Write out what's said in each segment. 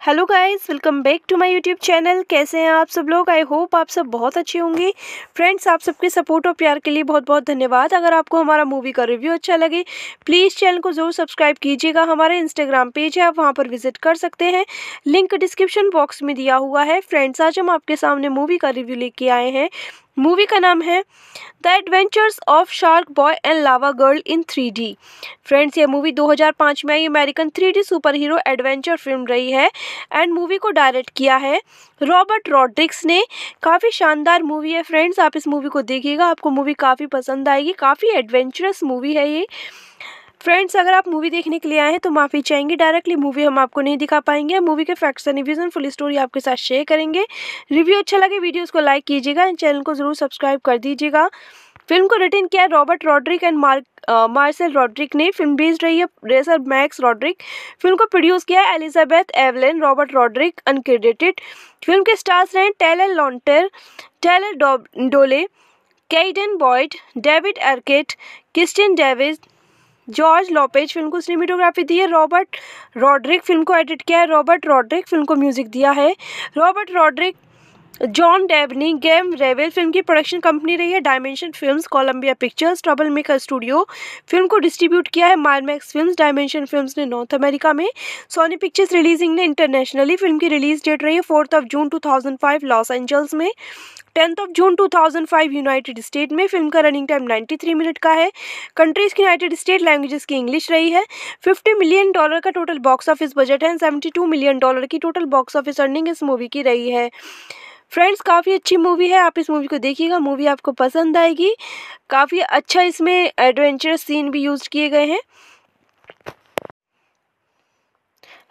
Hello guys, welcome back to my YouTube channel. कैसे हैं आप सब लोग? आई होप आप सब बहुत अच्छे होंगे। फ्रेंड्स आप सबके सपोर्ट और प्यार के लिए बहुत बहुत धन्यवाद। अगर आपको हमारा मूवी का रिव्यू अच्छा लगे प्लीज़ चैनल को ज़रूर सब्सक्राइब कीजिएगा। हमारे इंस्टाग्राम पेज है, आप वहाँ पर विज़िट कर सकते हैं। लिंक डिस्क्रिप्शन बॉक्स में दिया हुआ है। फ्रेंड्स आज हम आपके सामने मूवी का रिव्यू लेके आए हैं। मूवी का नाम है the adventures of shark boy and lava girl in three D. Friends, ये मूवी 2005 में आई, American three D super hero adventure film रही है एंड मूवी को डायरेक्ट किया है रॉबर्ट रॉड्रिक्स ने। काफ़ी शानदार मूवी है फ्रेंड्स, आप इस मूवी को देखिएगा, आपको मूवी काफ़ी पसंद आएगी, काफ़ी एडवेंचरस मूवी है ये। फ्रेंड्स अगर आप मूवी देखने के लिए आए हैं तो माफ़ी चाहेंगे। डायरेक्टली मूवी हम आपको नहीं दिखा पाएँगे। मूवी के facts and reviews full story आपके साथ शेयर करेंगे। रिव्यू अच्छा लगे वीडियोस को लाइक कीजिएगा एंड चैनल को ज़रूर सब्सक्राइब कर दीजिएगा। फ़िल्म को रिटर्न किया Robert Rodriguez and Mark Marcel Rodriguez ने। फ़िल्म बेस्ड रही है रेसर मैक्स रॉड्रिक फ़िल्म को प्रोड्यूस किया Elizabeth Avellan Robert Rodriguez uncredited film के स्टार्स रहे Taylor Lautner Taylor Dooley Cayden Boyd David Arquette Kristin David George Lopez film को cinematography दी है। रॉबर्ट रॉड्रिक फ़िल्म को एडिट किया है। रॉबर्ट रॉड्रिक फ़िल्म को म्यूज़िक दिया है। Robert Rodriguez, John Debney Graeme Revell film की प्रोडक्शन कंपनी रही है। Dimension Films, Columbia Pictures, Troublemaker Studio film को डिस्ट्रीब्यूट किया है। मारमैक्स फिल्म्स, डायमेंशन फिल्म्स ने नॉर्थ अमेरिका में, सोनी पिक्चर्स रिलीजिंग ने इंटरनेशनली फ़िल्म की रिलीज़ डेट रही है। Fourth of June 2005 Los Angeles में। Tenth of June 2005 United State में फ़िल्म का रनिंग टाइम 93 मिनट का है। कंट्रीज़ की यूनाइटेड स्टेट लैंग्वेजेस की इंग्लिश रही है। 50 मिलियन डॉलर का टोटल बॉक्स ऑफ़िस बजट है। 72 मिलियन डॉलर की टोटल बॉक्स ऑफ़िस अर्निंग इस मूवी की रही है। फ्रेंड्स काफ़ी अच्छी मूवी है। आप इस मूवी को देखिएगा। मूवी आपको पसंद आएगी। काफ़ी अच्छा इसमें एडवेंचरस सीन भी यूज़ किए गए हैं।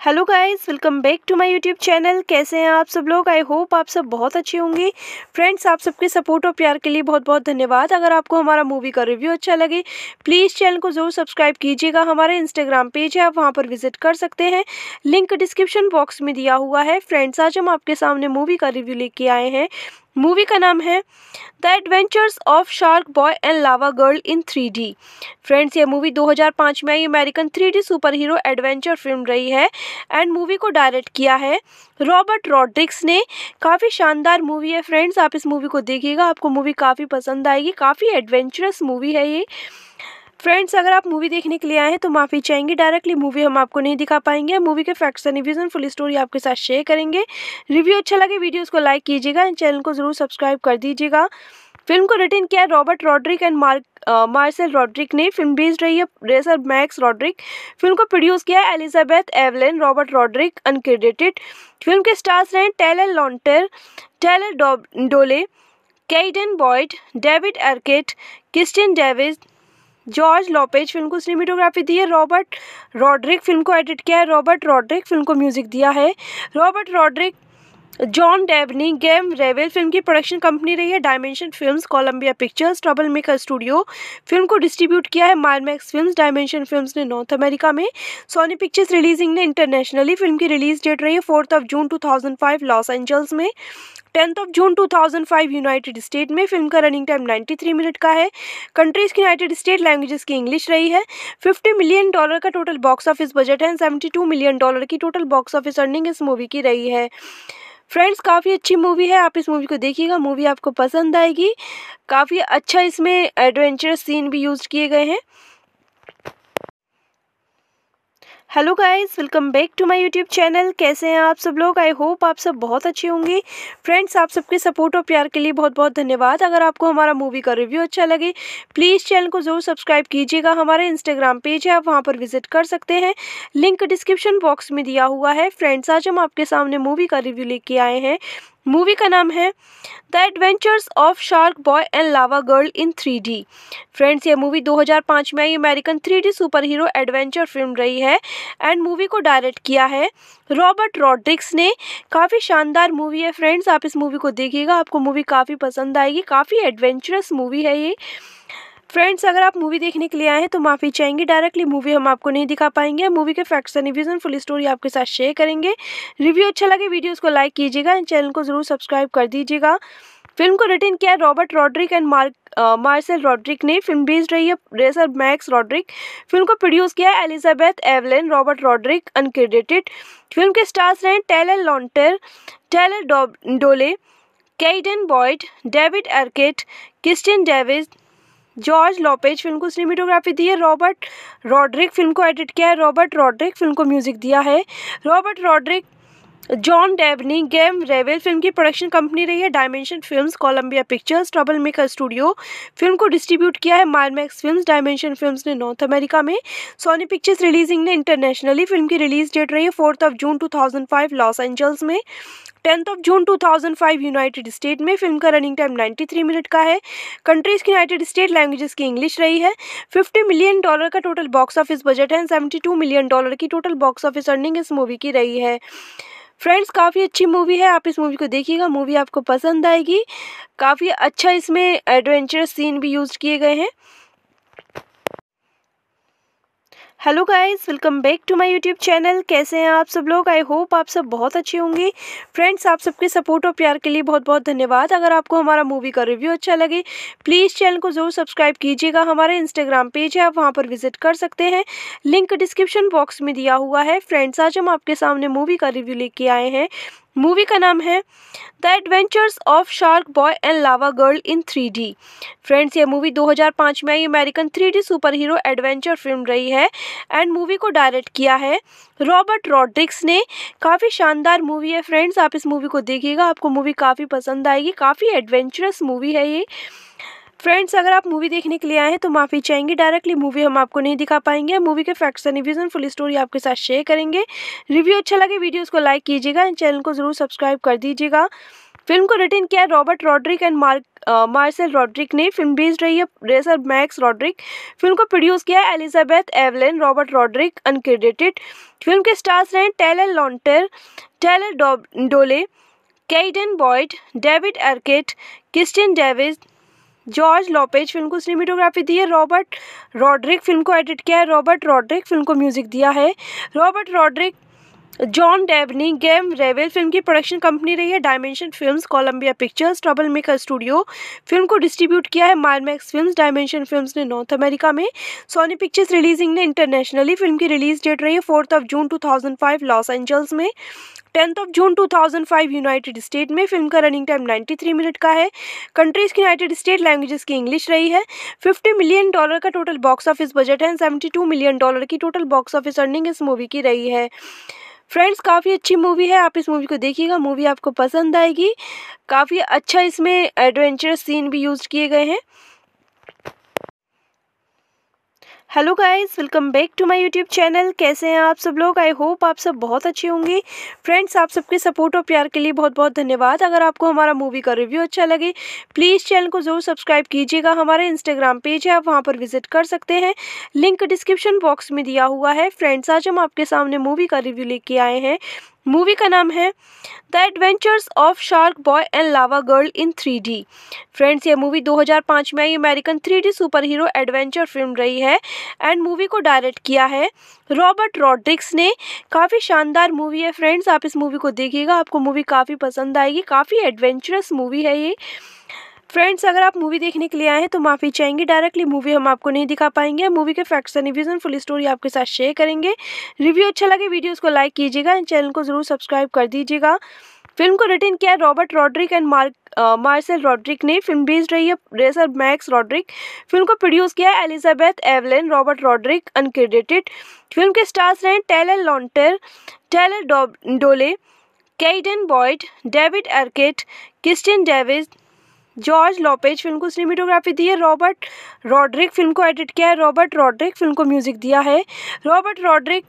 Hello guys, welcome back to my YouTube channel. कैसे हैं आप सब लोग? आई होप आप सब बहुत अच्छे होंगे। फ्रेंड्स आप सबके सपोर्ट और प्यार के लिए बहुत बहुत धन्यवाद। अगर आपको हमारा मूवी का रिव्यू अच्छा लगे प्लीज़ चैनल को ज़रूर सब्सक्राइब कीजिएगा। हमारा इंस्टाग्राम पेज है, आप वहाँ पर विज़िट कर सकते हैं। लिंक डिस्क्रिप्शन बॉक्स में दिया हुआ है। फ्रेंड्स आज हम आपके सामने मूवी का रिव्यू लेके आए हैं। मूवी का नाम है the adventures of shark boy and lava girl in three D. Friends, ये मूवी 2005 में आई, American three D super hero adventure film रही है एंड मूवी को डायरेक्ट किया है रॉबर्ट रॉड्रिक्स ने। काफ़ी शानदार मूवी है फ्रेंड्स, आप इस मूवी को देखिएगा, आपको मूवी काफ़ी पसंद आएगी, काफ़ी एडवेंचरस मूवी है ये। फ्रेंड्स अगर आप मूवी देखने के लिए आए हैं तो माफ़ी चाहेंगे। डायरेक्टली मूवी हम आपको नहीं दिखा पाएँगे। मूवी के facts and reviews full story आपके साथ शेयर करेंगे। रिव्यू अच्छा लगे वीडियोस को लाइक कीजिएगा एंड चैनल को ज़रूर सब्सक्राइब कर दीजिएगा। फ़िल्म को रिटर्न किया Robert Rodriguez and Mark Marcel Rodriguez ने। फ़िल्म बेस्ड रही है रेसर मैक्स रॉड्रिक फ़िल्म को प्रोड्यूस किया Elizabeth Avellan Robert Rodriguez uncredited film के स्टार्स रहे Taylor Lautner Taylor Dooley Cayden Boyd David Arquette Kristin David George Lopez film को cinematography दी है। रॉबर्ट रॉड्रिक फ़िल्म को एडिट किया है। रॉबर्ट रॉड्रिक फ़िल्म को म्यूज़िक दिया है। Robert Rodriguez, John Debney Graeme Revell film की प्रोडक्शन कंपनी रही है। Dimension Films, Columbia Pictures, Troublemaker Studio film को डिस्ट्रीब्यूट किया है। मारमैक्स फिल्म्स, डायमेंशन फिल्म्स ने नॉर्थ अमेरिका में, सोनी पिक्चर्स रिलीजिंग ने इंटरनेशनली फ़िल्म की रिलीज़ डेट रही है। Fourth of June 2005 Los Angeles में। Tenth of June 2005 United State में फ़िल्म का रनिंग टाइम 93 मिनट का है। कंट्रीज़ की यूनाइटेड स्टेट लैंग्वेजेस की इंग्लिश रही है। 50 मिलियन डॉलर का टोटल बॉक्स ऑफ़िस बजट है। 72 मिलियन डॉलर की टोटल बॉक्स ऑफ़िस अर्निंग इस मूवी की रही है। फ्रेंड्स काफ़ी अच्छी मूवी है। आप इस मूवी को देखिएगा। मूवी आपको पसंद आएगी। काफ़ी अच्छा इसमें एडवेंचरस सीन भी यूज़ किए गए हैं। Hello guys, welcome back to my YouTube channel. कैसे हैं आप सब लोग? आई होप आप सब बहुत अच्छे होंगे। फ्रेंड्स आप सबके सपोर्ट और प्यार के लिए बहुत बहुत धन्यवाद। अगर आपको हमारा मूवी का रिव्यू अच्छा लगे प्लीज़ चैनल को ज़रूर सब्सक्राइब कीजिएगा। हमारा इंस्टाग्राम पेज है, आप वहाँ पर विज़िट कर सकते हैं। लिंक डिस्क्रिप्शन बॉक्स में दिया हुआ है। फ्रेंड्स आज हम आपके सामने मूवी का रिव्यू लेके आए हैं। मूवी का नाम है the adventures of shark boy and lava girl in three D. Friends, ये मूवी 2005 में आई, American three D super hero adventure film रही है एंड मूवी को डायरेक्ट किया है रॉबर्ट रॉड्रिक्स ने। काफ़ी शानदार मूवी है फ्रेंड्स, आप इस मूवी को देखिएगा, आपको मूवी काफ़ी पसंद आएगी, काफ़ी एडवेंचरस मूवी है ये। फ्रेंड्स अगर आप मूवी देखने के लिए आए हैं तो माफ़ी चाहेंगे। डायरेक्टली मूवी हम आपको नहीं दिखा पाएँगे। मूवी के facts and reviews full story आपके साथ शेयर करेंगे। रिव्यू अच्छा लगे वीडियोस को लाइक कीजिएगा एंड चैनल को ज़रूर सब्सक्राइब कर दीजिएगा। फ़िल्म को रिटर्न किया Robert Rodriguez and Mark Marcel Rodriguez ने। फ़िल्म बेस्ड रही है रेसर मैक्स रॉड्रिक फ़िल्म को प्रोड्यूस किया Elizabeth Avellan Robert Rodriguez uncredited film के स्टार्स रहे Taylor Lautner Taylor Dooley Cayden Boyd David Arquette Christian David George Lopez film को cinematography दी है। रॉबर्ट रॉड्रिक फ़िल्म को एडिट किया है। रॉबर्ट रॉड्रिक फ़िल्म को म्यूज़िक दिया है। Robert Rodriguez John Debney Graeme Revell film की प्रोडक्शन कंपनी रही है Dimension Films Columbia Pictures Troublemaker Studio film को डिस्ट्रीब्यूट किया है मारमैक्स फिल्म्स डायमेंशन फिल्म्स ने नॉर्थ अमेरिका में। सोनी पिक्चर्स रिलीजिंग ने इंटरनेशनली फ़िल्म की रिलीज़ डेट रही है fourth of June 2005 Los Angeles में। Tenth of June 2005 United State में। फ़िल्म का रनिंग टाइम 93 मिनट का है। कंट्रीज़ की यूनाइटेड स्टेट लैंग्वेजेस की इंग्लिश रही है। 50 मिलियन डॉलर का टोटल बॉक्स ऑफ़िस बजट है 72 मिलियन डॉलर की टोटल बॉक्स ऑफ़िस अर्निंग इस मूवी की रही है। फ्रेंड्स काफ़ी अच्छी मूवी है, आप इस मूवी को देखिएगा मूवी आपको पसंद आएगी। काफ़ी अच्छा इसमें एडवेंचरस सीन भी यूज़ किए गए हैं। Hello guys, welcome back to my YouTube channel. कैसे हैं आप सब लोग? आई होप आप सब बहुत अच्छे होंगे। फ्रेंड्स आप सबके सपोर्ट और प्यार के लिए बहुत बहुत धन्यवाद। अगर आपको हमारा मूवी का रिव्यू अच्छा लगे प्लीज़ चैनल को ज़रूर सब्सक्राइब कीजिएगा। हमारा इंस्टाग्राम पेज है, आप वहाँ पर विज़िट कर सकते हैं। लिंक डिस्क्रिप्शन बॉक्स में दिया हुआ है। फ्रेंड्स आज हम आपके सामने मूवी का रिव्यू लेके आए हैं। मूवी का नाम है the adventures of shark boy and lava girl in three D. Friends, ये मूवी 2005 में आई, American three D super hero adventure film रही है एंड मूवी को डायरेक्ट किया है रॉबर्ट रॉड्रिक्स ने। काफ़ी शानदार मूवी है फ्रेंड्स, आप इस मूवी को देखिएगा, आपको मूवी काफ़ी पसंद आएगी, काफ़ी एडवेंचरस मूवी है ये। फ्रेंड्स अगर आप मूवी देखने के लिए आए हैं तो माफ़ी चाहेंगे। डायरेक्टली मूवी हम आपको नहीं दिखा पाएँगे। मूवी के facts and reviews full story आपके साथ शेयर करेंगे। रिव्यू अच्छा लगे वीडियोस को लाइक कीजिएगा एंड चैनल को ज़रूर सब्सक्राइब कर दीजिएगा। फ़िल्म को रिटर्न किया Robert Rodriguez and Marc Marcel Rodriguez ने। फ़िल्म बेस्ड रही है रेसर मैक्स रॉड्रिक फ़िल्म को प्रोड्यूस किया Elizabeth Avellan Robert Rodriguez uncredited film के स्टार्स रहे Taylor Lautner Taylor Dooley Cayden Boyd David Arquette Christian David George Lopez film को cinematography दी है। रॉबर्ट रॉड्रिक फ़िल्म को एडिट किया है। रॉबर्ट रॉड्रिक फ़िल्म को म्यूज़िक दिया है। Robert Rodriguez, John Debney Graeme Revell film की प्रोडक्शन कंपनी रही है। Dimension Films, Columbia Pictures, Troublemaker Studio film को डिस्ट्रीब्यूट किया है। मारमैक्स फिल्म्स, डायमेंशन फिल्म्स ने नॉर्थ अमेरिका में, सोनी पिक्चर्स रिलीजिंग ने इंटरनेशनली फ़िल्म की रिलीज़ डेट रही है। Fourth of June 2005 Los Angeles में। Tenth of June 2005 United State में फ़िल्म का रनिंग टाइम 93 मिनट का है। कंट्रीज़ की यूनाइटेड स्टेट लैंग्वेजेस की इंग्लिश रही है। 50 मिलियन डॉलर का टोटल बॉक्स ऑफ़िस बजट है। 72 मिलियन डॉलर की टोटल बॉक्स ऑफ़िस अर्निंग इस मूवी की रही है। फ्रेंड्स काफ़ी अच्छी मूवी है। आप इस मूवी को देखिएगा। मूवी आपको पसंद आएगी। काफ़ी अच्छा इसमें एडवेंचरस सीन भी यूज़ किए गए हैं। Hello guys, welcome back to my YouTube channel. कैसे हैं आप सब लोग? आई होप आप सब बहुत अच्छे होंगे। फ्रेंड्स आप सबके सपोर्ट और प्यार के लिए बहुत बहुत धन्यवाद। अगर आपको हमारा मूवी का रिव्यू अच्छा लगे प्लीज़ चैनल को ज़रूर सब्सक्राइब कीजिएगा। हमारा इंस्टाग्राम पेज है, आप वहाँ पर विज़िट कर सकते हैं। लिंक डिस्क्रिप्शन बॉक्स में दिया हुआ है। फ्रेंड्स आज हम आपके सामने मूवी का रिव्यू लेके आए हैं। मूवी का नाम है the Adventures of Shark Boy and Lava Girl in three D. Friends, ये मूवी 2005 में आई, American three D super hero adventure film रही है एंड मूवी को डायरेक्ट किया है रॉबर्ट रॉड्रिक्स ने। काफ़ी शानदार मूवी है फ्रेंड्स, आप इस मूवी को देखिएगा, आपको मूवी काफ़ी पसंद आएगी, काफ़ी एडवेंचरस मूवी है ये। फ्रेंड्स अगर आप मूवी देखने के लिए आए हैं तो माफ़ी चाहेंगे। डायरेक्टली मूवी हम आपको नहीं दिखा पाएँगे। मूवी के facts and reviews full story आपके साथ शेयर करेंगे। रिव्यू अच्छा लगे वीडियोस को लाइक कीजिएगा एंड चैनल को ज़रूर सब्सक्राइब कर दीजिएगा। फ़िल्म को रिटर्न किया Robert Rodriguez and Marc Marcel Rodriguez ने। फ़िल्म बेस्ड रही है रेसर मैक्स रॉड्रिक फ़िल्म को प्रोड्यूस किया Elizabeth Avellan Robert Rodriguez uncredited film के स्टार्स रहे Taylor Lautner Taylor Dooley Cayden Boyd David Arquette Kristin David George Lopez film को cinematography दी है। रॉबर्ट रॉड्रिक फ़िल्म को एडिट किया है। रॉबर्ट रॉड्रिक फ़िल्म को म्यूज़िक दिया है। Robert Rodriguez,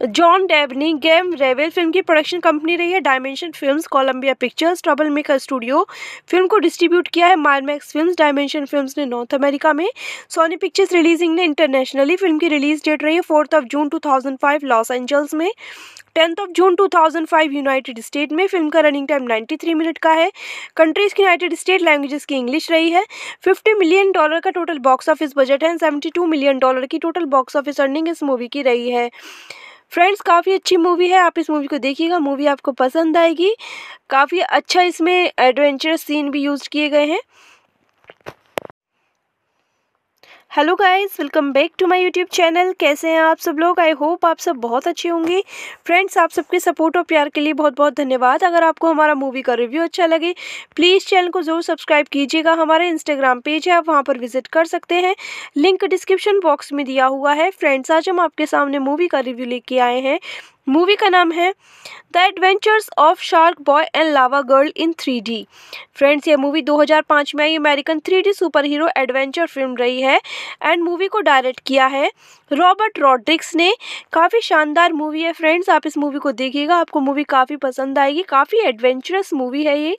John Debney Graeme Revell film की प्रोडक्शन कंपनी रही है। Dimension Films, Columbia Pictures, Troublemaker Studio film को डिस्ट्रीब्यूट किया है। मारमैक्स फिल्म्स, डायमेंशन फिल्म्स ने नॉर्थ अमेरिका में, सोनी पिक्चर्स रिलीजिंग ने इंटरनेशनली फ़िल्म की रिलीज़ डेट रही है। Fourth of June 2005 Los Angeles में। Tenth of June 2005 United State में फ़िल्म का रनिंग टाइम 93 मिनट का है। कंट्रीज़ की यूनाइटेड स्टेट लैंग्वेजेस की इंग्लिश रही है। 50 मिलियन डॉलर का टोटल बॉक्स ऑफ़िस बजट है। 72 मिलियन डॉलर की टोटल बॉक्स ऑफ़िस अर्निंग इस मूवी की रही है। फ्रेंड्स काफ़ी अच्छी मूवी है। आप इस मूवी को देखिएगा। मूवी आपको पसंद आएगी। काफ़ी अच्छा इसमें एडवेंचरस सीन भी यूज़ किए गए हैं। Hello guys, welcome back to my YouTube channel. कैसे हैं आप सब लोग? आई होप आप सब बहुत अच्छे होंगे। फ्रेंड्स आप सबके सपोर्ट और प्यार के लिए बहुत बहुत धन्यवाद। अगर आपको हमारा मूवी का रिव्यू अच्छा लगे प्लीज़ चैनल को ज़रूर सब्सक्राइब कीजिएगा। हमारा इंस्टाग्राम पेज है, आप वहाँ पर विज़िट कर सकते हैं। लिंक डिस्क्रिप्शन बॉक्स में दिया हुआ है। फ्रेंड्स आज हम आपके सामने मूवी का रिव्यू लेके आए हैं। मूवी का नाम है the Adventures of Shark Boy and Lava Girl in three D. Friends, ये मूवी 2005 में आई, American three D super hero adventure film रही है एंड मूवी को डायरेक्ट किया है रॉबर्ट रॉड्रिक्स ने। काफ़ी शानदार मूवी है फ्रेंड्स, आप इस मूवी को देखिएगा, आपको मूवी काफ़ी पसंद आएगी, काफ़ी एडवेंचरस मूवी है ये।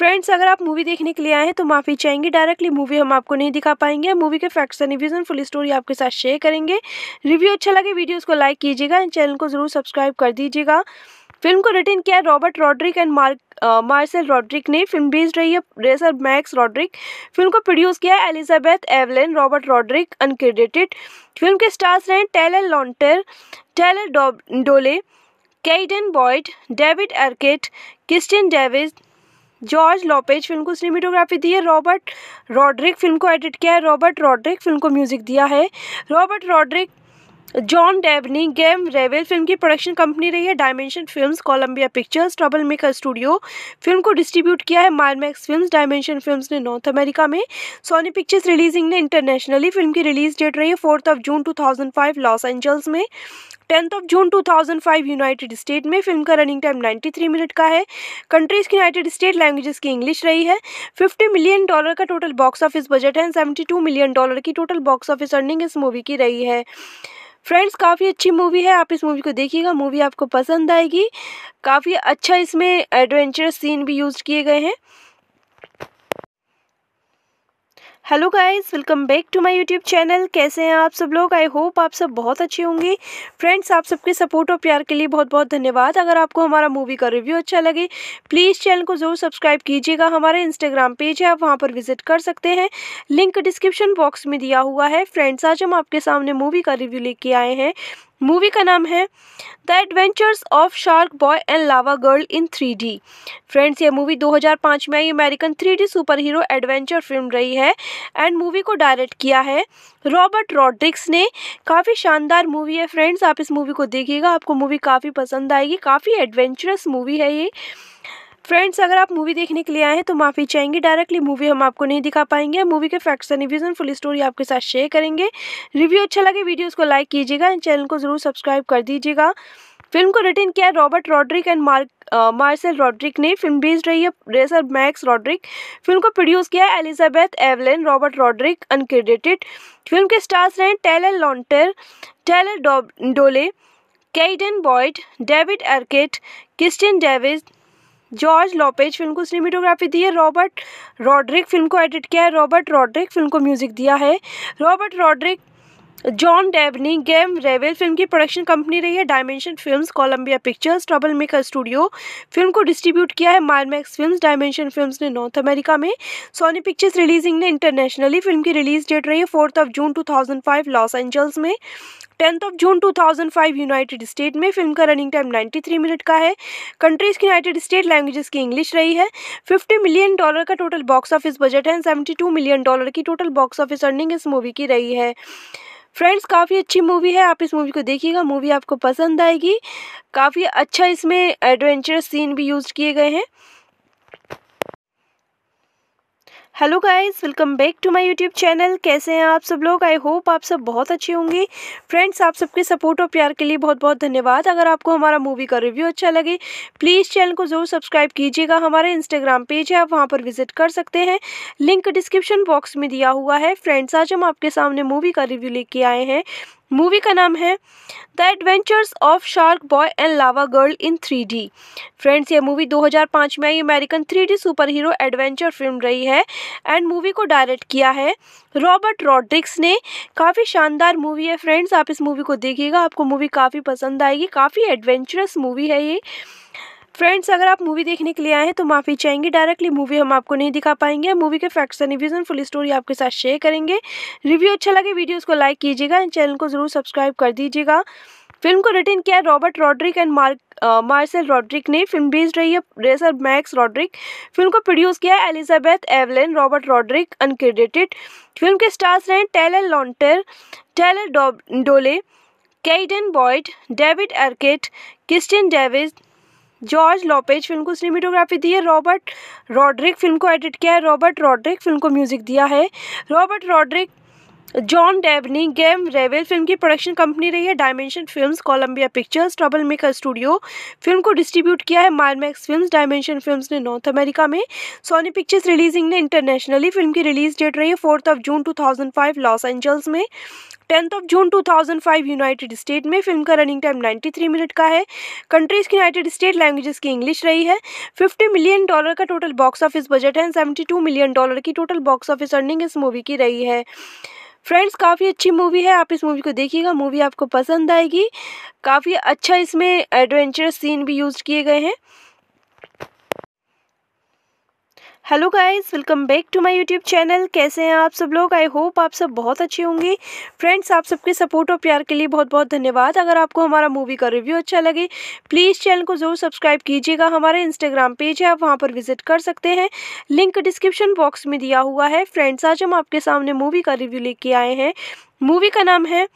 फ्रेंड्स अगर आप मूवी देखने के लिए आए हैं तो माफ़ी चाहेंगे। डायरेक्टली मूवी हम आपको नहीं दिखा पाएँगे। मूवी के facts and reviews full story आपके साथ शेयर करेंगे। रिव्यू अच्छा लगे वीडियोस को लाइक कीजिएगा एंड चैनल को ज़रूर सब्सक्राइब कर दीजिएगा। फ़िल्म को रिटर्न किया Robert Rodriguez and Marc Marcel Rodriguez ने। फ़िल्म बेस्ड रही है रेसर मैक्स रॉड्रिक फ़िल्म को प्रोड्यूस किया Elizabeth Avellan Robert Rodriguez uncredited film के स्टार्स रहे Taylor Lautner Taylor Dooley Cayden Boyd David Arquette Christian David George Lopez film को cinematography दी है। रॉबर्ट रॉड्रिक फ़िल्म को एडिट किया है। रॉबर्ट रॉड्रिक फ़िल्म को म्यूज़िक दिया है। Robert Rodriguez John Debney Graeme Revell film की प्रोडक्शन कंपनी रही है Dimension Films Columbia Pictures Troublemaker Studio film को डिस्ट्रीब्यूट किया है मारमैक्स फिल्म्स डायमेंशन फिल्म्स ने नॉर्थ अमेरिका में। सोनी पिक्चर्स रिलीजिंग ने इंटरनेशनली फ़िल्म की रिलीज़ डेट रही है fourth of June 2005 Los Angeles में। Tenth of June 2005 United State में। फ़िल्म का रनिंग टाइम 93 मिनट का है। कंट्रीज़ की यूनाइटेड स्टेट लैंग्वेजेस की इंग्लिश रही है। 50 मिलियन डॉलर का टोटल बॉक्स ऑफ़िस बजट है 72 मिलियन डॉलर की टोटल बॉक्स ऑफ़िस अर्निंग इस मूवी की रही है। फ्रेंड्स काफ़ी अच्छी मूवी है, आप इस मूवी को देखिएगा मूवी आपको पसंद आएगी। काफ़ी अच्छा इसमें एडवेंचरस सीन भी यूज़ किए गए हैं। Hello guys, welcome back to my YouTube channel. कैसे हैं आप सब लोग? आई होप आप सब बहुत अच्छे होंगे। फ्रेंड्स आप सबके सपोर्ट और प्यार के लिए बहुत बहुत धन्यवाद। अगर आपको हमारा मूवी का रिव्यू अच्छा लगे प्लीज़ चैनल को ज़रूर सब्सक्राइब कीजिएगा। हमारे इंस्टाग्राम पेज है, आप वहाँ पर विज़िट कर सकते हैं। लिंक डिस्क्रिप्शन बॉक्स में दिया हुआ है। फ्रेंड्स आज हम आपके सामने मूवी का रिव्यू लेके आए हैं। मूवी का नाम है the Adventures of Shark Boy and Lava Girl in three D. Friends, ये मूवी 2005 में आई, American three D super hero adventure film रही है एंड मूवी को डायरेक्ट किया है रॉबर्ट रॉड्रिक्स ने। काफ़ी शानदार मूवी है फ्रेंड्स, आप इस मूवी को देखिएगा, आपको मूवी काफ़ी पसंद आएगी, काफ़ी एडवेंचरस मूवी है ये। फ्रेंड्स अगर आप मूवी देखने के लिए आए हैं तो माफ़ी चाहेंगे। डायरेक्टली मूवी हम आपको नहीं दिखा पाएँगे। मूवी के facts and reviews full story आपके साथ शेयर करेंगे। रिव्यू अच्छा लगे वीडियोस को लाइक कीजिएगा एंड चैनल को ज़रूर सब्सक्राइब कर दीजिएगा। फ़िल्म को रिटर्न किया Robert Rodriguez and Marc Marshall Rodriguez ने। फ़िल्म बेस्ड रही है रेसर मैक्स रॉड्रिक फ़िल्म को प्रोड्यूस किया Elizabeth Avellan Robert Rodriguez uncredited film के स्टार्स रहे Taylor Lautner Taylor Dooley Cayden Boyd David Arquette Christian David George Lopez film को cinematography दी है। रॉबर्ट रॉड्रिक फ़िल्म को एडिट किया है। रॉबर्ट रॉड्रिक फ़िल्म को म्यूज़िक दिया है। Robert Rodriguez John Debney Graeme Revell film की प्रोडक्शन कंपनी रही है Dimension Films Columbia Pictures Troublemaker Studio film को डिस्ट्रीब्यूट किया है मारमैक्स फिल्म्स डायमेंशन फिल्म्स ने नॉर्थ अमेरिका में। सोनी पिक्चर्स रिलीजिंग ने इंटरनेशनली फ़िल्म की रिलीज़ डेट रही है fourth of June 2005 Los Angeles में। Tenth of June 2005 United State में। फ़िल्म का रनिंग टाइम 93 मिनट का है। कंट्रीज़ की यूनाइटेड स्टेट लैंग्वेजेस की इंग्लिश रही है। 50 मिलियन डॉलर का टोटल बॉक्स ऑफ़िस बजट है 72 मिलियन डॉलर की टोटल बॉक्स ऑफ़िस अर्निंग इस मूवी की रही है। फ्रेंड्स काफ़ी अच्छी मूवी है, आप इस मूवी को देखिएगा मूवी आपको पसंद आएगी। काफ़ी अच्छा इसमें एडवेंचरस सीन भी यूज़ किए गए हैं। Hello guys, welcome back to my YouTube channel. कैसे हैं आप सब लोग? आई होप आप सब बहुत अच्छे होंगे। फ्रेंड्स आप सबके सपोर्ट और प्यार के लिए बहुत बहुत धन्यवाद। अगर आपको हमारा मूवी का रिव्यू अच्छा लगे प्लीज़ चैनल को ज़रूर सब्सक्राइब कीजिएगा। हमारा इंस्टाग्राम पेज है, आप वहाँ पर विज़िट कर सकते हैं। लिंक डिस्क्रिप्शन बॉक्स में दिया हुआ है। फ्रेंड्स आज हम आपके सामने मूवी का रिव्यू लेके आए हैं। मूवी का नाम है the Adventures of Shark Boy and Lava Girl in three D. Friends, ये मूवी 2005 में आई, American three D super hero adventure film रही है एंड मूवी को डायरेक्ट किया है रॉबर्ट रॉड्रिक्स ने। काफ़ी शानदार मूवी है फ्रेंड्स, आप इस मूवी को देखिएगा, आपको मूवी काफ़ी पसंद आएगी, काफ़ी एडवेंचरस मूवी है ये। फ्रेंड्स अगर आप मूवी देखने के लिए आए हैं तो माफ़ी चाहेंगे। डायरेक्टली मूवी हम आपको नहीं दिखा पाएँगे। मूवी के facts and reviews full story आपके साथ शेयर करेंगे। रिव्यू अच्छा लगे वीडियोस को लाइक कीजिएगा एंड चैनल को ज़रूर सब्सक्राइब कर दीजिएगा। फ़िल्म को रिटर्न किया Robert Rodriguez and Marc Marshall Rodriguez ने। फ़िल्म बेस्ड रही है रेसर मैक्स रॉड्रिक फ़िल्म को प्रोड्यूस किया Elizabeth Avellan Robert Rodriguez uncredited film के स्टार्स रहे Taylor Lautner Taylor Dooley Cayden Boyd David Arquette Christian David George Lopez film को cinematography दी है। रॉबर्ट रॉड्रिक फ़िल्म को एडिट किया है। रॉबर्ट रॉड्रिक फ़िल्म को म्यूज़िक दिया है। Robert Rodriguez, John Debney Graeme Revell film की प्रोडक्शन कंपनी रही है। Dimension Films, Columbia Pictures, Troublemaker Studio film को डिस्ट्रीब्यूट किया है। मारमैक्स फिल्म्स, डायमेंशन फिल्म्स ने नॉर्थ अमेरिका में, सोनी पिक्चर्स रिलीजिंग ने इंटरनेशनली फ़िल्म की रिलीज़ डेट रही है। Fourth of June 2005 Los Angeles में। Tenth of June 2005 United State में फ़िल्म का रनिंग टाइम 93 मिनट का है। कंट्रीज़ की यूनाइटेड स्टेट लैंग्वेजेस की इंग्लिश रही है। 50 मिलियन डॉलर का टोटल बॉक्स ऑफ़िस बजट है। 72 मिलियन डॉलर की टोटल बॉक्स ऑफ़िस अर्निंग इस मूवी की रही है। फ्रेंड्स काफ़ी अच्छी मूवी है। आप इस मूवी को देखिएगा। मूवी आपको पसंद आएगी। काफ़ी अच्छा इसमें एडवेंचरस सीन भी यूज़ किए गए हैं। Hello guys, welcome back to my YouTube channel. कैसे हैं आप सब लोग? आई होप आप सब बहुत अच्छे होंगे। फ्रेंड्स आप सबके सपोर्ट और प्यार के लिए बहुत बहुत धन्यवाद। अगर आपको हमारा मूवी का रिव्यू अच्छा लगे प्लीज़ चैनल को ज़रूर सब्सक्राइब कीजिएगा। हमारा इंस्टाग्राम पेज है, आप वहाँ पर विज़िट कर सकते हैं। लिंक डिस्क्रिप्शन बॉक्स में दिया हुआ है। फ्रेंड्स आज हम आपके सामने मूवी का रिव्यू लेके आए हैं। मूवी का नाम है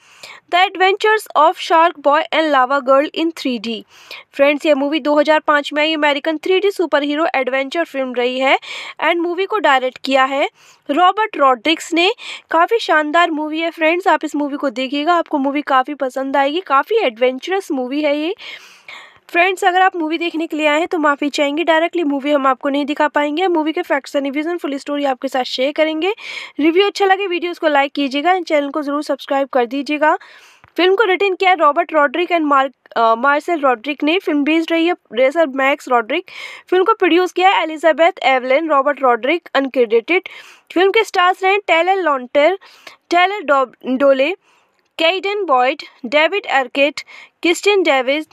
the Adventures of Shark Boy and Lava Girl in three D. Friends, ये मूवी 2005 में आई, American three D super hero adventure film रही है एंड मूवी को डायरेक्ट किया है रॉबर्ट रॉड्रिक्स ने। काफ़ी शानदार मूवी है फ्रेंड्स, आप इस मूवी को देखिएगा, आपको मूवी काफ़ी पसंद आएगी, काफ़ी एडवेंचरस मूवी है ये। फ्रेंड्स अगर आप मूवी देखने के लिए आए हैं तो माफ़ी चाहेंगे। डायरेक्टली मूवी हम आपको नहीं दिखा पाएँगे। मूवी के facts and reviews full story आपके साथ शेयर करेंगे। रिव्यू अच्छा लगे वीडियोस को लाइक कीजिएगा एंड चैनल को ज़रूर सब्सक्राइब कर दीजिएगा। फ़िल्म को रिटर्न किया Robert Rodriguez and Marc Marshall Rodriguez ने। फ़िल्म बेस्ड रही है रेसर मैक्स रॉड्रिक फ़िल्म को प्रोड्यूस किया Elizabeth Avellan Robert Rodriguez uncredited film के स्टार्स रहे Taylor Lautner Taylor Dooley Cayden Boyd David Arquette Kristin David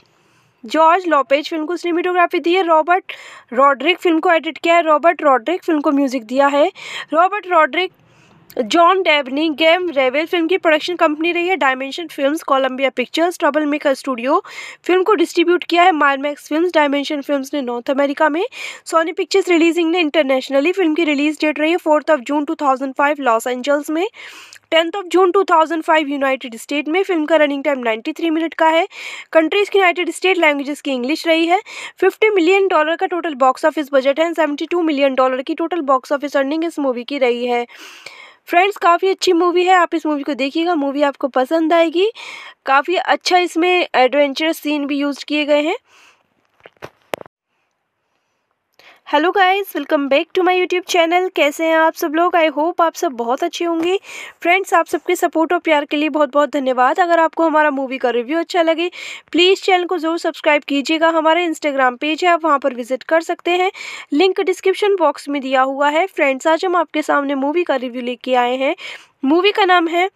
George Lopez film को cinematography दी है। रॉबर्ट रॉड्रिक फ़िल्म को एडिट किया है। रॉबर्ट रॉड्रिक फ़िल्म को म्यूज़िक दिया है। Robert Rodriguez, John Debney Graeme Revell film की प्रोडक्शन कंपनी रही है। Dimension Films, Columbia Pictures, Troublemaker Studio film को डिस्ट्रीब्यूट किया है। मारमैक्स फिल्म्स, डायमेंशन फिल्म्स ने नॉर्थ अमेरिका में, सोनी पिक्चर्स रिलीजिंग ने इंटरनेशनली फ़िल्म की रिलीज़ डेट रही है। Fourth of June 2005 Los Angeles में। Tenth of June 2005 United State में फ़िल्म का रनिंग टाइम 93 मिनट का है। कंट्रीज़ की यूनाइटेड स्टेट लैंग्वेजेस की इंग्लिश रही है। 50 मिलियन डॉलर का टोटल बॉक्स ऑफ़िस बजट है। 72 मिलियन डॉलर की टोटल बॉक्स ऑफ़िस अर्निंग इस मूवी की रही है। फ्रेंड्स काफ़ी अच्छी मूवी है। आप इस मूवी को देखिएगा। मूवी आपको पसंद आएगी। काफ़ी अच्छा इसमें एडवेंचरस सीन भी यूज़ किए गए हैं। Hello guys, welcome back to my YouTube channel. कैसे हैं आप सब लोग? आई होप आप सब बहुत अच्छे होंगे। फ्रेंड्स आप सबके सपोर्ट और प्यार के लिए बहुत बहुत धन्यवाद। अगर आपको हमारा मूवी का रिव्यू अच्छा लगे प्लीज़ चैनल को ज़रूर सब्सक्राइब कीजिएगा। हमारा इंस्टाग्राम पेज है, आप वहाँ पर विज़िट कर सकते हैं। लिंक डिस्क्रिप्शन बॉक्स में दिया हुआ है। फ्रेंड्स आज हम आपके सामने मूवी का रिव्यू लेके आए हैं। मूवी का नाम है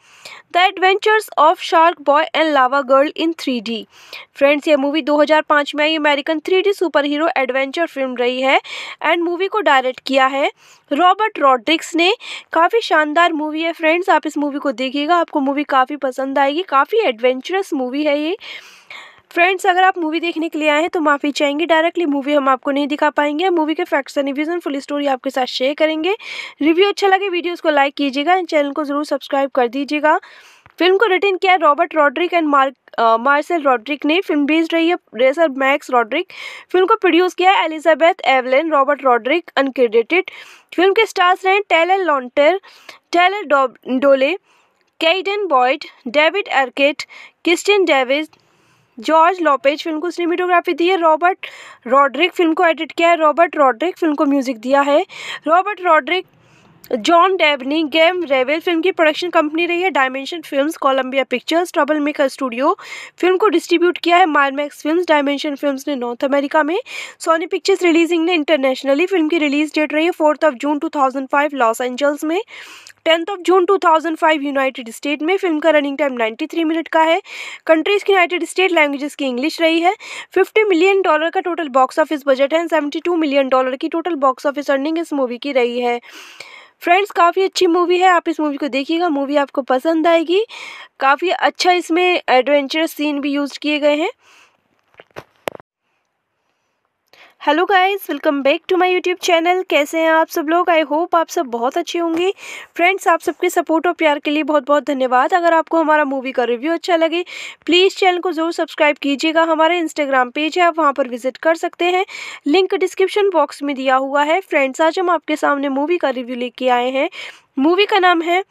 the adventures of Sharkboy and Lava Girl in three D. Friends, ये मूवी 2005 में आई, American three D superhero adventure film रही है एंड मूवी को डायरेक्ट किया है रॉबर्ट रॉड्रिक्स ने। काफ़ी शानदार मूवी है फ्रेंड्स, आप इस मूवी को देखिएगा, आपको मूवी काफ़ी पसंद आएगी, काफ़ी एडवेंचरस मूवी है ये। फ्रेंड्स अगर आप मूवी देखने के लिए आए हैं तो माफ़ी चाहेंगे। डायरेक्टली मूवी हम आपको नहीं दिखा पाएँगे। मूवी के facts and reviews full story आपके साथ शेयर करेंगे। रिव्यू अच्छा लगे वीडियोस को लाइक कीजिएगा एंड चैनल को ज़रूर सब्सक्राइब कर दीजिएगा। फ़िल्म को रिटर्न किया Robert Rodriguez and Mark Marcel Rodriguez ने। फ़िल्म बेस्ड रही है रेसर मैक्स रॉड्रिक फ़िल्म को प्रोड्यूस किया Elizabeth Avellan Robert Rodriguez uncredited film के स्टार्स रहे Taylor Lautner Taylor Dooley Cayden Boyd David Arquette Kristin David George Lopez film को cinematography दी है। रॉबर्ट रॉड्रिक फ़िल्म को एडिट किया है। रॉबर्ट रॉड्रिक फ़िल्म को म्यूज़िक दिया है। Robert Rodriguez, John Debney Graeme Revell film की प्रोडक्शन कंपनी रही है। Dimension Films, Columbia Pictures, Troublemaker Studio film को डिस्ट्रीब्यूट किया है। मारमैक्स फिल्म्स, डायमेंशन फिल्म्स ने नॉर्थ अमेरिका में, सोनी पिक्चर्स रिलीजिंग ने इंटरनेशनली फ़िल्म की रिलीज़ डेट रही है। Fourth of June 2005 Los Angeles में। Tenth of June 2005 United State में फ़िल्म का रनिंग टाइम 93 मिनट का है। कंट्रीज़ की यूनाइटेड स्टेट लैंग्वेजेस की इंग्लिश रही है। 50 मिलियन डॉलर का टोटल बॉक्स ऑफ़िस बजट है। 72 मिलियन डॉलर की टोटल बॉक्स ऑफ़िस अर्निंग इस मूवी की रही है। फ्रेंड्स काफ़ी अच्छी मूवी है। आप इस मूवी को देखिएगा। मूवी आपको पसंद आएगी। काफ़ी अच्छा इसमें एडवेंचरस सीन भी यूज़ किए गए हैं। Hello guys, welcome back to my YouTube channel. कैसे हैं आप सब लोग? आई होप आप सब बहुत अच्छे होंगे। फ्रेंड्स आप सबके सपोर्ट और प्यार के लिए बहुत बहुत धन्यवाद। अगर आपको हमारा मूवी का रिव्यू अच्छा लगे प्लीज़ चैनल को ज़रूर सब्सक्राइब कीजिएगा। हमारा इंस्टाग्राम पेज है, आप वहाँ पर विज़िट कर सकते हैं। लिंक डिस्क्रिप्शन बॉक्स में दिया हुआ है। फ्रेंड्स आज हम आपके सामने मूवी का रिव्यू लेके आए हैं। मूवी का नाम है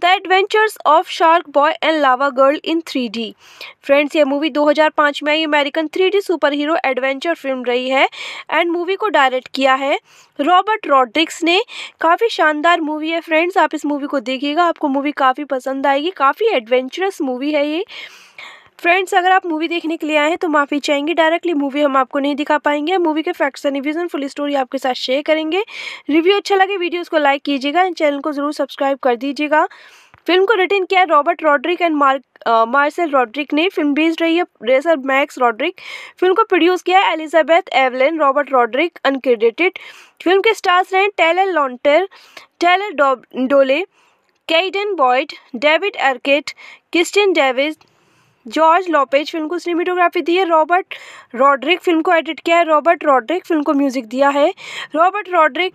the adventures of Sharkboy and Lava Girl in three D. Friends, ये मूवी 2005 में आई, American three D superhero adventure film रही है एंड मूवी को डायरेक्ट किया है रॉबर्ट रॉड्रिक्स ने। काफ़ी शानदार मूवी है फ्रेंड्स, आप इस मूवी को देखिएगा, आपको मूवी काफ़ी पसंद आएगी, काफ़ी एडवेंचरस मूवी है ये। फ्रेंड्स अगर आप मूवी देखने के लिए आए हैं तो माफ़ी चाहेंगे। डायरेक्टली मूवी हम आपको नहीं दिखा पाएँगे। मूवी के facts and reviews full story आपके साथ शेयर करेंगे। रिव्यू अच्छा लगे वीडियोस को लाइक कीजिएगा एंड चैनल को ज़रूर सब्सक्राइब कर दीजिएगा। फ़िल्म को रिटर्न किया Robert Rodriguez and Mark Marcel Rodriguez ने। फ़िल्म बेस्ड रही है रेसर मैक्स रॉड्रिक फ़िल्म को प्रोड्यूस किया Elizabeth Avellan Robert Rodriguez uncredited film के स्टार्स रहे Taylor Lautner Taylor Dooley Cayden Boyd David Arquette Christian David George Lopez film को cinematography दी है। रॉबर्ट रॉड्रिक फ़िल्म को एडिट किया है। रॉबर्ट रॉड्रिक फ़िल्म को म्यूज़िक दिया है। Robert Rodriguez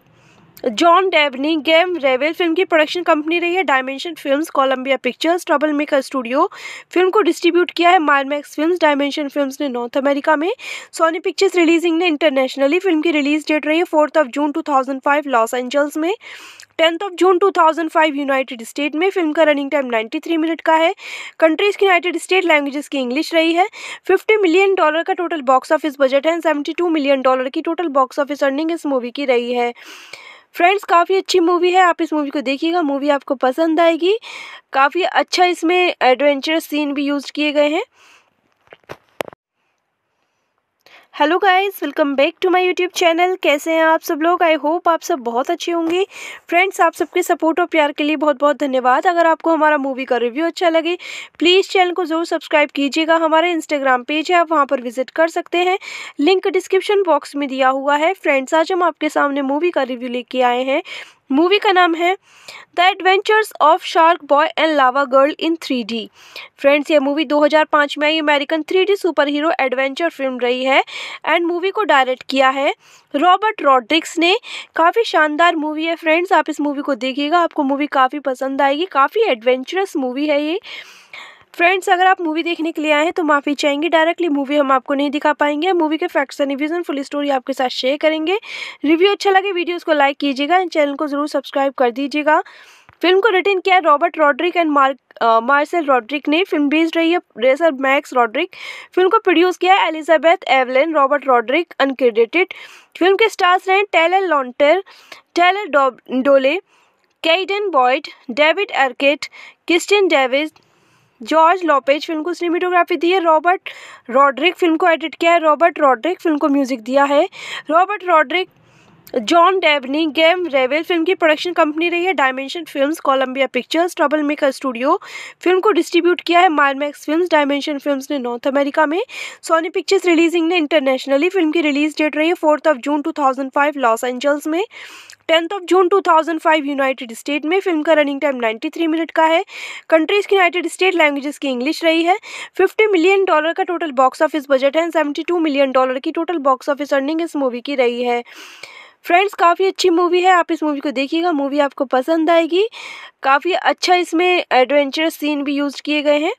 John Debney Graeme Revell film की प्रोडक्शन कंपनी रही है Dimension Films Columbia Pictures Troublemaker Studio film को डिस्ट्रीब्यूट किया है मारमैक्स फिल्म्स डायमेंशन फिल्म्स ने नॉर्थ अमेरिका में। सोनी पिक्चर्स रिलीजिंग ने इंटरनेशनली फ़िल्म की रिलीज़ डेट रही है fourth of June 2005 Los Angeles में। Tenth of June 2005 United State में। फ़िल्म का रनिंग टाइम 93 मिनट का है। कंट्रीज़ की यूनाइटेड स्टेट लैंग्वेजेस की इंग्लिश रही है। 50 मिलियन डॉलर का टोटल बॉक्स ऑफ़िस बजट है 72 मिलियन डॉलर की टोटल बॉक्स ऑफ़िस अर्निंग इस मूवी की रही है। फ्रेंड्स काफ़ी अच्छी मूवी है, आप इस मूवी को देखिएगा मूवी आपको पसंद आएगी। काफ़ी अच्छा इसमें एडवेंचरस सीन भी यूज़ किए गए हैं। Hello guys, welcome back to my YouTube channel. कैसे हैं आप सब लोग? आई होप आप सब बहुत अच्छे होंगे। फ्रेंड्स आप सबके सपोर्ट और प्यार के लिए बहुत बहुत धन्यवाद। अगर आपको हमारा मूवी का रिव्यू अच्छा लगे प्लीज़ चैनल को ज़रूर सब्सक्राइब कीजिएगा। हमारा इंस्टाग्राम पेज है, आप वहाँ पर विज़िट कर सकते हैं। लिंक डिस्क्रिप्शन बॉक्स में दिया हुआ है। फ्रेंड्स आज हम आपके सामने मूवी का रिव्यू लेके आए हैं। मूवी का नाम है the adventures of Sharkboy and Lava Girl in three D. Friends, ये मूवी 2005 में आई, American three D superhero adventure film रही है एंड मूवी को डायरेक्ट किया है रॉबर्ट रॉड्रिक्स ने। काफ़ी शानदार मूवी है फ्रेंड्स, आप इस मूवी को देखिएगा, आपको मूवी काफ़ी पसंद आएगी, काफ़ी एडवेंचरस मूवी है ये। फ्रेंड्स अगर आप मूवी देखने के लिए आए हैं तो माफ़ी चाहेंगे। डायरेक्टली मूवी हम आपको नहीं दिखा पाएँगे। मूवी के facts and reviews full story आपके साथ शेयर करेंगे। रिव्यू अच्छा लगे वीडियोस को लाइक कीजिएगा एंड चैनल को ज़रूर सब्सक्राइब कर दीजिएगा। फ़िल्म को रिटर्न किया Robert Rodriguez and Mark Marcel Rodriguez ने। फ़िल्म बेस्ड रही है रेसर मैक्स रॉड्रिक फ़िल्म को प्रोड्यूस किया Elizabeth Avellan Robert Rodriguez uncredited film के स्टार्स रहे Taylor Lautner Taylor Dooley Cayden Boyd David Arquette Kristin David George Lopez film को cinematography दी है। रॉबर्ट रॉड्रिक फ़िल्म को एडिट किया है। रॉबर्ट रॉड्रिक फ़िल्म को म्यूज़िक दिया है। Robert Rodriguez, John Debney Graeme Revell film की प्रोडक्शन कंपनी रही है। Dimension Films, Columbia Pictures, Troublemaker Studio film को डिस्ट्रीब्यूट किया है। मारमैक्स फिल्म्स, डायमेंशन फिल्म्स ने नॉर्थ अमेरिका में, सोनी पिक्चर्स रिलीजिंग ने इंटरनेशनली फ़िल्म की रिलीज़ डेट रही है। Fourth of June 2005 Los Angeles में। Tenth of June 2005 United State में फ़िल्म का रनिंग टाइम 93 मिनट का है। कंट्रीज़ की यूनाइटेड स्टेट लैंग्वेजेस की इंग्लिश रही है। 50 मिलियन डॉलर का टोटल बॉक्स ऑफ़िस बजट है। 72 मिलियन डॉलर की टोटल बॉक्स ऑफ़िस अर्निंग इस मूवी की रही है। फ्रेंड्स काफ़ी अच्छी मूवी है। आप इस मूवी को देखिएगा। मूवी आपको पसंद आएगी। काफ़ी अच्छा इसमें एडवेंचरस सीन भी यूज़ किए गए हैं।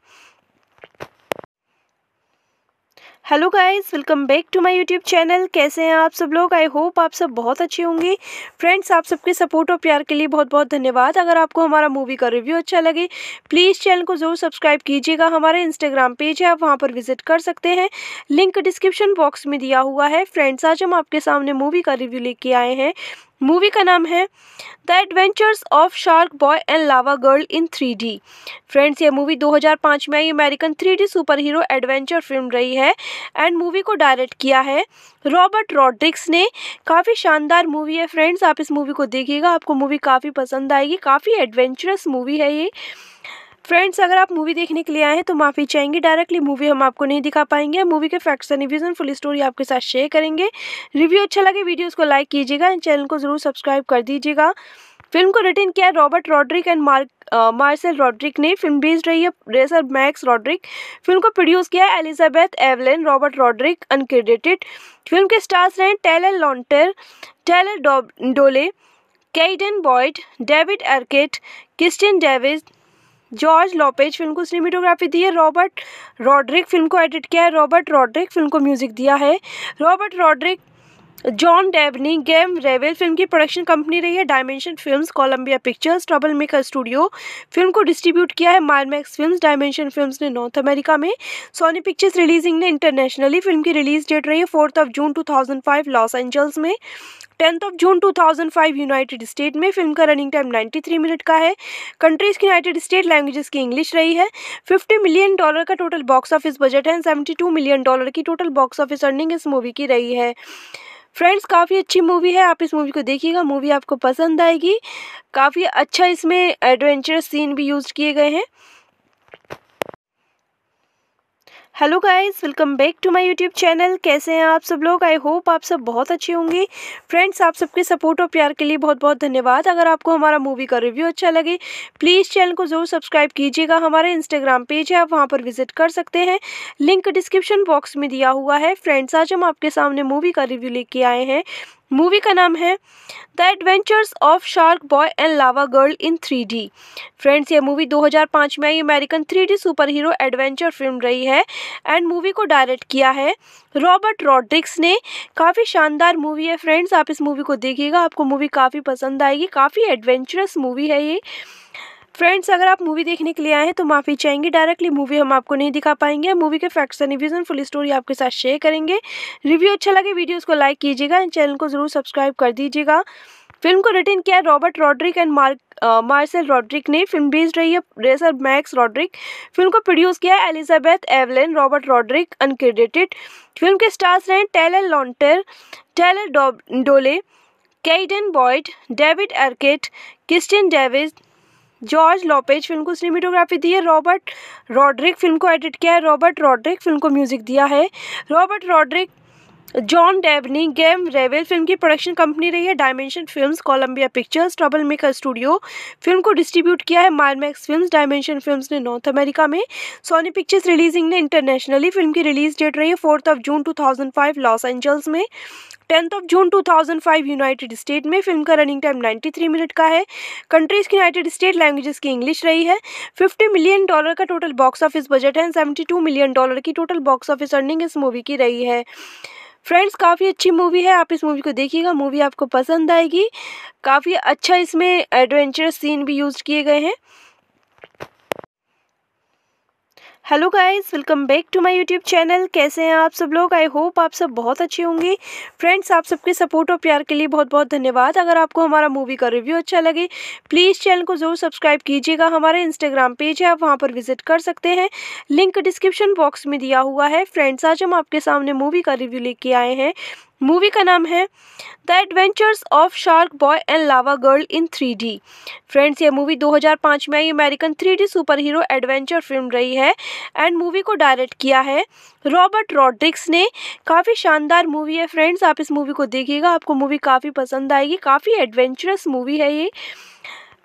Hello guys, welcome back to my YouTube channel. कैसे हैं आप सब लोग? आई होप आप सब बहुत अच्छे होंगे। फ्रेंड्स आप सबके सपोर्ट और प्यार के लिए बहुत बहुत धन्यवाद। अगर आपको हमारा मूवी का रिव्यू अच्छा लगे प्लीज़ चैनल को ज़रूर सब्सक्राइब कीजिएगा। हमारा इंस्टाग्राम पेज है, आप वहाँ पर विज़िट कर सकते हैं। लिंक डिस्क्रिप्शन बॉक्स में दिया हुआ है। फ्रेंड्स आज हम आपके सामने मूवी का रिव्यू लेके आए हैं। मूवी का नाम है the adventures of Sharkboy and Lava Girl in three D. Friends, ये मूवी 2005 में आई, American three D superhero adventure film रही है एंड मूवी को डायरेक्ट किया है रॉबर्ट रॉड्रिक्स ने। काफ़ी शानदार मूवी है फ्रेंड्स, आप इस मूवी को देखिएगा, आपको मूवी काफ़ी पसंद आएगी, काफ़ी एडवेंचरस मूवी है ये। फ्रेंड्स अगर आप मूवी देखने के लिए आए हैं तो माफ़ी चाहेंगे। डायरेक्टली मूवी हम आपको नहीं दिखा पाएँगे। मूवी के facts and reviews full story आपके साथ शेयर करेंगे। रिव्यू अच्छा लगे वीडियोस को लाइक कीजिएगा एंड चैनल को ज़रूर सब्सक्राइब कर दीजिएगा। फ़िल्म को रिटर्न किया Robert Rodriguez and Mark Marcel Rodriguez ने। फ़िल्म बेस्ड रही है रेसर मैक्स रॉड्रिक फ़िल्म को प्रोड्यूस किया Elizabeth Avellan Robert Rodriguez uncredited film के स्टार्स रहे Taylor Lautner Taylor Dooley Cayden Boyd David Arquette Kristin David George Lopez film को cinematography दी है। रॉबर्ट रॉड्रिक फ़िल्म को एडिट किया है। रॉबर्ट रॉड्रिक फ़िल्म को म्यूज़िक दिया है। Robert Rodriguez, John Debney Graeme Revell film की प्रोडक्शन कंपनी रही है। Dimension Films, Columbia Pictures, Troublemaker Studio film को डिस्ट्रीब्यूट किया है। मारमैक्स फिल्म्स, डायमेंशन फिल्म्स ने नॉर्थ अमेरिका में, सोनी पिक्चर्स रिलीजिंग ने इंटरनेशनली फ़िल्म की रिलीज़ डेट रही है। Fourth of June 2005 Los Angeles में। Tenth of June 2005 United State में फ़िल्म का रनिंग टाइम 93 मिनट का है। कंट्रीज़ की यूनाइटेड स्टेट लैंग्वेजेस की इंग्लिश रही है। 50 मिलियन डॉलर का टोटल बॉक्स ऑफ़िस बजट है। 72 मिलियन डॉलर की टोटल बॉक्स ऑफ़िस अर्निंग इस मूवी की रही है। फ्रेंड्स काफ़ी अच्छी मूवी है। आप इस मूवी को देखिएगा। मूवी आपको पसंद आएगी। काफ़ी अच्छा इसमें एडवेंचरस सीन भी यूज़ किए गए हैं। Hello guys, welcome back to my YouTube channel. कैसे हैं आप सब लोग? आई होप आप सब बहुत अच्छे होंगे। फ्रेंड्स आप सबके सपोर्ट और प्यार के लिए बहुत बहुत धन्यवाद। अगर आपको हमारा मूवी का रिव्यू अच्छा लगे प्लीज़ चैनल को ज़रूर सब्सक्राइब कीजिएगा। हमारा इंस्टाग्राम पेज है, आप वहाँ पर विज़िट कर सकते हैं। लिंक डिस्क्रिप्शन बॉक्स में दिया हुआ है। फ्रेंड्स आज हम आपके सामने मूवी का रिव्यू लेके आए हैं। मूवी का नाम है the adventures of Sharkboy and Lava Girl in three D. Friends, ये मूवी 2005 में आई, American three D superhero adventure film रही है एंड मूवी को डायरेक्ट किया है रॉबर्ट रॉड्रिक्स ने। काफ़ी शानदार मूवी है फ्रेंड्स, आप इस मूवी को देखिएगा, आपको मूवी काफ़ी पसंद आएगी, काफ़ी एडवेंचरस मूवी है ये। फ्रेंड्स अगर आप मूवी देखने के लिए आए हैं तो माफ़ी चाहेंगे। डायरेक्टली मूवी हम आपको नहीं दिखा पाएँगे। मूवी के facts and reviews full story आपके साथ शेयर करेंगे। रिव्यू अच्छा लगे वीडियोस को लाइक कीजिएगा एंड चैनल को ज़रूर सब्सक्राइब कर दीजिएगा। फ़िल्म को रिटर्न किया Robert Rodriguez and Mark Marcel Rodriguez ने। फ़िल्म बेस्ड रही है रेसर मैक्स रॉड्रिक फ़िल्म को प्रोड्यूस किया Elizabeth Avellan Robert Rodriguez uncredited film के स्टार्स रहे Taylor Lautner Taylor Dooley Cayden Boyd David Arquette Christian David George Lopez film को cinematography दी है। रॉबर्ट रॉड्रिक फ़िल्म को एडिट किया है। रॉबर्ट रॉड्रिक फ़िल्म को म्यूज़िक दिया है। Robert Rodriguez John Debney Graeme Revell film की प्रोडक्शन कंपनी रही है Dimension Films Columbia Pictures Troublemaker Studio film को डिस्ट्रीब्यूट किया है मारमैक्स फिल्म्स डायमेंशन फिल्म्स ने नॉर्थ अमेरिका में। सोनी पिक्चर्स रिलीजिंग ने इंटरनेशनली फ़िल्म की रिलीज़ डेट रही है fourth of June 2005 Los Angeles में। Tenth of June 2005 United State में। फ़िल्म का रनिंग टाइम 93 मिनट का है। कंट्रीज़ की यूनाइटेड स्टेट लैंग्वेजेस की इंग्लिश रही है। 50 मिलियन डॉलर का टोटल बॉक्स ऑफ़िस बजट है 72 मिलियन डॉलर की टोटल बॉक्स ऑफ़िस अर्निंग इस मूवी की रही है। फ्रेंड्स काफ़ी अच्छी मूवी है, आप इस मूवी को देखिएगा मूवी आपको पसंद आएगी। काफ़ी अच्छा इसमें एडवेंचरस सीन भी यूज़ किए गए हैं। Hello guys, welcome back to my YouTube channel. कैसे हैं आप सब लोग? आई होप आप सब बहुत अच्छे होंगे। फ्रेंड्स आप सबके सपोर्ट और प्यार के लिए बहुत बहुत धन्यवाद। अगर आपको हमारा मूवी का रिव्यू अच्छा लगे प्लीज़ चैनल को ज़रूर सब्सक्राइब कीजिएगा। हमारे इंस्टाग्राम पेज है, आप वहाँ पर विज़िट कर सकते हैं। लिंक डिस्क्रिप्शन बॉक्स में दिया हुआ है। फ्रेंड्स आज हम आपके सामने मूवी का रिव्यू लेके आए हैं। मूवी का नाम है the adventures of Shark Boy and Lava Girl in three D. Friends, ये मूवी 2005 में आई, American three D super hero adventure film रही है एंड मूवी को डायरेक्ट किया है रॉबर्ट रॉड्रिक्स ने। काफ़ी शानदार मूवी है फ्रेंड्स, आप इस मूवी को देखिएगा, आपको मूवी काफ़ी पसंद आएगी, काफ़ी एडवेंचरस मूवी है ये।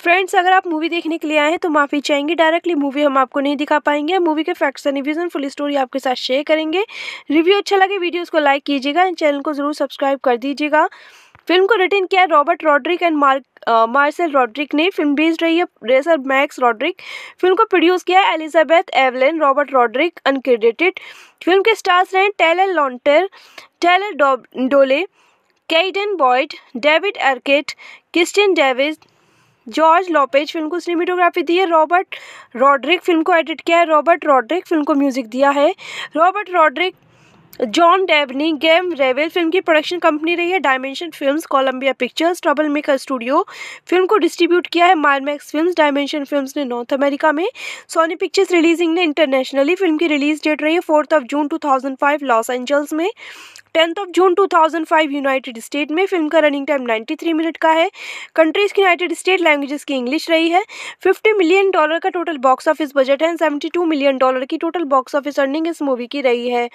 फ्रेंड्स अगर आप मूवी देखने के लिए आए हैं तो माफ़ी चाहेंगे। डायरेक्टली मूवी हम आपको नहीं दिखा पाएँगे। मूवी के facts and reviews full story आपके साथ शेयर करेंगे। रिव्यू अच्छा लगे वीडियोस को लाइक कीजिएगा एंड चैनल को ज़रूर सब्सक्राइब कर दीजिएगा। फ़िल्म को रिटर्न किया Robert Rodriguez and Mark Marcel Rodriguez ने। फ़िल्म बेस्ड रही है रेसर मैक्स रॉड्रिक फ़िल्म को प्रोड्यूस किया Elizabeth Avellan Robert Rodriguez uncredited film के स्टार्स रहे Taylor Lautner Taylor Dooley Cayden Boyd David Arquette Kristin Davis George Lopez film को cinematography दी है। रॉबर्ट रॉड्रिक फ़िल्म को एडिट किया है। रॉबर्ट रॉड्रिक फ़िल्म को म्यूज़िक दिया है। Robert Rodriguez John Debney Graeme Revell film की प्रोडक्शन कंपनी रही है Dimension Films Columbia Pictures Troublemaker studio film को डिस्ट्रीब्यूट किया है मारमैक्स फिल्म्स डायमेंशन फिल्म्स ने नॉर्थ अमेरिका में। सोनी पिक्चर्स रिलीजिंग ने इंटरनेशनली फ़िल्म की रिलीज़ डेट रही है fourth of June 2005 Los Angeles में। Tenth of June 2005 United State में। फ़िल्म का रनिंग टाइम 93 मिनट का है। कंट्रीज़ की यूनाइटेड स्टेट लैंग्वेजेस की इंग्लिश रही है। 50 मिलियन डॉलर का टोटल बॉक्स ऑफ़िस बजट है 72 मिलियन डॉलर की टोटल बॉक्स ऑफ़िस अर्निंग इस मूवी की रही है।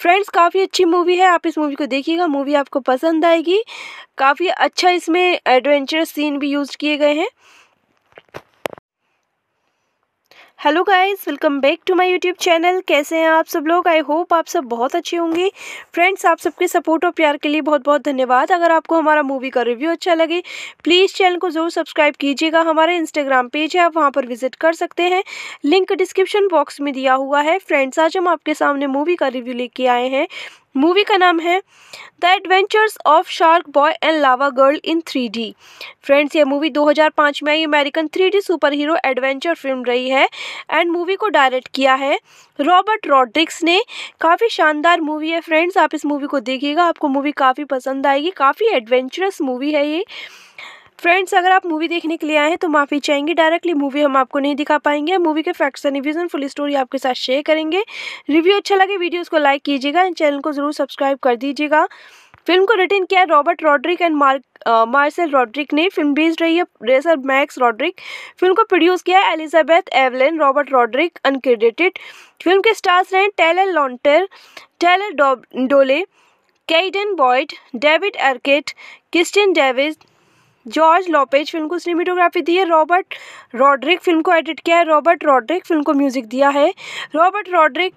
फ्रेंड्स काफ़ी अच्छी मूवी है, आप इस मूवी को देखिएगा मूवी आपको पसंद आएगी। काफ़ी अच्छा इसमें एडवेंचर सीन भी यूज़ किए गए हैं। Hello guys, welcome back to my YouTube channel. कैसे हैं आप सब लोग? आई होप आप सब बहुत अच्छे होंगे। फ्रेंड्स आप सबके सपोर्ट और प्यार के लिए बहुत बहुत धन्यवाद। अगर आपको हमारा मूवी का रिव्यू अच्छा लगे प्लीज़ चैनल को ज़रूर सब्सक्राइब कीजिएगा। हमारा इंस्टाग्राम पेज है, आप वहाँ पर विज़िट कर सकते हैं। लिंक डिस्क्रिप्शन बॉक्स में दिया हुआ है। फ्रेंड्स आज हम आपके सामने मूवी का रिव्यू लेके आए हैं। मूवी का नाम है the adventures of Shark Boy and Lava Girl in three D. Friends, ये मूवी 2005 में आई, American three D super hero adventure film रही है एंड मूवी को डायरेक्ट किया है रॉबर्ट रॉड्रिक्स ने। काफ़ी शानदार मूवी है फ्रेंड्स, आप इस मूवी को देखिएगा, आपको मूवी काफ़ी पसंद आएगी, काफ़ी एडवेंचरस मूवी है ये। फ्रेंड्स अगर आप मूवी देखने के लिए आए हैं तो माफ़ी चाहेंगे। डायरेक्टली मूवी हम आपको नहीं दिखा पाएँगे। मूवी के facts and reviews full story आपके साथ शेयर करेंगे। रिव्यू अच्छा लगे वीडियोस को लाइक कीजिएगा एंड चैनल को ज़रूर सब्सक्राइब कर दीजिएगा। फ़िल्म को रिटर्न किया Robert Rodriguez and Mark Marcel Rodriguez ने। फ़िल्म बेस्ड रही है रेसर मैक्स रॉड्रिक फ़िल्म को प्रोड्यूस किया Elizabeth Avellan Robert Rodriguez uncredited film के स्टार्स रहे Taylor Lautner Taylor Dooley Cayden Boyd David Arquette Kristin Davis George Lopez film को cinematography दी है। रॉबर्ट रॉड्रिक फ़िल्म को एडिट किया है। रॉबर्ट रॉड्रिक फ़िल्म को म्यूज़िक दिया है। Robert Rodriguez,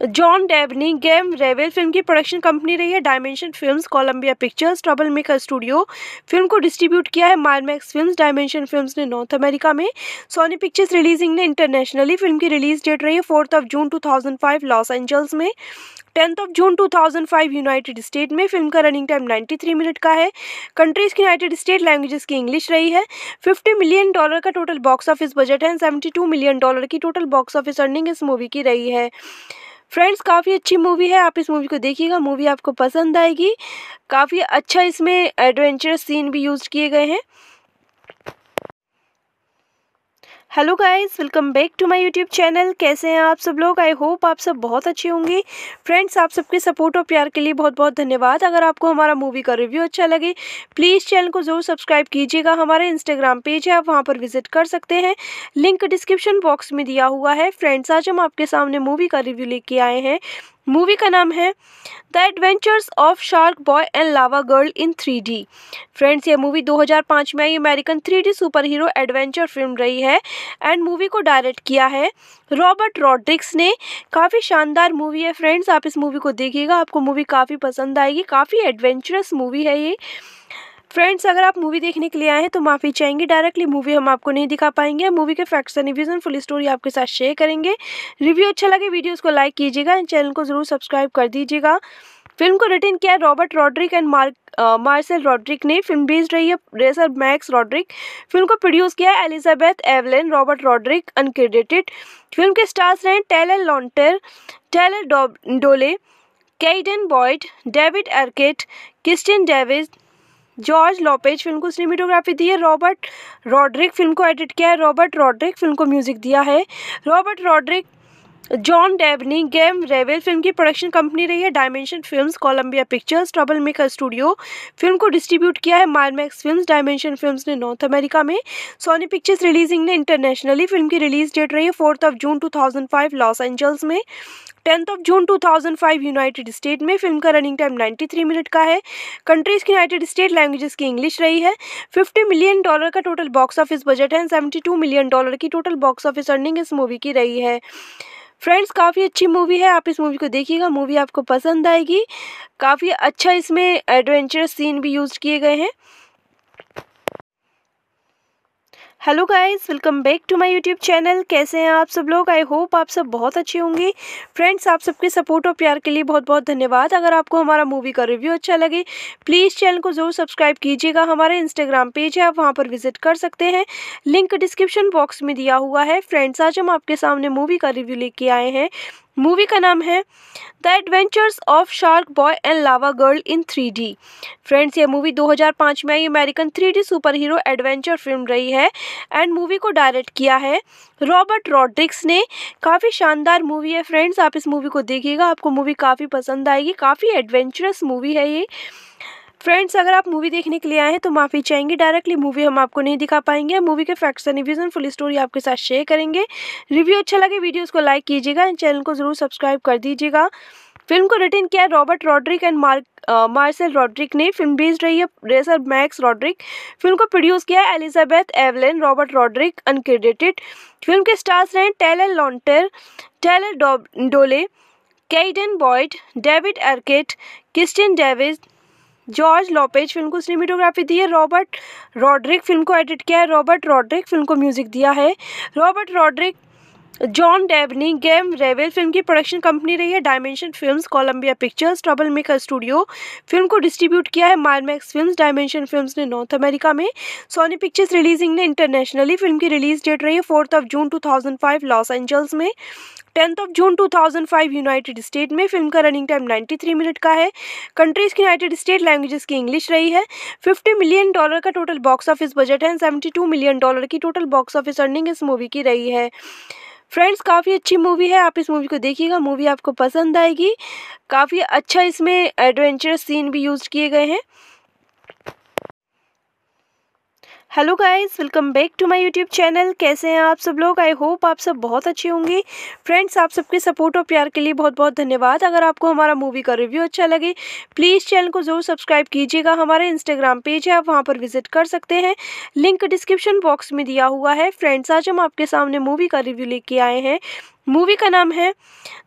John Debney Graeme Revell film की प्रोडक्शन कंपनी रही है। Dimension Films, Columbia Pictures, Troublemaker studio film को डिस्ट्रीब्यूट किया है। मारमैक्स फिल्म्स, डायमेंशन फिल्म्स ने नॉर्थ अमेरिका में, सोनी पिक्चर्स रिलीजिंग ने इंटरनेशनली फ़िल्म की रिलीज़ डेट रही है। Fourth of June 2005 Los Angeles में। Tenth of June 2005 United State में फ़िल्म का रनिंग टाइम 93 मिनट का है। कंट्रीज़ की यूनाइटेड स्टेट लैंग्वेजेस की इंग्लिश रही है। 50 मिलियन डॉलर का टोटल बॉक्स ऑफ़िस बजट है। 72 मिलियन डॉलर की टोटल बॉक्स ऑफ़िस अर्निंग इस मूवी की रही है। फ्रेंड्स काफ़ी अच्छी मूवी है। आप इस मूवी को देखिएगा। मूवी आपको पसंद आएगी। काफ़ी अच्छा इसमें एडवेंचरस सीन भी यूज़ किए गए हैं। Hello guys, welcome back to my YouTube channel. कैसे हैं आप सब लोग? आई होप आप सब बहुत अच्छे होंगे। फ्रेंड्स आप सबके सपोर्ट और प्यार के लिए बहुत बहुत धन्यवाद। अगर आपको हमारा मूवी का रिव्यू अच्छा लगे प्लीज़ चैनल को ज़रूर सब्सक्राइब कीजिएगा। हमारा इंस्टाग्राम पेज है, आप वहाँ पर विज़िट कर सकते हैं। लिंक डिस्क्रिप्शन बॉक्स में दिया हुआ है। फ्रेंड्स आज हम आपके सामने मूवी का रिव्यू लेके आए हैं। मूवी का नाम है the adventures of Shark Boy and Lava Girl in three D. Friends, ये मूवी 2005 में आई, American three D super hero adventure film रही है एंड मूवी को डायरेक्ट किया है रॉबर्ट रॉड्रिक्स ने। काफ़ी शानदार मूवी है फ्रेंड्स, आप इस मूवी को देखिएगा, आपको मूवी काफ़ी पसंद आएगी, काफ़ी एडवेंचरस मूवी है ये। फ्रेंड्स अगर आप मूवी देखने के लिए आए हैं तो माफ़ी चाहेंगे। डायरेक्टली मूवी हम आपको नहीं दिखा पाएँगे। मूवी के facts and reviews full story आपके साथ शेयर करेंगे। रिव्यू अच्छा लगे वीडियोस को लाइक कीजिएगा एंड चैनल को ज़रूर सब्सक्राइब कर दीजिएगा। फ़िल्म को रिटर्न किया Robert Rodriguez and Mark Marcel Rodriguez ने। फ़िल्म बेस्ड रही है रेसर मैक्स रॉड्रिक फ़िल्म को प्रोड्यूस किया Elizabeth Avellan Robert Rodriguez uncredited film के स्टार्स रहे Taylor Lautner Taylor Dooley Cayden Boyd David Arquette Kristin Davis George Lopez film को cinematography दी है। रॉबर्ट रॉड्रिक फ़िल्म को एडिट किया है। रॉबर्ट रॉड्रिक फ़िल्म को म्यूज़िक दिया है। Robert Rodriguez, John Debney Graeme Revell film की प्रोडक्शन कंपनी रही है। Dimension Films, Columbia Pictures, Troublemaker studio film को डिस्ट्रीब्यूट किया है। मारमैक्स फिल्म्स, डायमेंशन फिल्म्स ने नॉर्थ अमेरिका में, सोनी पिक्चर्स रिलीजिंग ने इंटरनेशनली फ़िल्म की रिलीज़ डेट रही है। Fourth of June 2005 Los Angeles में। Tenth of June 2005 United State में फ़िल्म का रनिंग टाइम 93 मिनट का है। कंट्रीज़ की यूनाइटेड स्टेट लैंग्वेजेस की इंग्लिश रही है। 50 मिलियन डॉलर का टोटल बॉक्स ऑफ़िस बजट है। 72 मिलियन डॉलर की टोटल बॉक्स ऑफ़िस अर्निंग इस मूवी की रही है। फ्रेंड्स काफ़ी अच्छी मूवी है। आप इस मूवी को देखिएगा। मूवी आपको पसंद आएगी। काफ़ी अच्छा इसमें एडवेंचरस सीन भी यूज़ किए गए हैं। Hello guys, welcome back to my YouTube channel. कैसे हैं आप सब लोग? आई होप आप सब बहुत अच्छे होंगे। फ्रेंड्स आप सबके सपोर्ट और प्यार के लिए बहुत बहुत धन्यवाद। अगर आपको हमारा मूवी का रिव्यू अच्छा लगे प्लीज़ चैनल को ज़रूर सब्सक्राइब कीजिएगा। हमारा इंस्टाग्राम पेज है, आप वहाँ पर विज़िट कर सकते हैं। लिंक डिस्क्रिप्शन बॉक्स में दिया हुआ है। फ्रेंड्स आज हम आपके सामने मूवी का रिव्यू लेके आए हैं। मूवी का नाम है the adventures of Shark Boy and Lava Girl in three D. Friends, ये मूवी 2005 में आई, American three D super hero adventure film रही है एंड मूवी को डायरेक्ट किया है रॉबर्ट रॉड्रिक्स ने। काफ़ी शानदार मूवी है फ्रेंड्स, आप इस मूवी को देखिएगा, आपको मूवी काफ़ी पसंद आएगी, काफ़ी एडवेंचरस मूवी है ये। फ्रेंड्स अगर आप मूवी देखने के लिए आए हैं तो माफ़ी चाहेंगे। डायरेक्टली मूवी हम आपको नहीं दिखा पाएँगे। मूवी के facts and reviews full story आपके साथ शेयर करेंगे। रिव्यू अच्छा लगे वीडियोस को लाइक कीजिएगा एंड चैनल को ज़रूर सब्सक्राइब कर दीजिएगा। फ़िल्म को रिटर्न किया Robert Rodriguez and Mark Marcel Rodriguez ने। फ़िल्म बेस्ड रही है रेसर मैक्स रॉड्रिक फ़िल्म को प्रोड्यूस किया Elizabeth Avellan Robert Rodriguez uncredited film के स्टार्स रहे Taylor Lautner Taylor Dooley Cayden Boyd David Arquette Kristin Davis George Lopez film को cinematography दी है। रॉबर्ट रॉड्रिक फ़िल्म को एडिट किया है। रॉबर्ट रॉड्रिक फ़िल्म को म्यूज़िक दिया है। Robert Rodriguez, John Debney Graeme Revell film की प्रोडक्शन कंपनी रही है। Dimension Films, Columbia Pictures, Troublemaker studio film को डिस्ट्रीब्यूट किया है। मारमैक्स फिल्म्स, डायमेंशन फिल्म्स ने नॉर्थ अमेरिका में, सोनी पिक्चर्स रिलीजिंग ने इंटरनेशनली फ़िल्म की रिलीज़ डेट रही है। Fourth of June 2005 Los Angeles में। Tenth of June 2005 United State में फ़िल्म का रनिंग टाइम 93 मिनट का है। कंट्रीज़ की यूनाइटेड स्टेट लैंग्वेजेस की इंग्लिश रही है। 50 मिलियन डॉलर का टोटल बॉक्स ऑफ़िस बजट है। 72 मिलियन डॉलर की टोटल बॉक्स ऑफ़िस अर्निंग इस मूवी की रही है। फ्रेंड्स काफ़ी अच्छी मूवी है। आप इस मूवी को देखिएगा। मूवी आपको पसंद आएगी। काफ़ी अच्छा इसमें एडवेंचरस सीन भी यूज़ किए गए हैं। Hello guys, welcome back to my YouTube channel. कैसे हैं आप सब लोग? आई होप आप सब बहुत अच्छे होंगे। फ्रेंड्स आप सबके सपोर्ट और प्यार के लिए बहुत बहुत धन्यवाद। अगर आपको हमारा मूवी का रिव्यू अच्छा लगे प्लीज़ चैनल को ज़रूर सब्सक्राइब कीजिएगा। हमारा इंस्टाग्राम पेज है, आप वहाँ पर विज़िट कर सकते हैं। लिंक डिस्क्रिप्शन बॉक्स में दिया हुआ है। फ्रेंड्स आज हम आपके सामने मूवी का रिव्यू लेके आए हैं। मूवी का नाम है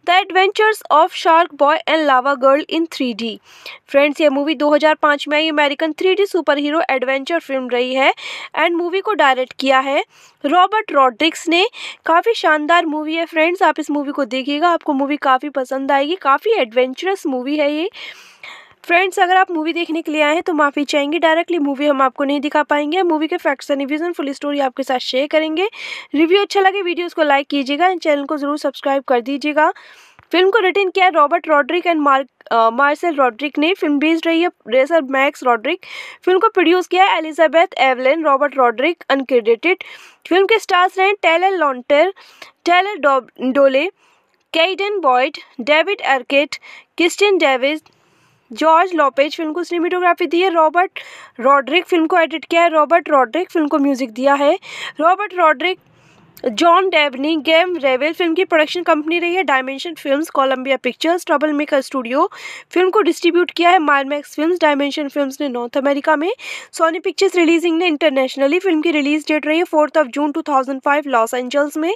the adventures of Shark Boy and Lava Girl in three D. Friends, ये मूवी 2005 में आई, American three D super hero adventure film रही है एंड मूवी को डायरेक्ट किया है रॉबर्ट रॉड्रिक्स ने। काफ़ी शानदार मूवी है फ्रेंड्स, आप इस मूवी को देखिएगा, आपको मूवी काफ़ी पसंद आएगी, काफ़ी एडवेंचरस मूवी है ये। फ्रेंड्स अगर आप मूवी देखने के लिए आए हैं तो माफ़ी चाहेंगे। डायरेक्टली मूवी हम आपको नहीं दिखा पाएँगे। मूवी के facts and reviews full story आपके साथ शेयर करेंगे। रिव्यू अच्छा लगे वीडियोस को लाइक कीजिएगा एंड चैनल को ज़रूर सब्सक्राइब कर दीजिएगा। फ़िल्म को रिटर्न किया Robert Rodriguez and Mark Marcel Rodriguez ने। फ़िल्म बेस्ड रही है रेसर मैक्स रॉड्रिक फ़िल्म को प्रोड्यूस किया Elizabeth Avellan Robert Rodriguez uncredited film के स्टार्स रहे Taylor Lautner Taylor Dooley Cayden Boyd David Arquette Kristin Davis George Lopez film को cinematography दी है। रॉबर्ट रॉड्रिक फ़िल्म को एडिट किया है। रॉबर्ट रॉड्रिक फ़िल्म को म्यूज़िक दिया है। Robert Rodriguez John Debney Graeme Revell film की प्रोडक्शन कंपनी रही है Dimension Films Columbia Pictures Troublemaker studio film को डिस्ट्रीब्यूट किया है मारमैक्स फिल्म्स डायमेंशन फिल्म्स ने नॉर्थ अमेरिका में। सोनी पिक्चर्स रिलीजिंग ने इंटरनेशनली फ़िल्म की रिलीज़ डेट रही है fourth of June 2005 Los Angeles में।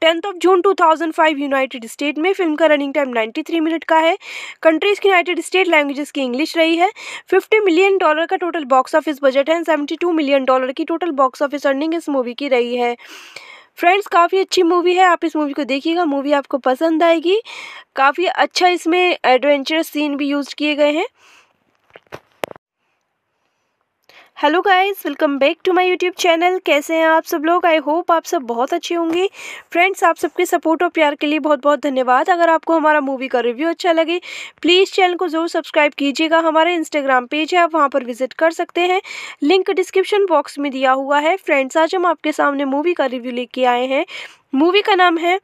Tenth of June 2005 United State में। फ़िल्म का रनिंग टाइम 93 मिनट का है। कंट्रीज़ की यूनाइटेड स्टेट लैंग्वेजेस की इंग्लिश रही है। 50 मिलियन डॉलर का टोटल बॉक्स ऑफ़िस बजट है 72 मिलियन डॉलर की टोटल बॉक्स ऑफ़िस अर्निंग इस मूवी की रही है। फ्रेंड्स काफ़ी अच्छी मूवी है, आप इस मूवी को देखिएगा मूवी आपको पसंद आएगी। काफ़ी अच्छा इसमें एडवेंचरस सीन भी यूज़ किए गए हैं। Hello guys, welcome back to my YouTube channel. कैसे हैं आप सब लोग? आई होप आप सब बहुत अच्छे होंगे। फ्रेंड्स आप सबके सपोर्ट और प्यार के लिए बहुत बहुत धन्यवाद। अगर आपको हमारा मूवी का रिव्यू अच्छा लगे प्लीज़ चैनल को ज़रूर सब्सक्राइब कीजिएगा। हमारा इंस्टाग्राम पेज है, आप वहाँ पर विज़िट कर सकते हैं। लिंक डिस्क्रिप्शन बॉक्स में दिया हुआ है। फ्रेंड्स आज हम आपके सामने मूवी का रिव्यू लेके आए हैं। मूवी का नाम है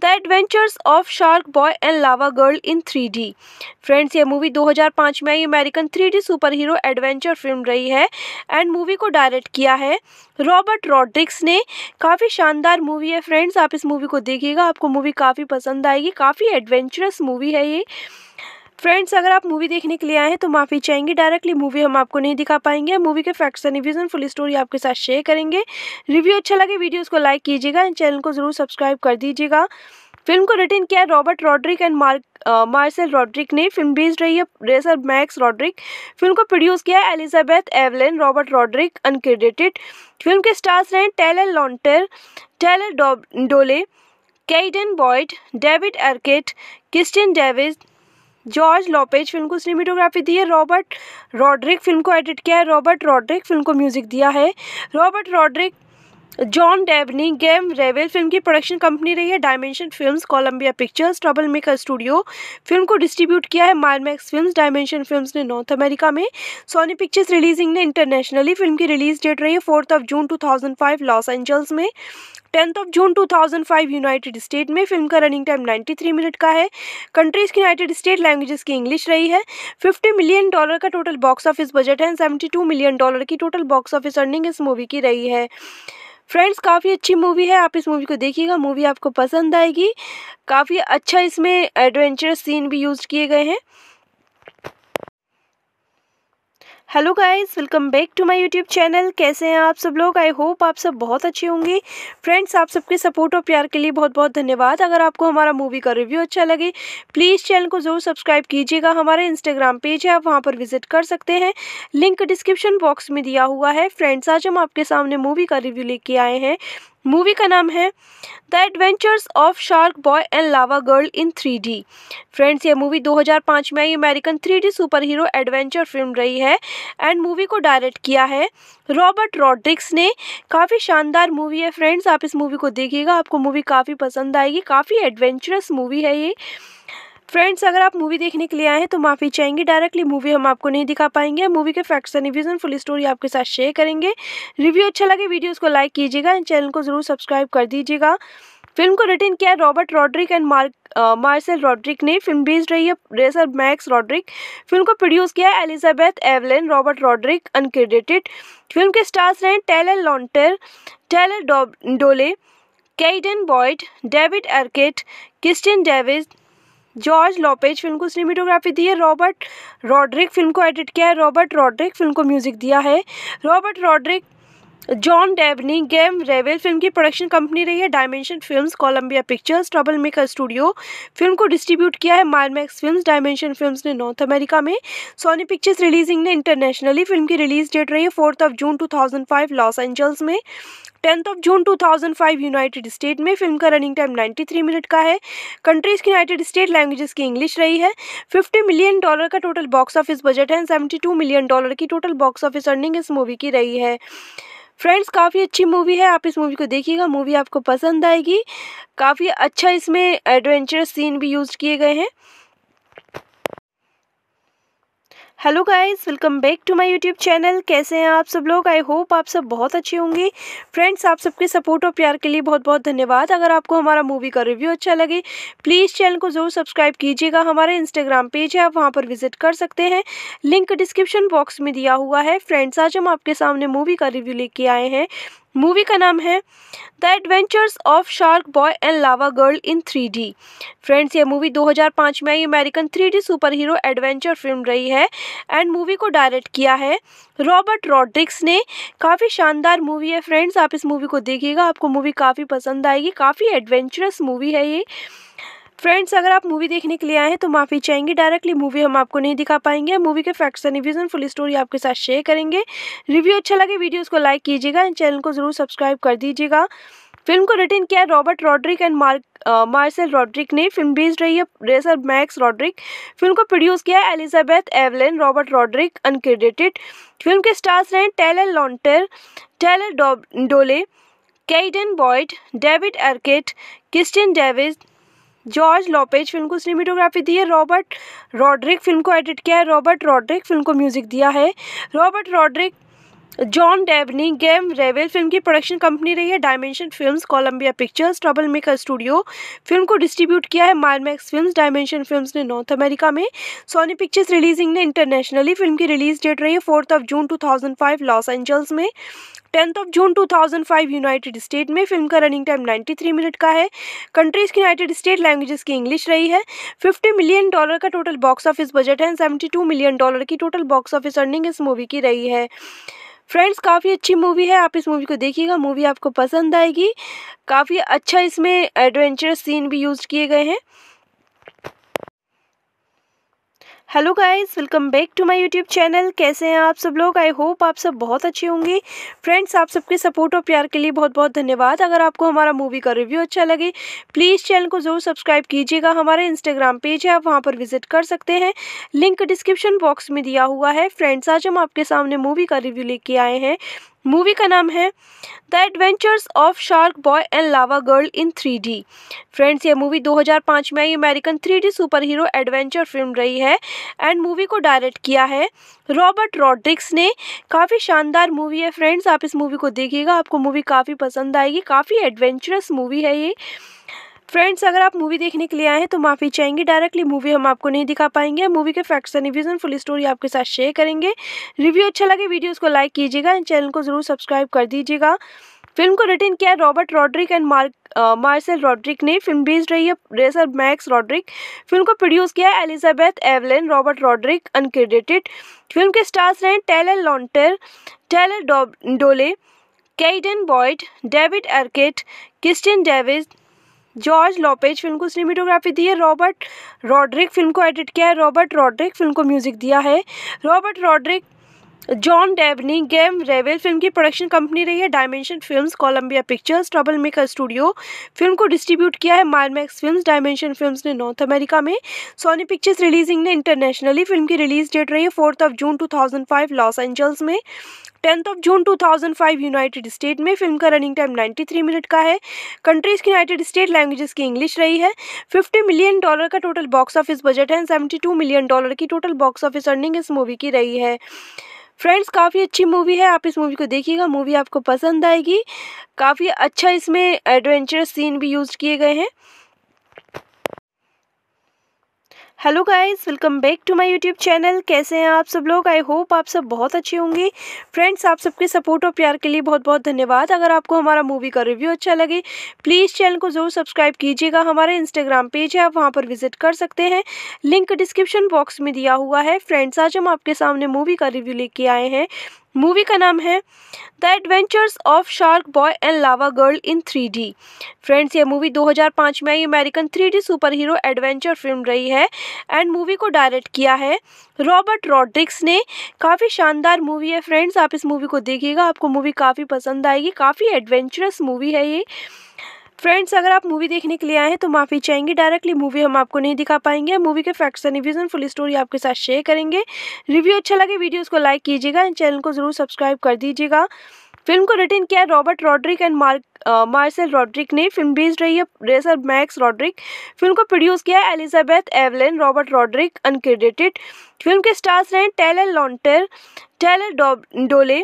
the adventures of Shark Boy and Lava Girl in three D. Friends, ये मूवी 2005 में आई, American three D super hero adventure film रही है एंड मूवी को डायरेक्ट किया है रॉबर्ट रॉड्रिक्स ने। काफ़ी शानदार मूवी है फ्रेंड्स, आप इस मूवी को देखिएगा, आपको मूवी काफ़ी पसंद आएगी, काफ़ी एडवेंचरस मूवी है ये। फ्रेंड्स अगर आप मूवी देखने के लिए आए हैं तो माफ़ी चाहेंगे। डायरेक्टली मूवी हम आपको नहीं दिखा पाएँगे। मूवी के facts and reviews full story आपके साथ शेयर करेंगे। रिव्यू अच्छा लगे वीडियोस को लाइक कीजिएगा एंड चैनल को ज़रूर सब्सक्राइब कर दीजिएगा। फ़िल्म को रिटर्न किया Robert Rodriguez and Mark Marcel Rodriguez ने। फ़िल्म बेस्ड रही है रेसर मैक्स रॉड्रिक फ़िल्म को प्रोड्यूस किया Elizabeth Avellan Robert Rodriguez uncredited film के स्टार्स रहे Taylor Lautner Taylor Dooley Cayden Boyd David Arquette Kristin Davis George Lopez film को cinematography दी है। रॉबर्ट रॉड्रिक फ़िल्म को एडिट किया है। रॉबर्ट रॉड्रिक फ़िल्म को म्यूज़िक दिया है। Robert Rodriguez, John Debney Graeme Revell film की प्रोडक्शन कंपनी रही है। Dimension Films, Columbia Pictures, Trouble Maker Studio film को डिस्ट्रीब्यूट किया है। मारमैक्स फिल्म्स, डायमेंशन फिल्म्स ने नॉर्थ अमेरिका में, सोनी पिक्चर्स रिलीजिंग ने इंटरनेशनली फ़िल्म की रिलीज़ डेट रही है। Fourth of June 2005 Los Angeles में। Tenth of June 2005 United State में फ़िल्म का रनिंग टाइम 93 मिनट का है। कंट्रीज़ की यूनाइटेड स्टेट लैंग्वेजेस की इंग्लिश रही है। 50 मिलियन डॉलर का टोटल बॉक्स ऑफ़िस बजट है। 72 मिलियन डॉलर की टोटल बॉक्स ऑफ़िस अर्निंग इस मूवी की रही है। फ्रेंड्स काफ़ी अच्छी मूवी है। आप इस मूवी को देखिएगा। मूवी आपको पसंद आएगी। काफ़ी अच्छा इसमें एडवेंचरस सीन भी यूज़ किए गए हैं। Hello guys, welcome back to my YouTube channel. कैसे हैं आप सब लोग? आई होप आप सब बहुत अच्छे होंगे। फ्रेंड्स आप सबके सपोर्ट और प्यार के लिए बहुत बहुत धन्यवाद। अगर आपको हमारा मूवी का रिव्यू अच्छा लगे प्लीज़ चैनल को ज़रूर सब्सक्राइब कीजिएगा। हमारा इंस्टाग्राम पेज है, आप वहाँ पर विज़िट कर सकते हैं। लिंक डिस्क्रिप्शन बॉक्स में दिया हुआ है। फ्रेंड्स आज हम आपके सामने मूवी का रिव्यू लेके आए हैं। मूवी का नाम है the adventures of Shark Boy and Lava Girl in three D. Friends, ये मूवी 2005 में आई, American three D super hero adventure film रही है एंड मूवी को डायरेक्ट किया है रॉबर्ट रॉड्रिक्स ने। काफ़ी शानदार मूवी है फ्रेंड्स, आप इस मूवी को देखिएगा, आपको मूवी काफ़ी पसंद आएगी, काफ़ी एडवेंचरस मूवी है ये। फ्रेंड्स अगर आप मूवी देखने के लिए आए हैं तो माफ़ी चाहेंगे। डायरेक्टली मूवी हम आपको नहीं दिखा पाएँगे। मूवी के facts and reviews full story आपके साथ शेयर करेंगे। रिव्यू अच्छा लगे वीडियोस को लाइक कीजिएगा एंड चैनल को ज़रूर सब्सक्राइब कर दीजिएगा। फ़िल्म को रिटर्न किया Robert Rodriguez and Mark Marcel Rodriguez ने। फ़िल्म बेस्ड रही है रेसर मैक्स रॉड्रिक फ़िल्म को प्रोड्यूस किया Elizabeth Avellan Robert Rodriguez uncredited film के स्टार्स रहे Taylor Lautner Taylor Dooley Cayden Boyd David Arquette Kristin David George Lopez film को cinematography दी है। रॉबर्ट रॉड्रिक फ़िल्म को एडिट किया है। रॉबर्ट रॉड्रिक फ़िल्म को म्यूज़िक दिया है। Robert Rodriguez, John Debney Graeme Revell film की प्रोडक्शन कंपनी रही है। Dimension Films, Columbia Pictures, Trouble Maker Studio film को डिस्ट्रीब्यूट किया है। मारमैक्स फिल्म्स, डायमेंशन फिल्म्स ने नॉर्थ अमेरिका में, सोनी पिक्चर्स रिलीजिंग ने इंटरनेशनली फ़िल्म की रिलीज़ डेट रही है। Fourth of June 2005 Los Angeles में। Tenth of June 2005 United State में फ़िल्म का रनिंग टाइम 93 मिनट का है। कंट्रीज़ की यूनाइटेड स्टेट लैंग्वेजेस की इंग्लिश रही है। 50 मिलियन डॉलर का टोटल बॉक्स ऑफ़िस बजट है। 72 मिलियन डॉलर की टोटल बॉक्स ऑफ़िस अर्निंग इस मूवी की रही है। फ्रेंड्स काफ़ी अच्छी मूवी है। आप इस मूवी को देखिएगा। मूवी आपको पसंद आएगी। काफ़ी अच्छा इसमें एडवेंचरस सीन भी यूज़ किए गए हैं। Hello guys, welcome back to my YouTube channel. कैसे हैं आप सब लोग? आई होप आप सब बहुत अच्छे होंगे। फ्रेंड्स आप सबके सपोर्ट और प्यार के लिए बहुत बहुत धन्यवाद। अगर आपको हमारा मूवी का रिव्यू अच्छा लगे प्लीज़ चैनल को ज़रूर सब्सक्राइब कीजिएगा। हमारा इंस्टाग्राम पेज है, आप वहाँ पर विज़िट कर सकते हैं। लिंक डिस्क्रिप्शन बॉक्स में दिया हुआ है। फ्रेंड्स आज हम आपके सामने मूवी का रिव्यू लेके आए हैं। मूवी का नाम है the adventures of Shark Boy and Lava Girl in three D. Friends, ये मूवी 2005 में आई, American three D super hero adventure film रही है एंड मूवी को डायरेक्ट किया है रॉबर्ट रॉड्रिक्स ने। काफ़ी शानदार मूवी है फ्रेंड्स, आप इस मूवी को देखिएगा, आपको मूवी काफ़ी पसंद आएगी, काफ़ी एडवेंचरस मूवी है ये। फ्रेंड्स अगर आप मूवी देखने के लिए आए हैं तो माफ़ी चाहेंगे। डायरेक्टली मूवी हम आपको नहीं दिखा पाएँगे। मूवी के facts and reviews full story आपके साथ शेयर करेंगे। रिव्यू अच्छा लगे वीडियोस को लाइक कीजिएगा एंड चैनल को ज़रूर सब्सक्राइब कर दीजिएगा। फ़िल्म को रिटर्न किया Robert Rodriguez and Mark Marshall Rodriguez ने। फ़िल्म बेस्ड रही है रेसर मैक्स रॉड्रिक फ़िल्म को प्रोड्यूस किया Elizabeth Avellan Robert Rodriguez uncredited film के स्टार्स रहे Taylor Lautner Taylor Dooley Cayden Boyd David Arquette Christian David George Lopez film को cinematography दी है। रॉबर्ट रॉड्रिक फ़िल्म को एडिट किया है। रॉबर्ट रॉड्रिक फ़िल्म को म्यूज़िक दिया है। Robert Rodriguez John Debney Graeme Revell film की प्रोडक्शन कंपनी रही है Dimension Films Columbia Pictures Trouble Maker Studio film को डिस्ट्रीब्यूट किया है मारमैक्स फिल्म्स डायमेंशन फिल्म्स ने नॉर्थ अमेरिका में। सोनी पिक्चर्स रिलीजिंग ने इंटरनेशनली फ़िल्म की रिलीज़ डेट रही है fourth of June 2005 Los Angeles में। Tenth of June 2005 United State में। फ़िल्म का रनिंग टाइम 93 मिनट का है। कंट्रीज़ की यूनाइटेड स्टेट लैंग्वेजेस की इंग्लिश रही है। 50 मिलियन डॉलर का टोटल बॉक्स ऑफ़िस बजट है 72 मिलियन डॉलर की टोटल बॉक्स ऑफ़िस अर्निंग इस मूवी की रही है। फ्रेंड्स काफ़ी अच्छी मूवी है, आप इस मूवी को देखिएगा मूवी आपको पसंद आएगी। काफ़ी अच्छा इसमें एडवेंचरस सीन भी यूज़ किए गए हैं। Hello guys, welcome back to my YouTube channel. कैसे हैं आप सब लोग? आई होप आप सब बहुत अच्छे होंगे। फ्रेंड्स आप सबके सपोर्ट और प्यार के लिए बहुत बहुत धन्यवाद। अगर आपको हमारा मूवी का रिव्यू अच्छा लगे प्लीज़ चैनल को ज़रूर सब्सक्राइब कीजिएगा। हमारे इंस्टाग्राम पेज है, आप वहाँ पर विज़िट कर सकते हैं। लिंक डिस्क्रिप्शन बॉक्स में दिया हुआ है। फ्रेंड्स आज हम आपके सामने मूवी का रिव्यू लेके आए हैं। मूवी का नाम है the adventures of Shark Boy and Lava Girl in three D. Friends, ये मूवी 2005 में आई, American three D super hero adventure film रही है एंड मूवी को डायरेक्ट किया है रॉबर्ट रॉड्रिक्स ने। काफ़ी शानदार मूवी है फ्रेंड्स, आप इस मूवी को देखिएगा, आपको मूवी काफ़ी पसंद आएगी, काफ़ी एडवेंचरस मूवी है ये। फ्रेंड्स अगर आप मूवी देखने के लिए आए हैं तो माफ़ी चाहेंगे। डायरेक्टली मूवी हम आपको नहीं दिखा पाएँगे। मूवी के facts and reviews full story आपके साथ शेयर करेंगे। रिव्यू अच्छा लगे वीडियोस को लाइक कीजिएगा एंड चैनल को ज़रूर सब्सक्राइब कर दीजिएगा। फ़िल्म को रिटर्न किया Robert Rodriguez and Mark Marshall Rodriguez ने। फ़िल्म बेस्ड रही है रेसर मैक्स रॉड्रिक फ़िल्म को प्रोड्यूस किया Elizabeth Avellan Robert Rodriguez uncredited film के स्टार्स रहे Taylor Lautner Taylor Dooley Cayden Boyd David Arquette Kristin David George Lopez film को cinematography दी है। रॉबर्ट रॉड्रिक फ़िल्म को एडिट किया है। रॉबर्ट रॉड्रिक फ़िल्म को म्यूज़िक दिया है। Robert Rodriguez John Debney Graeme Revell film की प्रोडक्शन कंपनी रही है Dimension Films Columbia Pictures Trouble Maker Studio film को डिस्ट्रीब्यूट किया है मारमैक्स फिल्म्स डायमेंशन फिल्म्स ने नॉर्थ अमेरिका में। सोनी पिक्चर्स रिलीजिंग ने इंटरनेशनली फ़िल्म की रिलीज़ डेट रही है fourth of June 2005 Los Angeles में। Tenth of June 2005 United State में। फ़िल्म का रनिंग टाइम 93 मिनट का है। कंट्रीज़ की यूनाइटेड स्टेट लैंग्वेजेस की इंग्लिश रही है। 50 मिलियन डॉलर का टोटल बॉक्स ऑफ़िस बजट है 72 मिलियन डॉलर की टोटल बॉक्स ऑफ़िस अर्निंग इस मूवी की रही है। फ्रेंड्स काफ़ी अच्छी मूवी है, आप इस मूवी को देखिएगा मूवी आपको पसंद आएगी। काफ़ी अच्छा इसमें एडवेंचरस सीन भी यूज़ किए गए हैं। Hello guys, welcome back to my YouTube channel. कैसे हैं आप सब लोग? आई होप आप सब बहुत अच्छे होंगे। फ्रेंड्स आप सबके सपोर्ट और प्यार के लिए बहुत बहुत धन्यवाद। अगर आपको हमारा मूवी का रिव्यू अच्छा लगे प्लीज़ चैनल को ज़रूर सब्सक्राइब कीजिएगा। हमारा इंस्टाग्राम पेज है, आप वहाँ पर विज़िट कर सकते हैं। लिंक डिस्क्रिप्शन बॉक्स में दिया हुआ है। फ्रेंड्स आज हम आपके सामने मूवी का रिव्यू लेके आए हैं। मूवी का नाम है the adventures of Shark Boy and Lava Girl in three D. Friends, ये मूवी 2005 में आई, American three D super hero adventure film रही है एंड मूवी को डायरेक्ट किया है रॉबर्ट रॉड्रिक्स ने। काफ़ी शानदार मूवी है फ्रेंड्स, आप इस मूवी को देखिएगा, आपको मूवी काफ़ी पसंद आएगी, काफ़ी एडवेंचरस मूवी है ये। फ्रेंड्स अगर आप मूवी देखने के लिए आए हैं तो माफ़ी चाहेंगे। डायरेक्टली मूवी हम आपको नहीं दिखा पाएँगे। मूवी के facts and reviews full story आपके साथ शेयर करेंगे। रिव्यू अच्छा लगे वीडियोस को लाइक कीजिएगा एंड चैनल को ज़रूर सब्सक्राइब कर दीजिएगा। फ़िल्म को रिटर्न किया Robert Rodriguez and Mark Marshall Rodriguez ने। फ़िल्म बेस्ड रही है रेसर मैक्स रॉड्रिक फ़िल्म को प्रोड्यूस किया Elizabeth Avellan Robert Rodriguez uncredited film के स्टार्स रहे Taylor Lautner Taylor Dooley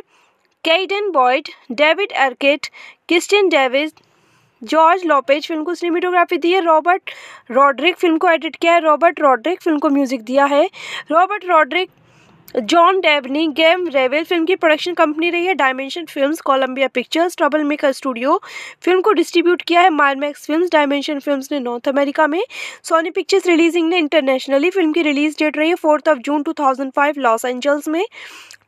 Cayden Boyd David Arquette Kristin David George Lopez film को cinematography दी है। रॉबर्ट रॉड्रिक फ़िल्म को एडिट किया है। रॉबर्ट रॉड्रिक फ़िल्म को म्यूज़िक दिया है। Robert Rodriguez, John Debney Graeme Revell film की प्रोडक्शन कंपनी रही है। Dimension Films, Columbia Pictures, Trouble Maker Studio film को डिस्ट्रीब्यूट किया है। मारमैक्स फिल्म्स, डायमेंशन फिल्म्स ने नॉर्थ अमेरिका में, सोनी पिक्चर्स रिलीजिंग ने इंटरनेशनली फ़िल्म की रिलीज़ डेट रही है। Fourth of June 2005 Los Angeles में।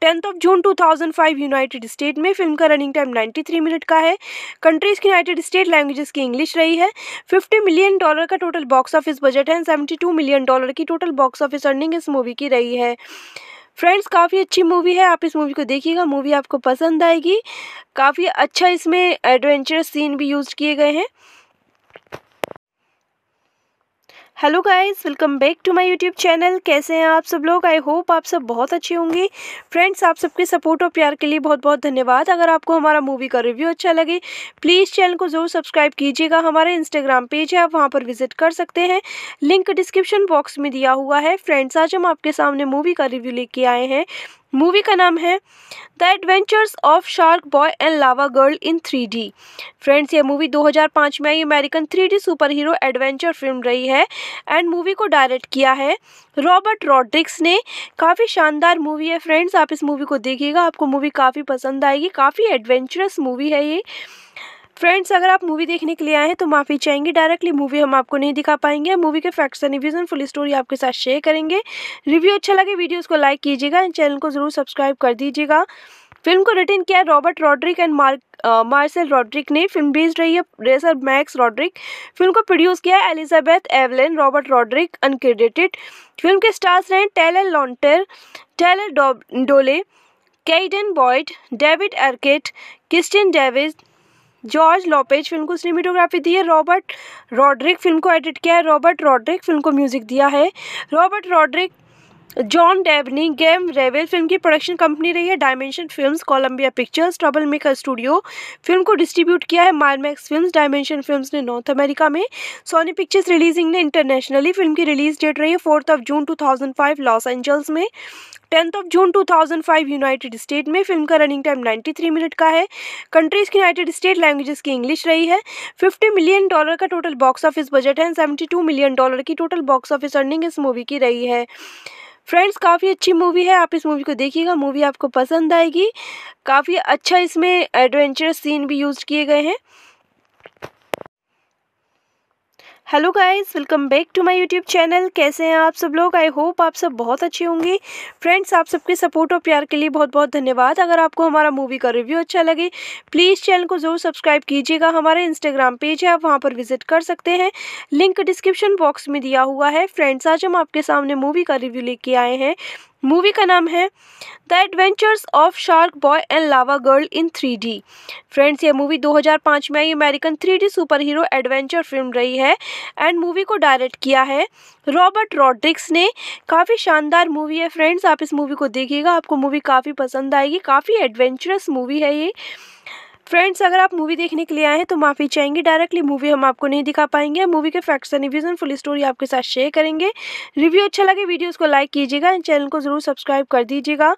Tenth of June 2005 United State में फ़िल्म का रनिंग टाइम 93 मिनट का है। कंट्रीज़ की यूनाइटेड स्टेट लैंग्वेजेस की इंग्लिश रही है। 50 मिलियन डॉलर का टोटल बॉक्स ऑफ़िस बजट है। 72 मिलियन डॉलर की टोटल बॉक्स ऑफ़िस अर्निंग इस मूवी की रही है। फ्रेंड्स काफ़ी अच्छी मूवी है। आप इस मूवी को देखिएगा। मूवी आपको पसंद आएगी। काफ़ी अच्छा इसमें एडवेंचरस सीन भी यूज़ किए गए हैं। Hello guys, welcome back to my YouTube channel. कैसे हैं आप सब लोग? आई होप आप सब बहुत अच्छे होंगे। फ्रेंड्स आप सबके सपोर्ट और प्यार के लिए बहुत बहुत धन्यवाद। अगर आपको हमारा मूवी का रिव्यू अच्छा लगे प्लीज़ चैनल को ज़रूर सब्सक्राइब कीजिएगा। हमारा इंस्टाग्राम पेज है, आप वहाँ पर विज़िट कर सकते हैं। लिंक डिस्क्रिप्शन बॉक्स में दिया हुआ है। फ्रेंड्स आज हम आपके सामने मूवी का रिव्यू लेके आए हैं। मूवी का नाम है the adventures of Shark Boy and Lava Girl in three D. Friends, ये मूवी 2005 में आई, American three D super hero adventure film रही है एंड मूवी को डायरेक्ट किया है रॉबर्ट रॉड्रिक्स ने। काफ़ी शानदार मूवी है फ्रेंड्स, आप इस मूवी को देखिएगा, आपको मूवी काफ़ी पसंद आएगी, काफ़ी एडवेंचरस मूवी है ये। फ्रेंड्स अगर आप मूवी देखने के लिए आए हैं तो माफ़ी चाहेंगे। डायरेक्टली मूवी हम आपको नहीं दिखा पाएँगे। मूवी के facts and reviews full story आपके साथ शेयर करेंगे। रिव्यू अच्छा लगे वीडियोस को लाइक कीजिएगा एंड चैनल को ज़रूर सब्सक्राइब कर दीजिएगा। फ़िल्म को रिटर्न किया Robert Rodriguez and Mark Marcel Rodriguez ने। फ़िल्म बेस्ड रही है रेसर मैक्स रॉड्रिक फ़िल्म को प्रोड्यूस किया Elizabeth Avellan Robert Rodriguez uncredited film के स्टार्स रहे Taylor Lautner Taylor Dooley Cayden Boyd David Arquette Christian David George Lopez film को cinematography दी है। रॉबर्ट रॉड्रिक फ़िल्म को एडिट किया है। रॉबर्ट रॉड्रिक फ़िल्म को म्यूज़िक दिया है। Robert Rodriguez, John Debney Graeme Revell film की प्रोडक्शन कंपनी रही है। Dimension Films, Columbia Pictures, Trouble Maker Studio film को डिस्ट्रीब्यूट किया है। मारमैक्स फिल्म्स, डायमेंशन फिल्म्स ने नॉर्थ अमेरिका में, सोनी पिक्चर्स रिलीजिंग ने इंटरनेशनली फ़िल्म की रिलीज़ डेट रही है। Fourth of June 2005 Los Angeles में। Tenth of June 2005 United State में फ़िल्म का रनिंग टाइम 93 मिनट का है। कंट्रीज़ की यूनाइटेड स्टेट लैंग्वेजेस की इंग्लिश रही है। 50 मिलियन डॉलर का टोटल बॉक्स ऑफ़िस बजट है। 72 मिलियन डॉलर की टोटल बॉक्स ऑफ़िस अर्निंग इस मूवी की रही है। फ्रेंड्स काफ़ी अच्छी मूवी है। आप इस मूवी को देखिएगा। मूवी आपको पसंद आएगी। काफ़ी अच्छा इसमें एडवेंचरस सीन भी यूज़ किए गए हैं। Hello guys, welcome back to my YouTube channel. कैसे हैं आप सब लोग? आई होप आप सब बहुत अच्छे होंगे। फ्रेंड्स आप सबके सपोर्ट और प्यार के लिए बहुत बहुत धन्यवाद। अगर आपको हमारा मूवी का रिव्यू अच्छा लगे प्लीज़ चैनल को ज़रूर सब्सक्राइब कीजिएगा। हमारा इंस्टाग्राम पेज है, आप वहाँ पर विज़िट कर सकते हैं। लिंक डिस्क्रिप्शन बॉक्स में दिया हुआ है। फ्रेंड्स आज हम आपके सामने मूवी का रिव्यू लेके आए हैं। मूवी का नाम है the adventures of shark boy and lava girl in three D. Friends, ये मूवी 2005 में आई, American three D super hero adventure film रही है एंड मूवी को डायरेक्ट किया है रॉबर्ट रॉड्रिक्स ने। काफ़ी शानदार मूवी है फ्रेंड्स, आप इस मूवी को देखिएगा, आपको मूवी काफ़ी पसंद आएगी, काफ़ी एडवेंचरस मूवी है ये। फ्रेंड्स अगर आप मूवी देखने के लिए आए हैं तो माफ़ी चाहेंगे। डायरेक्टली मूवी हम आपको नहीं दिखा पाएँगे। मूवी के facts and reviews full story आपके साथ शेयर करेंगे। रिव्यू अच्छा लगे वीडियोस को लाइक कीजिएगा एंड चैनल को ज़रूर सब्सक्राइब कर दीजिएगा।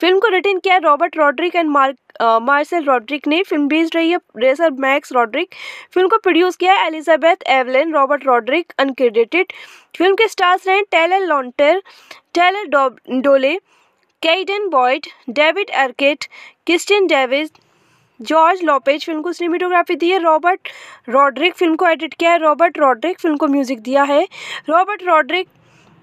फ़िल्म को रिटर्न किया Robert Rodriguez and Marc Marcel Rodriguez ने। फ़िल्म बेस्ड रही है रेसर मैक्स रॉड्रिक फ़िल्म को प्रोड्यूस किया Elizabeth Avellan Robert Rodriguez uncredited film के स्टार्स रहे Taylor Lautner Taylor Dooley Cayden Boyd David Arquette Kristin David George Lopez film को cinematography दी है। रॉबर्ट रॉड्रिक फ़िल्म को एडिट किया है। रॉबर्ट रॉड्रिक फ़िल्म को म्यूज़िक दिया है। Robert Rodriguez,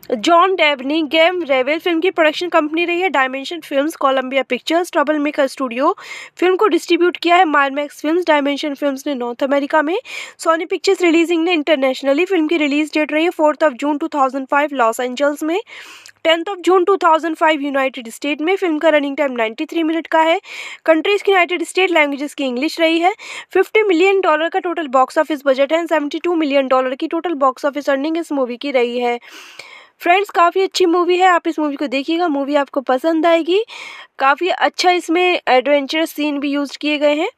John Debney Graeme Revell film की प्रोडक्शन कंपनी रही है। Dimension Films, Columbia Pictures, Troublemaker studio film को डिस्ट्रीब्यूट किया है। मारमैक्स फिल्म्स, डायमेंशन फिल्म्स ने नॉर्थ अमेरिका में, सोनी पिक्चर्स रिलीजिंग ने इंटरनेशनली फ़िल्म की रिलीज़ डेट रही है। Fourth of June 2005 Los Angeles में। Tenth of June 2005 United State में फ़िल्म का रनिंग टाइम 93 मिनट का है। कंट्रीज़ की यूनाइटेड स्टेट लैंग्वेजेस की इंग्लिश रही है। 50 मिलियन डॉलर का टोटल बॉक्स ऑफ़िस बजट है 72 मिलियन डॉलर की टोटल बॉक्स ऑफ़िस अर्निंग इस मूवी की रही है। फ्रेंड्स काफ़ी अच्छी मूवी है। आप इस मूवी को देखिएगा। मूवी आपको पसंद आएगी। काफ़ी अच्छा इसमें एडवेंचरस सीन भी यूज़ किए गए हैं।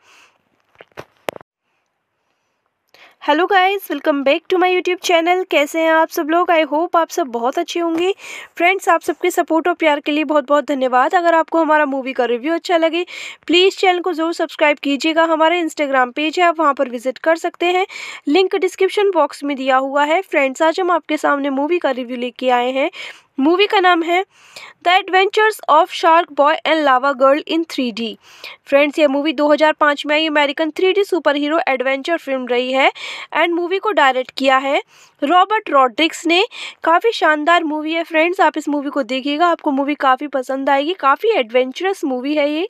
Hello guys, welcome back to my YouTube channel. कैसे हैं आप सब लोग? आई होप आप सब बहुत अच्छे होंगे। फ्रेंड्स आप सबके सपोर्ट और प्यार के लिए बहुत बहुत धन्यवाद। अगर आपको हमारा मूवी का रिव्यू अच्छा लगे प्लीज़ चैनल को ज़रूर सब्सक्राइब कीजिएगा। हमारा इंस्टाग्राम पेज है, आप वहाँ पर विज़िट कर सकते हैं। लिंक डिस्क्रिप्शन बॉक्स में दिया हुआ है। फ्रेंड्स आज हम आपके सामने मूवी का रिव्यू लेके आए हैं। मूवी का नाम है the adventures of shark boy and lava girl in three D. Friends, ये मूवी 2005 में आई, American three D super hero adventure film रही है एंड मूवी को डायरेक्ट किया है रॉबर्ट रॉड्रिक्स ने। काफ़ी शानदार मूवी है फ्रेंड्स, आप इस मूवी को देखिएगा, आपको मूवी काफ़ी पसंद आएगी, काफ़ी एडवेंचरस मूवी है ये।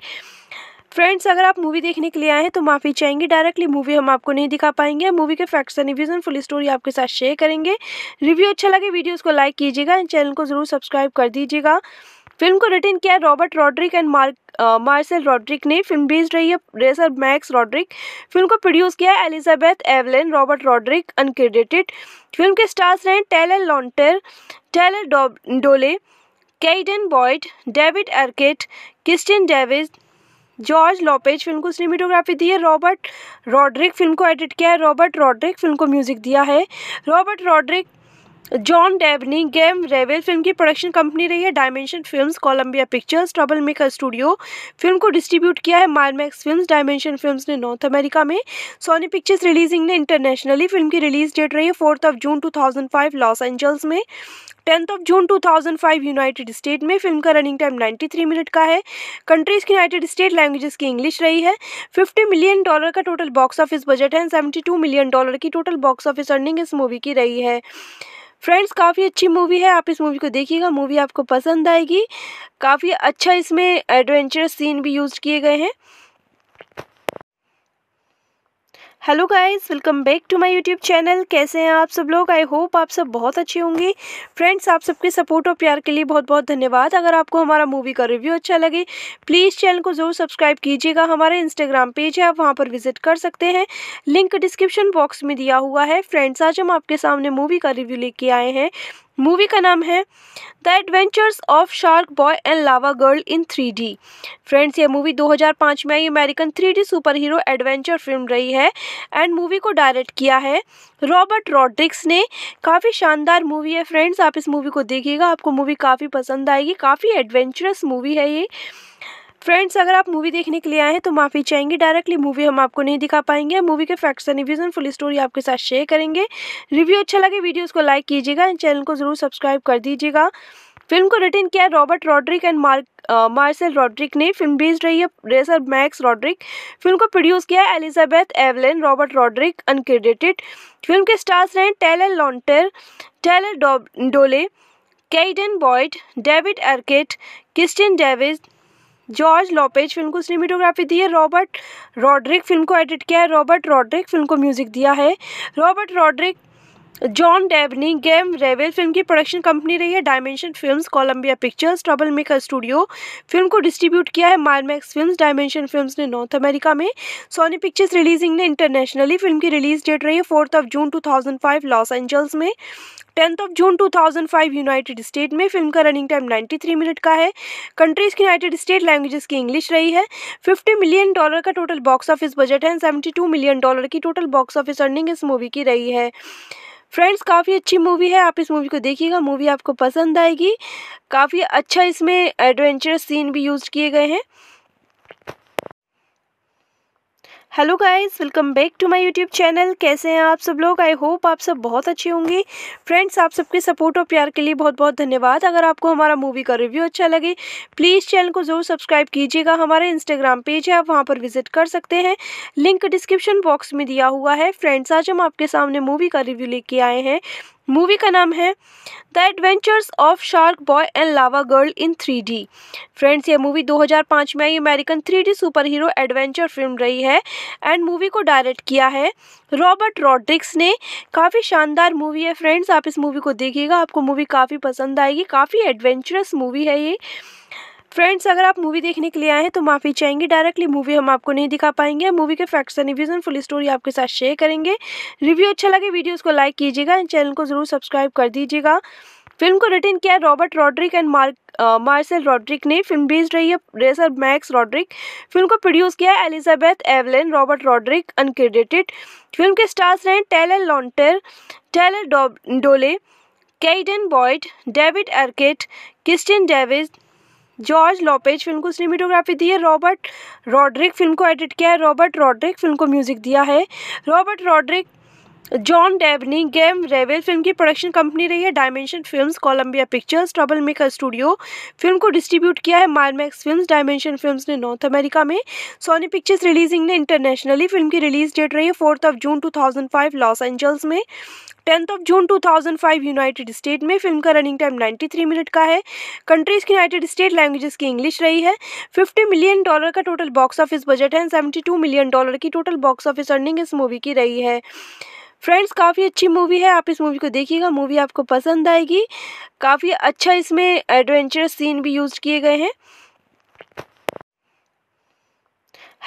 फ्रेंड्स अगर आप मूवी देखने के लिए आए हैं तो माफ़ी चाहेंगे। डायरेक्टली मूवी हम आपको नहीं दिखा पाएँगे। मूवी के facts and reviews full story आपके साथ शेयर करेंगे। रिव्यू अच्छा लगे वीडियोस को लाइक कीजिएगा एंड चैनल को ज़रूर सब्सक्राइब कर दीजिएगा। फ़िल्म को रिटर्न किया Robert Rodriguez and Marc Marcel Rodriguez ने। फ़िल्म बेस्ड रही है रेसर मैक्स रॉड्रिक फ़िल्म को प्रोड्यूस किया Elizabeth Avellan Robert Rodriguez uncredited film के स्टार्स रहे Taylor Lautner Taylor Dooley Cayden Boyd David Arquette Kristin David George Lopez film को cinematography दी है। रॉबर्ट रॉड्रिक फ़िल्म को एडिट किया है। रॉबर्ट रॉड्रिक फ़िल्म को म्यूज़िक दिया है। Robert Rodriguez John Debney Graeme Revell film की प्रोडक्शन कंपनी रही है Dimension Films Columbia Pictures Troublemaker studio film को डिस्ट्रीब्यूट किया है मारमैक्स फिल्म्स डायमेंशन फिल्म्स ने नॉर्थ अमेरिका में। सोनी पिक्चर्स रिलीजिंग ने इंटरनेशनली फ़िल्म की रिलीज़ डेट रही है fourth of June 2005 Los Angeles में। Tenth of June 2005 United State में। फ़िल्म का रनिंग टाइम 93 मिनट का है। कंट्रीज़ की यूनाइटेड स्टेट लैंग्वेजेस की इंग्लिश रही है। 50 मिलियन डॉलर का टोटल बॉक्स ऑफ़िस बजट है 72 मिलियन डॉलर की टोटल बॉक्स ऑफ़िस अर्निंग इस मूवी की रही है। फ्रेंड्स काफ़ी अच्छी मूवी है, आप इस मूवी को देखिएगा मूवी आपको पसंद आएगी। काफ़ी अच्छा इसमें एडवेंचरस सीन भी यूज़ किए गए हैं। Hello guys, welcome back to my YouTube channel. कैसे हैं आप सब लोग? आई होप आप सब बहुत अच्छे होंगे। फ्रेंड्स आप सबके सपोर्ट और प्यार के लिए बहुत बहुत धन्यवाद। अगर आपको हमारा मूवी का रिव्यू अच्छा लगे प्लीज़ चैनल को ज़रूर सब्सक्राइब कीजिएगा। हमारा इंस्टाग्राम पेज है, आप वहाँ पर विज़िट कर सकते हैं। लिंक डिस्क्रिप्शन बॉक्स में दिया हुआ है। फ्रेंड्स आज हम आपके सामने मूवी का रिव्यू लेके आए हैं। मूवी का नाम है the adventures of shark boy and lava girl in three D. Friends, ये मूवी 2005 में आई, American three D super hero adventure film रही है एंड मूवी को डायरेक्ट किया है रॉबर्ट रॉड्रिक्स ने। काफ़ी शानदार मूवी है फ्रेंड्स, आप इस मूवी को देखिएगा, आपको मूवी काफ़ी पसंद आएगी, काफ़ी एडवेंचरस मूवी है ये। फ्रेंड्स अगर आप मूवी देखने के लिए आए हैं तो माफ़ी चाहेंगे। डायरेक्टली मूवी हम आपको नहीं दिखा पाएँगे। मूवी के facts and reviews full story आपके साथ शेयर करेंगे। रिव्यू अच्छा लगे वीडियोस को लाइक कीजिएगा एंड चैनल को ज़रूर सब्सक्राइब कर दीजिएगा। फ़िल्म को रिटर्न किया Robert Rodriguez and Marc Marcel Rodriguez ने। फ़िल्म बेस्ड रही है रेसर मैक्स रॉड्रिक फ़िल्म को प्रोड्यूस किया Elizabeth Avellan Robert Rodriguez uncredited film के स्टार्स रहे Taylor Lautner Taylor Dooley Cayden Boyd David Arquette Kristin David George Lopez film को cinematography दी है। रॉबर्ट रॉड्रिक फ़िल्म को एडिट किया है। रॉबर्ट रॉड्रिक फ़िल्म को म्यूज़िक दिया है। Robert Rodriguez, John Debney Graeme Revell film की प्रोडक्शन कंपनी रही है। Dimension Films, Columbia Pictures, Troublemaker studio film को डिस्ट्रीब्यूट किया है। मारमैक्स फिल्म्स, डायमेंशन फिल्म्स ने नॉर्थ अमेरिका में, सोनी पिक्चर्स रिलीजिंग ने इंटरनेशनली फ़िल्म की रिलीज़ डेट रही है। Fourth of June 2005 Los Angeles में। Tenth of June 2005 United State में फ़िल्म का रनिंग टाइम 93 मिनट का है। कंट्रीज़ की यूनाइटेड स्टेट लैंग्वेजेस की इंग्लिश रही है। 50 मिलियन डॉलर का टोटल बॉक्स ऑफ़िस बजट है। 72 मिलियन डॉलर की टोटल बॉक्स ऑफ़िस अर्निंग इस मूवी की रही है। फ्रेंड्स काफ़ी अच्छी मूवी है। आप इस मूवी को देखिएगा। मूवी आपको पसंद आएगी। काफ़ी अच्छा इसमें एडवेंचरस सीन भी यूज़ किए गए हैं। Hello guys welcome back to my YouTube channel कैसे हैं आप सब लोग? आई होप आप सब बहुत अच्छे होंगे। फ्रेंड्स आप सबके सपोर्ट और प्यार के लिए बहुत बहुत धन्यवाद। अगर आपको हमारा मूवी का रिव्यू अच्छा लगे प्लीज़ चैनल को ज़रूर सब्सक्राइब कीजिएगा। हमारा इंस्टाग्राम पेज है, आप वहाँ पर विज़िट कर सकते हैं। लिंक डिस्क्रिप्शन बॉक्स में दिया हुआ है। फ्रेंड्स आज हम आपके सामने मूवी का रिव्यू लेके आए हैं। मूवी का नाम है the adventures of shark boy and lava girl in three D. Friends, ये मूवी 2005 में आई, American three D super hero adventure film रही है एंड मूवी को डायरेक्ट किया है रॉबर्ट रॉड्रिक्स ने। काफ़ी शानदार मूवी है फ्रेंड्स, आप इस मूवी को देखिएगा, आपको मूवी काफ़ी पसंद आएगी, काफ़ी एडवेंचरस मूवी है ये। फ्रेंड्स अगर आप मूवी देखने के लिए आए हैं तो माफ़ी चाहेंगे। डायरेक्टली मूवी हम आपको नहीं दिखा पाएँगे। मूवी के facts and reviews full story आपके साथ शेयर करेंगे। रिव्यू अच्छा लगे वीडियोस को लाइक कीजिएगा एंड चैनल को ज़रूर सब्सक्राइब कर दीजिएगा। फ़िल्म को रिटर्न किया Robert Rodriguez and Marc Marcel Rodriguez ने। फ़िल्म बेस्ड रही है रेसर मैक्स रॉड्रिक फ़िल्म को प्रोड्यूस किया Elizabeth Avellan Robert Rodriguez uncredited film के स्टार्स रहे Taylor Lautner Taylor Dooley Cayden Boyd David Arquette Christian David George Lopez film को cinematography दी है। रॉबर्ट रॉड्रिक फ़िल्म को एडिट किया है। रॉबर्ट रॉड्रिक फ़िल्म को म्यूज़िक दिया है। Robert Rodriguez, John Debney Graeme Revell film की प्रोडक्शन कंपनी रही है। Dimension Films, Columbia Pictures, Troublemaker studio film को डिस्ट्रीब्यूट किया है। मारमैक्स फिल्म्स, डायमेंशन फिल्म्स ने नॉर्थ अमेरिका में, सोनी पिक्चर्स रिलीजिंग ने इंटरनेशनली फ़िल्म की रिलीज़ डेट रही है। Fourth of June 2005 Los Angeles में। Tenth of June 2005 United State में फ़िल्म का रनिंग टाइम 93 मिनट का है। कंट्रीज़ की यूनाइटेड स्टेट लैंग्वेजेस की इंग्लिश रही है। 50 मिलियन डॉलर का टोटल बॉक्स ऑफ़िस बजट है। 72 मिलियन डॉलर की टोटल बॉक्स ऑफ़िस अर्निंग इस मूवी की रही है। फ्रेंड्स काफ़ी अच्छी मूवी है। आप इस मूवी को देखिएगा। मूवी आपको पसंद आएगी। काफ़ी अच्छा इसमें एडवेंचरस सीन भी यूज़ किए गए हैं।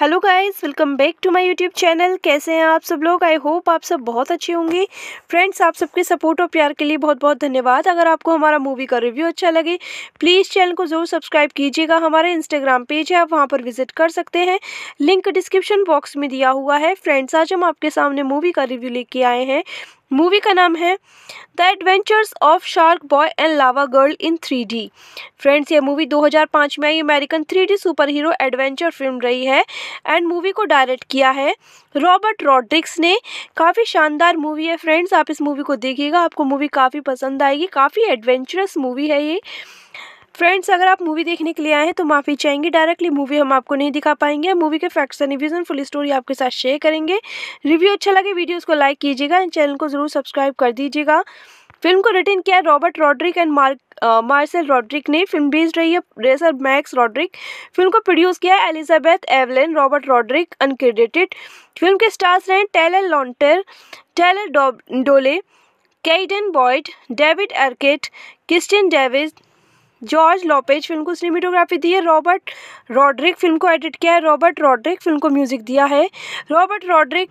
Hello guys, welcome back to my YouTube channel. कैसे हैं आप सब लोग? आई होप आप सब बहुत अच्छे होंगे। फ्रेंड्स आप सबके सपोर्ट और प्यार के लिए बहुत बहुत धन्यवाद। अगर आपको हमारा मूवी का रिव्यू अच्छा लगे प्लीज़ चैनल को ज़रूर सब्सक्राइब कीजिएगा। हमारा इंस्टाग्राम पेज है, आप वहाँ पर विज़िट कर सकते हैं। लिंक डिस्क्रिप्शन बॉक्स में दिया हुआ है। फ्रेंड्स आज हम आपके सामने मूवी का रिव्यू लेके आए हैं। मूवी का नाम है the adventures of shark boy and lava girl in three D. Friends, ये मूवी 2005 में आई, American three D super hero adventure film रही है एंड मूवी को डायरेक्ट किया है रॉबर्ट रॉड्रिक्स ने। काफ़ी शानदार मूवी है फ्रेंड्स, आप इस मूवी को देखिएगा, आपको मूवी काफ़ी पसंद आएगी, काफ़ी एडवेंचरस मूवी है ये। फ्रेंड्स अगर आप मूवी देखने के लिए आए हैं तो माफ़ी चाहेंगे। डायरेक्टली मूवी हम आपको नहीं दिखा पाएँगे। मूवी के facts and reviews full story आपके साथ शेयर करेंगे। रिव्यू अच्छा लगे वीडियोस को लाइक कीजिएगा एंड चैनल को ज़रूर सब्सक्राइब कर दीजिएगा। फ़िल्म को रिटर्न किया Robert Rodriguez and Marc Marcel Rodriguez ने। फ़िल्म बेस्ड रही है रेसर मैक्स रॉड्रिक फ़िल्म को प्रोड्यूस किया Elizabeth Avellan Robert Rodriguez uncredited film के स्टार्स रहे Taylor Lautner Taylor Dooley Cayden Boyd David Arquette Christian David George Lopez film को cinematography दी है। रॉबर्ट रॉड्रिक फ़िल्म को एडिट किया है। रॉबर्ट रॉड्रिक फ़िल्म को म्यूज़िक दिया है। Robert Rodriguez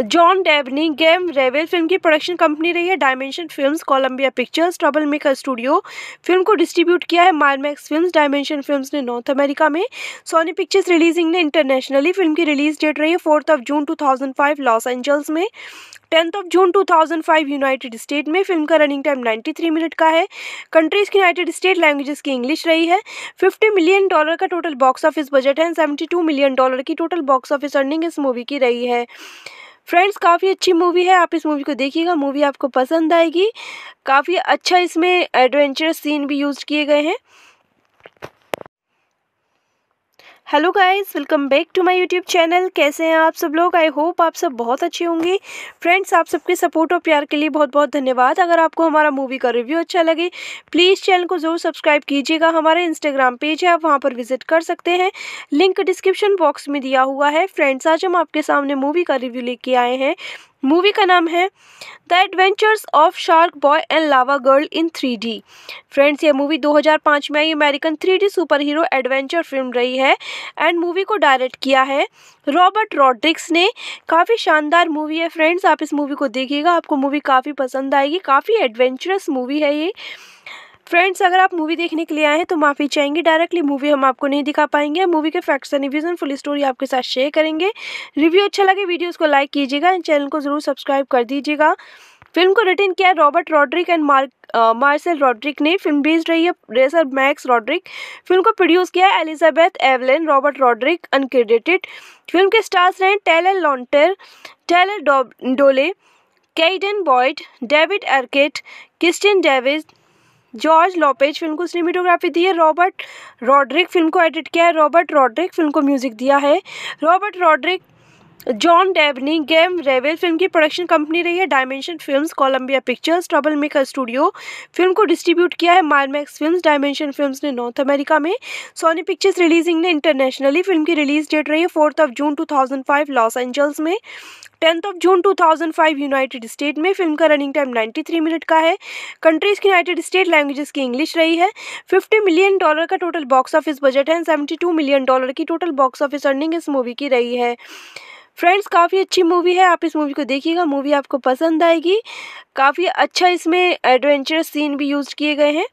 John Debney Graeme Revell film की प्रोडक्शन कंपनी रही है Dimension Films Columbia Pictures Troublemaker studio film को डिस्ट्रीब्यूट किया है मारमैक्स फिल्म्स डायमेंशन फिल्म्स ने नॉर्थ अमेरिका में। सोनी पिक्चर्स रिलीजिंग ने इंटरनेशनली फ़िल्म की रिलीज़ डेट रही है fourth of June 2005 Los Angeles में। Tenth of June 2005 United State में। फ़िल्म का रनिंग टाइम 93 मिनट का है। कंट्रीज़ की यूनाइटेड स्टेट लैंग्वेजेस की इंग्लिश रही है। 50 मिलियन डॉलर का टोटल बॉक्स ऑफ़िस बजट है 72 मिलियन डॉलर की टोटल बॉक्स ऑफ़िस अर्निंग इस मूवी की रही है। फ्रेंड्स काफ़ी अच्छी मूवी है, आप इस मूवी को देखिएगा मूवी आपको पसंद आएगी। काफ़ी अच्छा इसमें एडवेंचरस सीन भी यूज़ किए गए हैं। Hello guys, welcome back to my YouTube channel. कैसे हैं आप सब लोग? आई होप आप सब बहुत अच्छे होंगे। फ्रेंड्स आप सबके सपोर्ट और प्यार के लिए बहुत बहुत धन्यवाद। अगर आपको हमारा मूवी का रिव्यू अच्छा लगे प्लीज़ चैनल को ज़रूर सब्सक्राइब कीजिएगा। हमारे इंस्टाग्राम पेज है, आप वहाँ पर विज़िट कर सकते हैं। लिंक डिस्क्रिप्शन बॉक्स में दिया हुआ है। फ्रेंड्स आज हम आपके सामने मूवी का रिव्यू लेके आए हैं। मूवी का नाम है the adventures of shark boy and lava girl in three D. Friends, ये मूवी 2005 में आई, American three D super hero adventure film रही है एंड मूवी को डायरेक्ट किया है रॉबर्ट रॉड्रिक्स ने। काफ़ी शानदार मूवी है फ्रेंड्स, आप इस मूवी को देखिएगा, आपको मूवी काफ़ी पसंद आएगी, काफ़ी एडवेंचरस मूवी है ये। फ्रेंड्स अगर आप मूवी देखने के लिए आए हैं तो माफ़ी चाहेंगे। डायरेक्टली मूवी हम आपको नहीं दिखा पाएँगे। मूवी के facts and reviews full story आपके साथ शेयर करेंगे। रिव्यू अच्छा लगे वीडियोस को लाइक कीजिएगा एंड चैनल को ज़रूर सब्सक्राइब कर दीजिएगा। फ़िल्म को रिटर्न किया Robert Rodriguez and Marc Marcel Rodriguez ने। फ़िल्म बेस्ड रही है रेसर मैक्स रॉड्रिक फ़िल्म को प्रोड्यूस किया Elizabeth Avellan Robert Rodriguez uncredited film के स्टार्स रहे Taylor Lautner Taylor Dooley Cayden Boyd David Arquette Christian David George Lopez film को cinematography दी है। रॉबर्ट रॉड्रिक फ़िल्म को एडिट किया है। रॉबर्ट रॉड्रिक फ़िल्म को म्यूज़िक दिया है। Robert Rodriguez John Debney Graeme Revell film की प्रोडक्शन कंपनी रही है Dimension Films Columbia Pictures Troublemaker Studios film को डिस्ट्रीब्यूट किया है मारमैक्स फिल्म्स डायमेंशन फिल्म्स ने नॉर्थ अमेरिका में। सोनी पिक्चर्स रिलीजिंग ने इंटरनेशनली फ़िल्म की रिलीज़ डेट रही है fourth of June 2005 Los Angeles में। Tenth of June 2005 United State में। फ़िल्म का रनिंग टाइम 93 मिनट का है। कंट्रीज़ की यूनाइटेड स्टेट लैंग्वेजेस की इंग्लिश रही है। 50 मिलियन डॉलर का टोटल बॉक्स ऑफ़िस बजट है 72 मिलियन डॉलर की टोटल बॉक्स ऑफ़िस अर्निंग इस मूवी की रही है। फ्रेंड्स काफ़ी अच्छी मूवी है, आप इस मूवी को देखिएगा मूवी आपको पसंद आएगी। काफ़ी अच्छा इसमें एडवेंचरस सीन भी यूज़ किए गए हैं।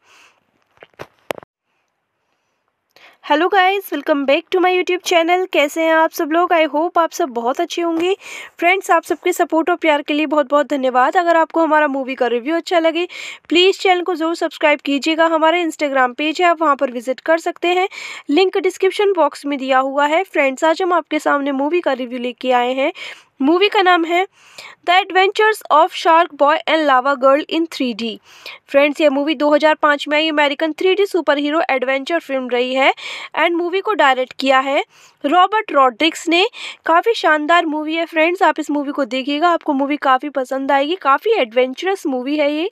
Hello guys, welcome back to my YouTube channel. कैसे हैं आप सब लोग? आई होप आप सब बहुत अच्छे होंगे। फ्रेंड्स आप सबके सपोर्ट और प्यार के लिए बहुत बहुत धन्यवाद। अगर आपको हमारा मूवी का रिव्यू अच्छा लगे प्लीज़ चैनल को ज़रूर सब्सक्राइब कीजिएगा। हमारा इंस्टाग्राम पेज है, आप वहाँ पर विज़िट कर सकते हैं। लिंक डिस्क्रिप्शन बॉक्स में दिया हुआ है। फ्रेंड्स आज हम आपके सामने मूवी का रिव्यू लेके आए हैं। मूवी का नाम है the adventures of Sharkboy and Lavagirl in three D. Friends, ये मूवी 2005 में आई, American three D superhero adventure film रही है एंड मूवी को डायरेक्ट किया है रॉबर्ट रॉड्रिक्स ने। काफ़ी शानदार मूवी है फ्रेंड्स, आप इस मूवी को देखिएगा, आपको मूवी काफ़ी पसंद आएगी, काफ़ी एडवेंचरस मूवी है ये।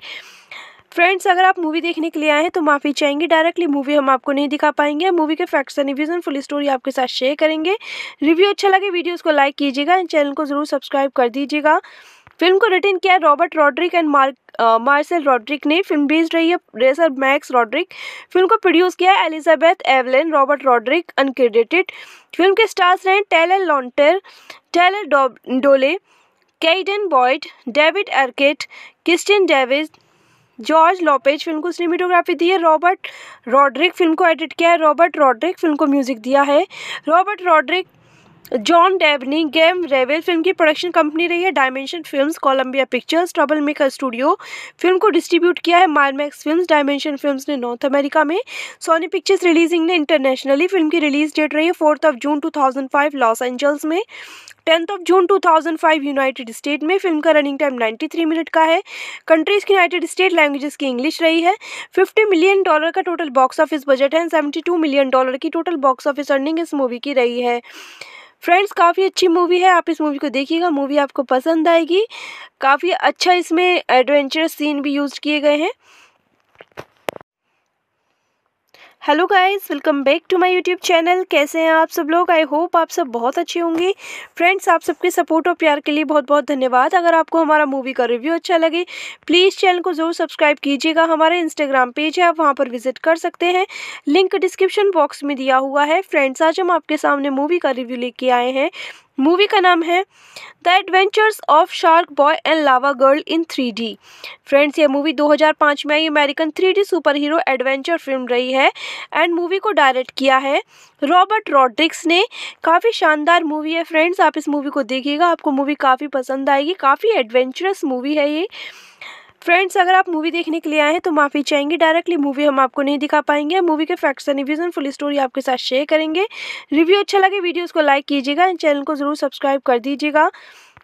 फ्रेंड्स अगर आप मूवी देखने के लिए आए हैं तो माफ़ी चाहेंगे। डायरेक्टली मूवी हम आपको नहीं दिखा पाएँगे। मूवी के facts and reviews full story आपके साथ शेयर करेंगे। रिव्यू अच्छा लगे वीडियोस को लाइक कीजिएगा एंड चैनल को ज़रूर सब्सक्राइब कर दीजिएगा। फ़िल्म को रिटर्न किया Robert Rodriguez and Mark Marshall Rodriguez ने। फ़िल्म बेस्ड रही है रेसर मैक्स रॉड्रिक फ़िल्म को प्रोड्यूस किया Elizabeth Avellan Robert Rodriguez uncredited film के स्टार्स रहे Taylor Lautner Taylor Dooley Cayden Boyd David Arquette Kristin Davis George Lopez film को cinematography दी है। रॉबर्ट रॉड्रिक फ़िल्म को एडिट किया है। रॉबर्ट रॉड्रिक फ़िल्म को म्यूज़िक दिया है। Robert Rodriguez, John Debney Graeme Revell film की प्रोडक्शन कंपनी रही है। Dimension Films, Columbia Pictures, Troublemaker Studios film को डिस्ट्रीब्यूट किया है। मारमैक्स फिल्म्स, डायमेंशन फिल्म्स ने नॉर्थ अमेरिका में, सोनी पिक्चर्स रिलीजिंग ने इंटरनेशनली फ़िल्म की रिलीज़ डेट रही है। Fourth of June 2005 Los Angeles में। Tenth of June 2005 United State में फ़िल्म का रनिंग टाइम 93 मिनट का है। कंट्रीज़ की यूनाइटेड स्टेट लैंग्वेजेस की इंग्लिश रही है। 50 मिलियन डॉलर का टोटल बॉक्स ऑफ़िस बजट है। 72 मिलियन डॉलर की टोटल बॉक्स ऑफ़िस अर्निंग इस मूवी की रही है। फ्रेंड्स काफ़ी अच्छी मूवी है। आप इस मूवी को देखिएगा। मूवी आपको पसंद आएगी। काफ़ी अच्छा इसमें एडवेंचरस सीन भी यूज़ किए गए हैं। Hello guys, welcome back to my YouTube channel. कैसे हैं आप सब लोग? आई होप आप सब बहुत अच्छे होंगे। फ्रेंड्स आप सबके सपोर्ट और प्यार के लिए बहुत बहुत धन्यवाद। अगर आपको हमारा मूवी का रिव्यू अच्छा लगे प्लीज़ चैनल को ज़रूर सब्सक्राइब कीजिएगा। हमारा इंस्टाग्राम पेज है, आप वहाँ पर विज़िट कर सकते हैं। लिंक डिस्क्रिप्शन बॉक्स में दिया हुआ है। फ्रेंड्स आज हम आपके सामने मूवी का रिव्यू लेके आए हैं। मूवी का नाम है the adventures of Sharkboy and Lavagirl in three D. Friends, ये मूवी 2005 में आई, American three D superhero adventure film रही है एंड मूवी को डायरेक्ट किया है रॉबर्ट रॉड्रिक्स ने। काफ़ी शानदार मूवी है फ्रेंड्स, आप इस मूवी को देखिएगा, आपको मूवी काफ़ी पसंद आएगी, काफ़ी एडवेंचरस मूवी है ये। फ्रेंड्स अगर आप मूवी देखने के लिए आए हैं तो माफ़ी चाहेंगे। डायरेक्टली मूवी हम आपको नहीं दिखा पाएँगे। मूवी के facts and reviews full story आपके साथ शेयर करेंगे। रिव्यू अच्छा लगे वीडियोस को लाइक कीजिएगा एंड चैनल को ज़रूर सब्सक्राइब कर दीजिएगा।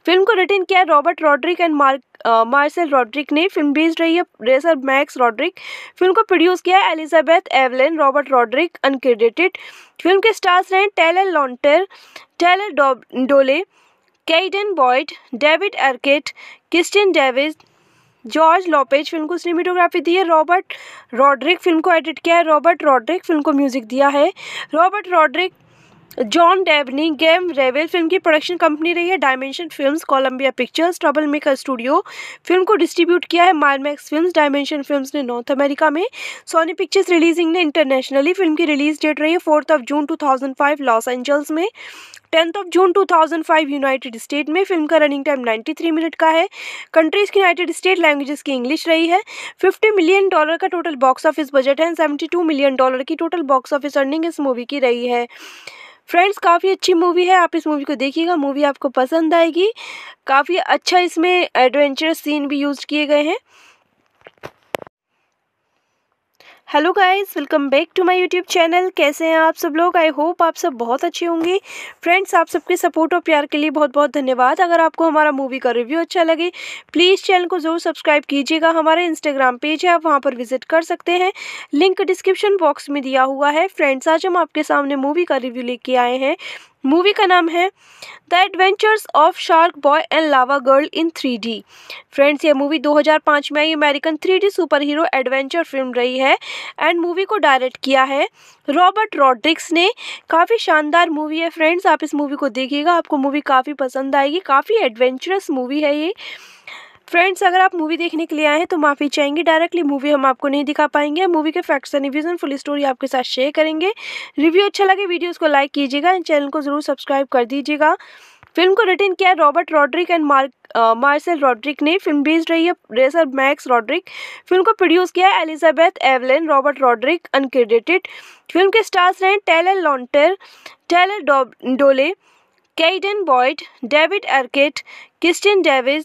फ़िल्म को रिटर्न किया Robert Rodriguez and Mark Marshall Rodriguez ने। फ़िल्म बेस्ड रही है रेसर मैक्स रॉड्रिक फ़िल्म को प्रोड्यूस किया Elizabeth Avellan Robert Rodriguez uncredited film के स्टार्स रहे Taylor Lautner Taylor Dooley Cayden Boyd David Arquette Kristin Davis George Lopez film को cinematography दी है। रॉबर्ट रॉड्रिक फ़िल्म को एडिट किया है। रॉबर्ट रॉड्रिक फ़िल्म को म्यूज़िक दिया है। Robert Rodriguez, John Debney Graeme Revell film की प्रोडक्शन कंपनी रही है। Dimension Films, Columbia Pictures, Troublemaker Studios film को डिस्ट्रीब्यूट किया है। मारमैक्स फिल्म्स, डायमेंशन फिल्म्स ने नॉर्थ अमेरिका में, सोनी पिक्चर्स रिलीजिंग ने इंटरनेशनली फ़िल्म की रिलीज़ डेट रही है। Fourth of June 2005 Los Angeles में। Tenth of June 2005 United State में फ़िल्म का रनिंग टाइम 93 मिनट का है। कंट्रीज़ की यूनाइटेड स्टेट लैंग्वेजेस की इंग्लिश रही है। 50 मिलियन डॉलर का टोटल बॉक्स ऑफ़िस बजट है। 72 मिलियन डॉलर की टोटल बॉक्स ऑफ़िस अर्निंग इस मूवी की रही है। फ्रेंड्स काफ़ी अच्छी मूवी है। आप इस मूवी को देखिएगा। मूवी आपको पसंद आएगी। काफ़ी अच्छा इसमें एडवेंचरस सीन भी यूज़ किए गए हैं। Hello guys, welcome back to my YouTube channel. कैसे हैं आप सब लोग? आई होप आप सब बहुत अच्छे होंगे। फ्रेंड्स आप सबके सपोर्ट और प्यार के लिए बहुत बहुत धन्यवाद। अगर आपको हमारा मूवी का रिव्यू अच्छा लगे प्लीज़ चैनल को ज़रूर सब्सक्राइब कीजिएगा। हमारा इंस्टाग्राम पेज है, आप वहाँ पर विज़िट कर सकते हैं। लिंक डिस्क्रिप्शन बॉक्स में दिया हुआ है। फ्रेंड्स आज हम आपके सामने मूवी का रिव्यू लेके आए हैं। मूवी का नाम है the adventures of Sharkboy and Lavagirl in three D. Friends, ये मूवी 2005 में आई, American three D superhero adventure film रही है एंड मूवी को डायरेक्ट किया है रॉबर्ट रॉड्रिक्स ने। काफ़ी शानदार मूवी है फ्रेंड्स, आप इस मूवी को देखिएगा, आपको मूवी काफ़ी पसंद आएगी, काफ़ी एडवेंचरस मूवी है ये। फ्रेंड्स अगर आप मूवी देखने के लिए आए हैं तो माफ़ी चाहेंगे। डायरेक्टली मूवी हम आपको नहीं दिखा पाएँगे। मूवी के facts and reviews full story आपके साथ शेयर करेंगे। रिव्यू अच्छा लगे वीडियोस को लाइक कीजिएगा एंड चैनल को ज़रूर सब्सक्राइब कर दीजिएगा। फ़िल्म को रिटर्न किया Robert Rodriguez and Mark Marshall Rodriguez ने। फ़िल्म बेस्ड रही है रेसर मैक्स रॉड्रिक फ़िल्म को प्रोड्यूस किया Elizabeth Avellan Robert Rodriguez uncredited film के स्टार्स रहे Taylor Lautner Taylor Dooley Cayden Boyd David Arquette Kristin Davis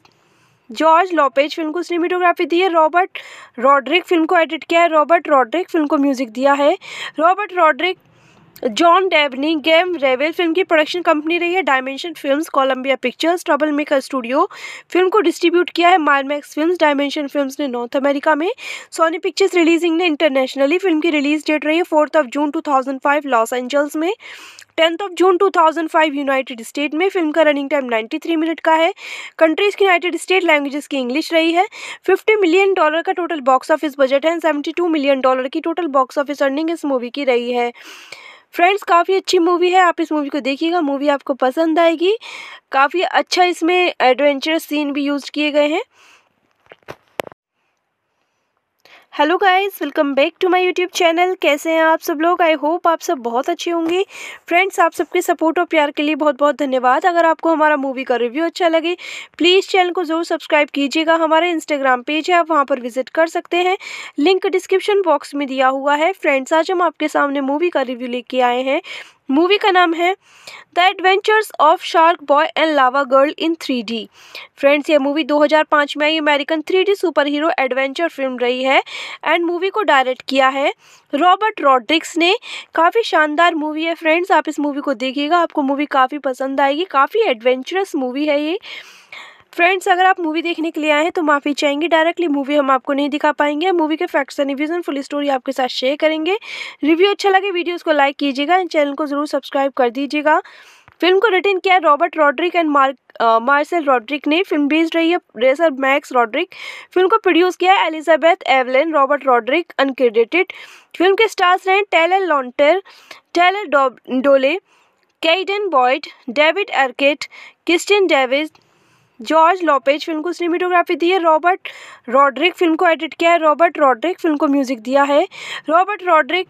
George Lopez film को cinematography दी है। रॉबर्ट रॉड्रिक फ़िल्म को एडिट किया है। रॉबर्ट रॉड्रिक फ़िल्म को म्यूज़िक दिया है। Robert Rodriguez, John Debney Graeme Revell film की प्रोडक्शन कंपनी रही है। Dimension Films, Columbia Pictures, Troublemaker Studios film को डिस्ट्रीब्यूट किया है। मारमैक्स फिल्म्स, डायमेंशन फिल्म्स ने नॉर्थ अमेरिका में, सोनी पिक्चर्स रिलीजिंग ने इंटरनेशनली फ़िल्म की रिलीज़ डेट रही है। Fourth of June 2005 Los Angeles में। Tenth of June 2005 United State में फ़िल्म का रनिंग टाइम 93 मिनट का है। कंट्रीज़ की यूनाइटेड स्टेट लैंग्वेजेस की इंग्लिश रही है। 50 मिलियन डॉलर का टोटल बॉक्स ऑफ़िस बजट है। 72 मिलियन डॉलर की टोटल बॉक्स ऑफ़िस अर्निंग इस मूवी की रही है। फ्रेंड्स काफ़ी अच्छी मूवी है। आप इस मूवी को देखिएगा। मूवी आपको पसंद आएगी। काफ़ी अच्छा इसमें एडवेंचरस सीन भी यूज़ किए गए हैं। Hello guys, welcome back to my YouTube channel. कैसे हैं आप सब लोग? आई होप आप सब बहुत अच्छे होंगे। फ्रेंड्स आप सबके सपोर्ट और प्यार के लिए बहुत बहुत धन्यवाद। अगर आपको हमारा मूवी का रिव्यू अच्छा लगे प्लीज़ चैनल को ज़रूर सब्सक्राइब कीजिएगा। हमारा इंस्टाग्राम पेज है, आप वहाँ पर विज़िट कर सकते हैं। लिंक डिस्क्रिप्शन बॉक्स में दिया हुआ है। फ्रेंड्स आज हम आपके सामने मूवी का रिव्यू लेके आए हैं। मूवी का नाम है the adventures of Sharkboy and Lavagirl in three D. Friends, ये मूवी 2005 में आई, American three D superhero adventure film रही है एंड मूवी को डायरेक्ट किया है रॉबर्ट रॉड्रिक्स ने। काफ़ी शानदार मूवी है फ्रेंड्स, आप इस मूवी को देखिएगा, आपको मूवी काफ़ी पसंद आएगी, काफ़ी एडवेंचरस मूवी है ये। फ्रेंड्स अगर आप मूवी देखने के लिए आए हैं तो माफ़ी चाहेंगे। डायरेक्टली मूवी हम आपको नहीं दिखा पाएँगे। मूवी के facts and reviews full story आपके साथ शेयर करेंगे। रिव्यू अच्छा लगे वीडियोस को लाइक कीजिएगा एंड चैनल को ज़रूर सब्सक्राइब कर दीजिएगा। फ़िल्म को रिटर्न किया Robert Rodriguez and Mark Marcel Rodriguez ने। फ़िल्म बेस्ड रही है रेसर मैक्स रॉड्रिक फ़िल्म को प्रोड्यूस किया Elizabeth Avellan Robert Rodriguez uncredited film के स्टार्स रहे Taylor Lautner Taylor Dooley Cayden Boyd David Arquette Kristin Davis George Lopez film को cinematography दी है। रॉबर्ट रॉड्रिक फ़िल्म को एडिट किया है। रॉबर्ट रॉड्रिक फ़िल्म को म्यूज़िक दिया है। Robert Rodriguez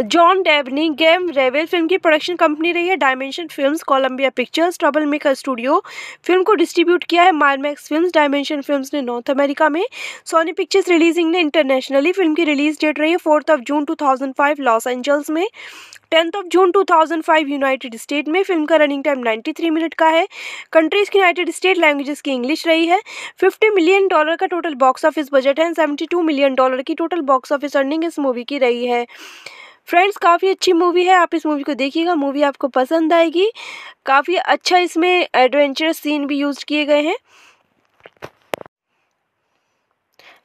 John Debney Graeme Revell film की प्रोडक्शन कंपनी रही है Dimension Films Columbia Pictures Troublemaker Studios film को डिस्ट्रीब्यूट किया है मारमैक्स फिल्म्स डायमेंशन फिल्म्स ने नॉर्थ अमेरिका में। सोनी पिक्चर्स रिलीजिंग ने इंटरनेशनली फ़िल्म की रिलीज़ डेट रही है fourth of June 2005 Los Angeles में। Tenth of June 2005 United State में। फ़िल्म का रनिंग टाइम 93 मिनट का है। कंट्रीज़ की यूनाइटेड स्टेट लैंग्वेजेस की इंग्लिश रही है। 50 मिलियन डॉलर का टोटल बॉक्स ऑफ़िस बजट है 72 मिलियन डॉलर की टोटल बॉक्स ऑफ़िस अर्निंग इस मूवी की रही है। फ्रेंड्स काफ़ी अच्छी मूवी है, आप इस मूवी को देखिएगा मूवी आपको पसंद आएगी। काफ़ी अच्छा इसमें एडवेंचरस सीन भी यूज़ किए गए हैं।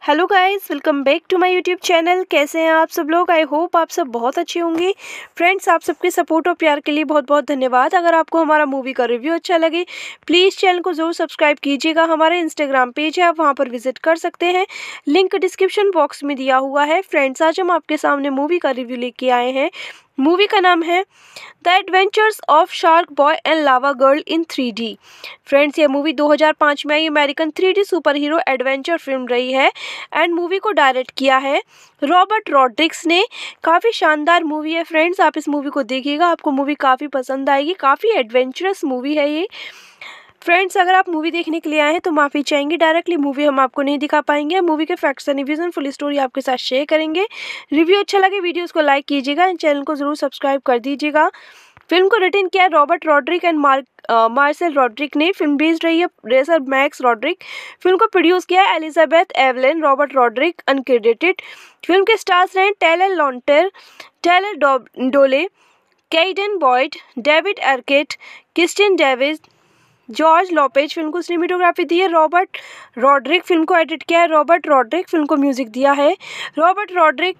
Hello guys, welcome back to my YouTube channel. कैसे हैं आप सब लोग? आई होप आप सब बहुत अच्छे होंगे। फ्रेंड्स आप सबके सपोर्ट और प्यार के लिए बहुत बहुत धन्यवाद। अगर आपको हमारा मूवी का रिव्यू अच्छा लगे प्लीज़ चैनल को ज़रूर सब्सक्राइब कीजिएगा। हमारा इंस्टाग्राम पेज है, आप वहाँ पर विज़िट कर सकते हैं। लिंक डिस्क्रिप्शन बॉक्स में दिया हुआ है। फ्रेंड्स आज हम आपके सामने मूवी का रिव्यू लेके आए हैं। मूवी का नाम है the adventures of Sharkboy and Lavagirl in three D. Friends, ये मूवी 2005 में आई, American three D superhero adventure film रही है एंड मूवी को डायरेक्ट किया है रॉबर्ट रॉड्रिक्स ने। काफ़ी शानदार मूवी है फ्रेंड्स, आप इस मूवी को देखिएगा, आपको मूवी काफ़ी पसंद आएगी, काफ़ी एडवेंचरस मूवी है ये। फ्रेंड्स अगर आप मूवी देखने के लिए आए हैं तो माफ़ी चाहेंगे। डायरेक्टली मूवी हम आपको नहीं दिखा पाएँगे। मूवी के facts and reviews full story आपके साथ शेयर करेंगे। रिव्यू अच्छा लगे वीडियोस को लाइक कीजिएगा एंड चैनल को ज़रूर सब्सक्राइब कर दीजिएगा। फ़िल्म को रिटर्न किया Robert Rodriguez and Mark Marcel Rodriguez ने। फ़िल्म बेस्ड रही है रेसर मैक्स रॉड्रिक फ़िल्म को प्रोड्यूस किया Elizabeth Avellan Robert Rodriguez uncredited film के स्टार्स रहे Taylor Lautner Taylor Dooley Cayden Boyd David Arquette Christian Davis George Lopez film को cinematography दी है। रॉबर्ट रॉड्रिक फ़िल्म को एडिट किया है। रॉबर्ट रॉड्रिक फ़िल्म को म्यूज़िक दिया है। Robert Rodriguez,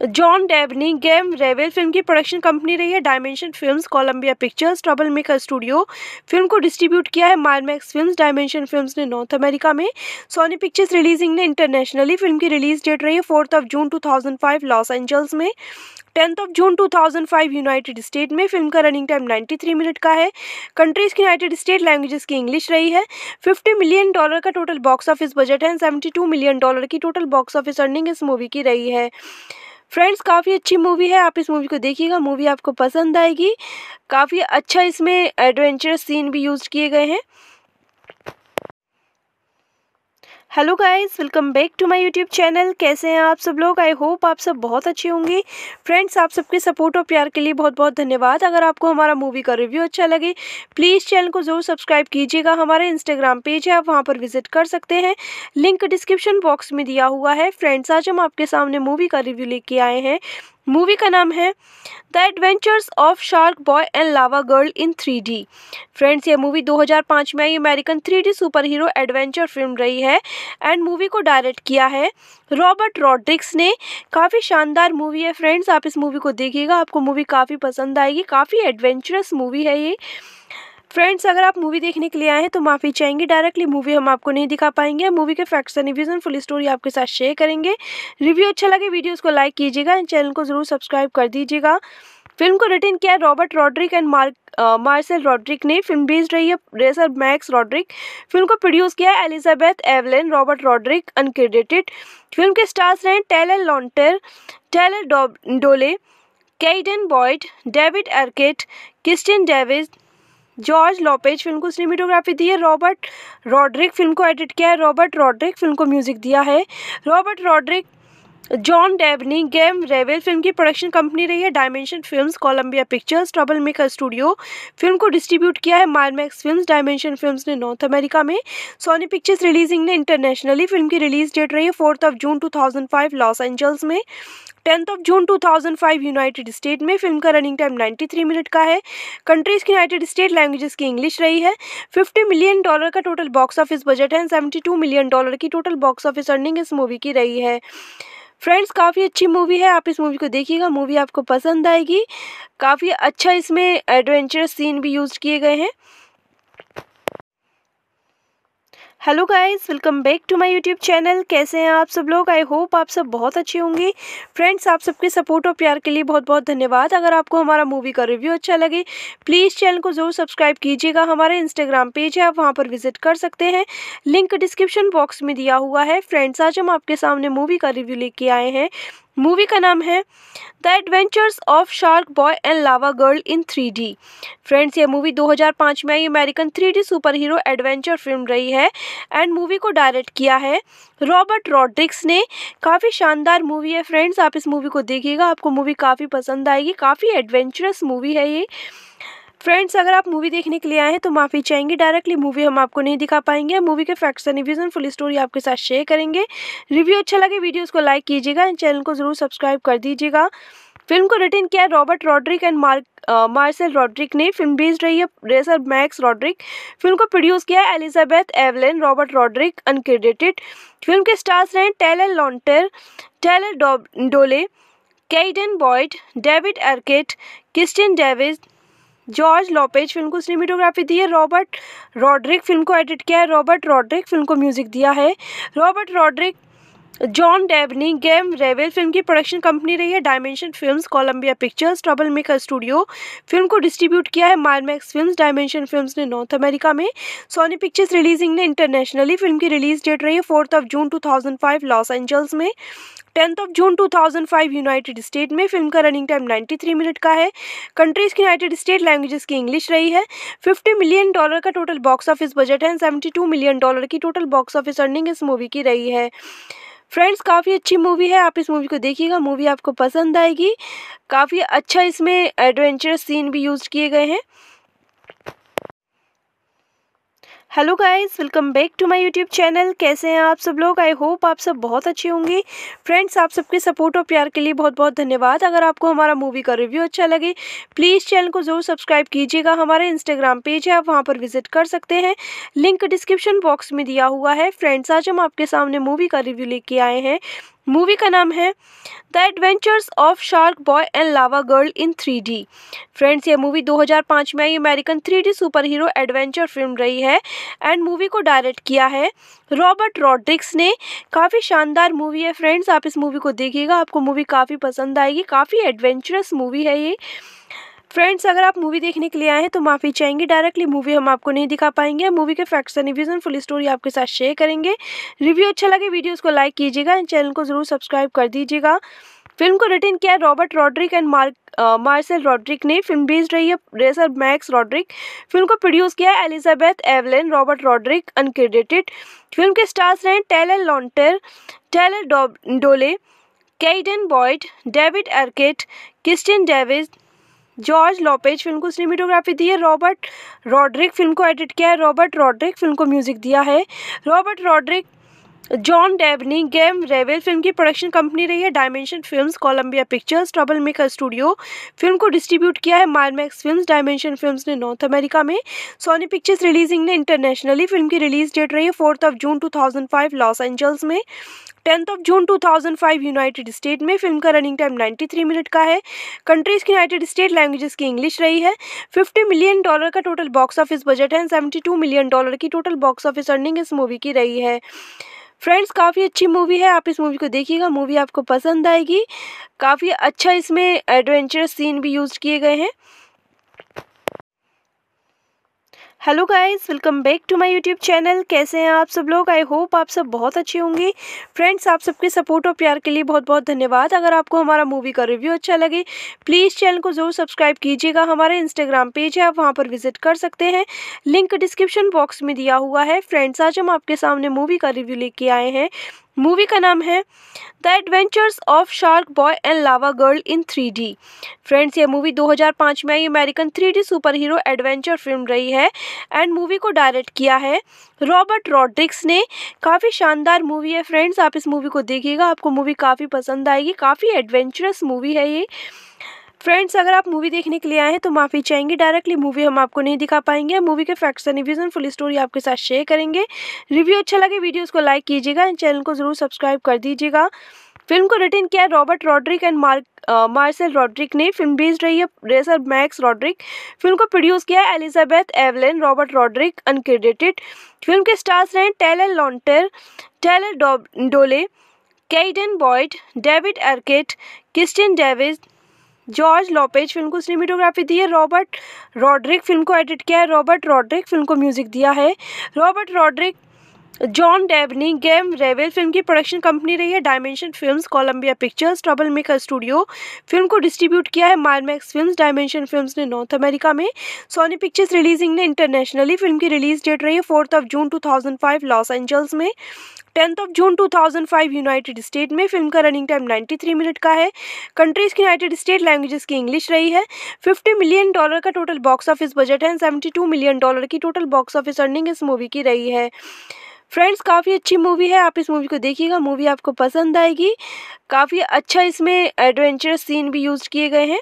John Debney Graeme Revell film की प्रोडक्शन कंपनी रही है। Dimension Films, Columbia Pictures, Troublemaker Studios film को डिस्ट्रीब्यूट किया है। मारमैक्स फिल्म्स, डायमेंशन फिल्म्स ने नॉर्थ अमेरिका में, सोनी पिक्चर्स रिलीजिंग ने इंटरनेशनली फ़िल्म की रिलीज़ डेट रही है। Fourth of June 2005 Los Angeles में। Tenth of June 2005 United State में फ़िल्म का रनिंग टाइम 93 मिनट का है। कंट्रीज़ की यूनाइटेड स्टेट लैंग्वेजेस की इंग्लिश रही है। 50 मिलियन डॉलर का टोटल बॉक्स ऑफ़िस बजट है। 72 मिलियन डॉलर की टोटल बॉक्स ऑफ़िस अर्निंग इस मूवी की रही है। फ्रेंड्स काफ़ी अच्छी मूवी है। आप इस मूवी को देखिएगा। मूवी आपको पसंद आएगी। काफ़ी अच्छा इसमें एडवेंचरस सीन भी यूज़ किए गए हैं। Hello guys, welcome back to my YouTube channel. कैसे हैं आप सब लोग? आई होप आप सब बहुत अच्छे होंगे। फ्रेंड्स आप सबके सपोर्ट और प्यार के लिए बहुत बहुत धन्यवाद। अगर आपको हमारा मूवी का रिव्यू अच्छा लगे प्लीज़ चैनल को ज़रूर सब्सक्राइब कीजिएगा। हमारा इंस्टाग्राम पेज है, आप वहाँ पर विज़िट कर सकते हैं। लिंक डिस्क्रिप्शन बॉक्स में दिया हुआ है। फ्रेंड्स आज हम आपके सामने मूवी का रिव्यू लेके आए हैं। मूवी का नाम है the adventures of shark boy and lava girl in three D. Friends, ये मूवी 2005 में आई, American three D super hero adventure film रही है एंड मूवी को डायरेक्ट किया है रॉबर्ट रॉड्रिक्स ने। काफ़ी शानदार मूवी है फ्रेंड्स, आप इस मूवी को देखिएगा, आपको मूवी काफ़ी पसंद आएगी, काफ़ी एडवेंचरस मूवी है ये। फ्रेंड्स अगर आप मूवी देखने के लिए आए हैं तो माफ़ी चाहेंगे। डायरेक्टली मूवी हम आपको नहीं दिखा पाएँगे। मूवी के facts and reviews full story आपके साथ शेयर करेंगे। रिव्यू अच्छा लगे वीडियोस को लाइक कीजिएगा एंड चैनल को ज़रूर सब्सक्राइब कर दीजिएगा। फ़िल्म को रिटर्न किया Robert Rodriguez and Mark Marshall Rodriguez ने। फ़िल्म बेस्ड रही है रेसर मैक्स रॉड्रिक फ़िल्म को प्रोड्यूस किया Elizabeth Avellan Robert Rodriguez uncredited film के स्टार्स रहे Taylor Lautner Taylor Dooley Cayden Boyd David Arquette Kristin David George Lopez film को cinematography दी है। रॉबर्ट रॉड्रिक फ़िल्म को एडिट किया है। रॉबर्ट रॉड्रिक फ़िल्म को म्यूज़िक दिया है। Robert Rodriguez, John Debney Graeme Revell film की प्रोडक्शन कंपनी रही है। Dimension Films, Columbia Pictures, Troublemaker studio film को डिस्ट्रीब्यूट किया है। मारमैक्स फिल्म्स, डायमेंशन फिल्म्स ने नॉर्थ अमेरिका में, सोनी पिक्चर्स रिलीजिंग ने इंटरनेशनली फ़िल्म की रिलीज़ डेट रही है। Fourth of June 2005 Los Angeles में। Tenth of June 2005 United State में फ़िल्म का रनिंग टाइम 93 मिनट का है। कंट्रीज़ की यूनाइटेड स्टेट लैंग्वेजेस की इंग्लिश रही है। 50 मिलियन डॉलर का टोटल बॉक्स ऑफ़िस बजट है। 72 मिलियन डॉलर की टोटल बॉक्स ऑफ़िस अर्निंग इस मूवी की रही है। फ्रेंड्स काफ़ी अच्छी मूवी है। आप इस मूवी को देखिएगा। मूवी आपको पसंद आएगी। काफ़ी अच्छा इसमें एडवेंचरस सीन भी यूज़ किए गए हैं। Hello guys, welcome back to my YouTube channel. कैसे हैं आप सब लोग? आई होप आप सब बहुत अच्छे होंगे। फ्रेंड्स आप सबके सपोर्ट और प्यार के लिए बहुत बहुत धन्यवाद। अगर आपको हमारा मूवी का रिव्यू अच्छा लगे प्लीज़ चैनल को ज़रूर सब्सक्राइब कीजिएगा। हमारा इंस्टाग्राम पेज है, आप वहाँ पर विज़िट कर सकते हैं। लिंक डिस्क्रिप्शन बॉक्स में दिया हुआ है। फ्रेंड्स आज हम आपके सामने मूवी का रिव्यू लेके आए हैं। मूवी का नाम है the adventures of shark boy and lava girl in three D. Friends, ये मूवी 2005 में आई, American three D super hero adventure film रही है एंड मूवी को डायरेक्ट किया है रॉबर्ट रॉड्रिक्स ने। काफ़ी शानदार मूवी है फ्रेंड्स, आप इस मूवी को देखिएगा, आपको मूवी काफ़ी पसंद आएगी, काफ़ी एडवेंचरस मूवी है ये। फ्रेंड्स अगर आप मूवी देखने के लिए आए हैं तो माफ़ी चाहेंगे। डायरेक्टली मूवी हम आपको नहीं दिखा पाएँगे। मूवी के facts and reviews full story आपके साथ शेयर करेंगे। रिव्यू अच्छा लगे वीडियोस को लाइक कीजिएगा एंड चैनल को ज़रूर सब्सक्राइब कर दीजिएगा। फ़िल्म को रिटर्न किया Robert Rodriguez and Mark Marshall Rodriguez ने। फ़िल्म बेस्ड रही है रेसर मैक्स रॉड्रिक फ़िल्म को प्रोड्यूस किया Elizabeth Avellan Robert Rodriguez uncredited film के स्टार्स रहे Taylor Lautner Taylor Dooley Cayden Boyd David Arquette Christian David George Lopez film को cinematography दी है। रॉबर्ट रॉड्रिक फ़िल्म को एडिट किया है। रॉबर्ट रॉड्रिक फ़िल्म को म्यूज़िक दिया है। Robert Rodriguez John Debney Graeme Revell film की प्रोडक्शन कंपनी रही है Dimension Films Columbia Pictures Troublemaker studio film को डिस्ट्रीब्यूट किया है मारमैक्स फिल्म्स डायमेंशन फिल्म्स ने नॉर्थ अमेरिका में। सोनी पिक्चर्स रिलीजिंग ने इंटरनेशनली फ़िल्म की रिलीज़ डेट रही है fourth of June 2005 Los Angeles में। Tenth of June 2005 United State में। फ़िल्म का रनिंग टाइम 93 मिनट का है। कंट्रीज़ की यूनाइटेड स्टेट लैंग्वेजेस की इंग्लिश रही है। 50 मिलियन डॉलर का टोटल बॉक्स ऑफ़िस बजट है 72 मिलियन डॉलर की टोटल बॉक्स ऑफ़िस अर्निंग इस मूवी की रही है। फ्रेंड्स काफ़ी अच्छी मूवी है, आप इस मूवी को देखिएगा मूवी आपको पसंद आएगी। काफ़ी अच्छा इसमें एडवेंचरस सीन भी यूज़ किए गए हैं। Hello guys, welcome back to my YouTube channel. कैसे हैं आप सब लोग? आई होप आप सब बहुत अच्छे होंगे। फ्रेंड्स आप सबके सपोर्ट और प्यार के लिए बहुत बहुत धन्यवाद। अगर आपको हमारा मूवी का रिव्यू अच्छा लगे प्लीज़ चैनल को ज़रूर सब्सक्राइब कीजिएगा। हमारे इंस्टाग्राम पेज है, आप वहाँ पर विज़िट कर सकते हैं। लिंक डिस्क्रिप्शन बॉक्स में दिया हुआ है। फ्रेंड्स आज हम आपके सामने मूवी का रिव्यू लेके आए हैं। मूवी का नाम है the adventures of shark boy and lava girl in three D. Friends, ये मूवी 2005 में आई, American three D super hero adventure film रही है एंड मूवी को डायरेक्ट किया है रॉबर्ट रॉड्रिक्स ने। काफ़ी शानदार मूवी है फ्रेंड्स, आप इस मूवी को देखिएगा, आपको मूवी काफ़ी पसंद आएगी, काफ़ी एडवेंचरस मूवी है ये। फ्रेंड्स अगर आप मूवी देखने के लिए आए हैं तो माफ़ी चाहेंगे। डायरेक्टली मूवी हम आपको नहीं दिखा पाएँगे। मूवी के facts and reviews full story आपके साथ शेयर करेंगे। रिव्यू अच्छा लगे वीडियोस को लाइक कीजिएगा एंड चैनल को ज़रूर सब्सक्राइब कर दीजिएगा। फ़िल्म को रिटर्न किया Robert Rodriguez and Mark Marshall Rodriguez ने। फ़िल्म बेस्ड रही है रेसर मैक्स रॉड्रिक फ़िल्म को प्रोड्यूस किया Elizabeth Avellan Robert Rodriguez uncredited film के स्टार्स रहे Taylor Lautner Taylor Dooley Cayden Boyd David Arquette Christian David George Lopez film को cinematography दी है। रॉबर्ट रॉड्रिक फ़िल्म को एडिट किया है। रॉबर्ट रॉड्रिक फ़िल्म को म्यूज़िक दिया है। Robert Rodriguez John Debney Graeme Revell film की प्रोडक्शन कंपनी रही है Dimension Films Columbia Pictures Troublemaker studio film को डिस्ट्रीब्यूट किया है मारमैक्स फिल्म्स डायमेंशन फिल्म्स ने नॉर्थ अमेरिका में। सोनी पिक्चर्स रिलीजिंग ने इंटरनेशनली फ़िल्म की रिलीज़ डेट रही है fourth of June 2005 Los Angeles में। Tenth of June 2005 United State में। फ़िल्म का रनिंग टाइम 93 मिनट का है। कंट्रीज़ की यूनाइटेड स्टेट लैंग्वेजेस की इंग्लिश रही है। 50 मिलियन डॉलर का टोटल बॉक्स ऑफ़िस बजट है 72 मिलियन डॉलर की टोटल बॉक्स ऑफ़िस अर्निंग इस मूवी की रही है। फ्रेंड्स काफ़ी अच्छी मूवी है, आप इस मूवी को देखिएगा मूवी आपको पसंद आएगी। काफ़ी अच्छा इसमें एडवेंचरस सीन भी यूज़ किए गए हैं। Hello guys, welcome back to my YouTube channel. कैसे हैं आप सब लोग? आई होप आप सब बहुत अच्छे होंगे। फ्रेंड्स आप सबके सपोर्ट और प्यार के लिए बहुत बहुत धन्यवाद। अगर आपको हमारा मूवी का रिव्यू अच्छा लगे प्लीज़ चैनल को ज़रूर सब्सक्राइब कीजिएगा। हमारा इंस्टाग्राम पेज है, आप वहाँ पर विज़िट कर सकते हैं। लिंक डिस्क्रिप्शन बॉक्स में दिया हुआ है। फ्रेंड्स आज हम आपके सामने मूवी का रिव्यू लेके आए हैं। मूवी का नाम है the adventures of shark boy and lava girl in three D. Friends, ये मूवी 2005 में आई, American three D super hero adventure film रही है एंड मूवी को डायरेक्ट किया है रॉबर्ट रॉड्रिक्स ने। काफ़ी शानदार मूवी है फ्रेंड्स, आप इस मूवी को देखिएगा, आपको मूवी काफ़ी पसंद आएगी, काफ़ी एडवेंचरस मूवी है ये। फ्रेंड्स अगर आप मूवी देखने के लिए आए हैं तो माफ़ी चाहेंगे। डायरेक्टली मूवी हम आपको नहीं दिखा पाएँगे। मूवी के facts and reviews full story आपके साथ शेयर करेंगे। रिव्यू अच्छा लगे वीडियोस को लाइक कीजिएगा एंड चैनल को ज़रूर सब्सक्राइब कर दीजिएगा। फ़िल्म को रिटर्न किया Robert Rodriguez and Mark Marcel Rodriguez ने। फ़िल्म बेस्ड रही है रेसर मैक्स रॉड्रिक फ़िल्म को प्रोड्यूस किया Elizabeth Avellan Robert Rodriguez uncredited film के स्टार्स रहे Taylor Lautner Taylor Dooley Cayden Boyd David Arquette Christian David George Lopez film को cinematography दी है। रॉबर्ट रॉड्रिक फ़िल्म को एडिट किया है। रॉबर्ट रॉड्रिक फ़िल्म को म्यूज़िक दिया है। Robert Rodriguez, John Debney Graeme Revell film की प्रोडक्शन कंपनी रही है। Dimension Films, Columbia Pictures, Troublemaker studio film को डिस्ट्रीब्यूट किया है। मारमैक्स फिल्म्स, डायमेंशन फिल्म्स ने नॉर्थ अमेरिका में, सोनी पिक्चर्स रिलीजिंग ने इंटरनेशनली फ़िल्म की रिलीज़ डेट रही है। Fourth of June 2005 Los Angeles में। Tenth of June 2005 United State में फ़िल्म का रनिंग टाइम 93 मिनट का है। कंट्रीज़ की यूनाइटेड स्टेट लैंग्वेजेस की इंग्लिश रही है। 50 मिलियन डॉलर का टोटल बॉक्स ऑफ़िस बजट है। 72 मिलियन डॉलर की टोटल बॉक्स ऑफ़िस अर्निंग इस मूवी की रही है। फ्रेंड्स काफ़ी अच्छी मूवी है। आप इस मूवी को देखिएगा। मूवी आपको पसंद आएगी। काफ़ी अच्छा इसमें एडवेंचरस सीन भी यूज़ किए गए हैं।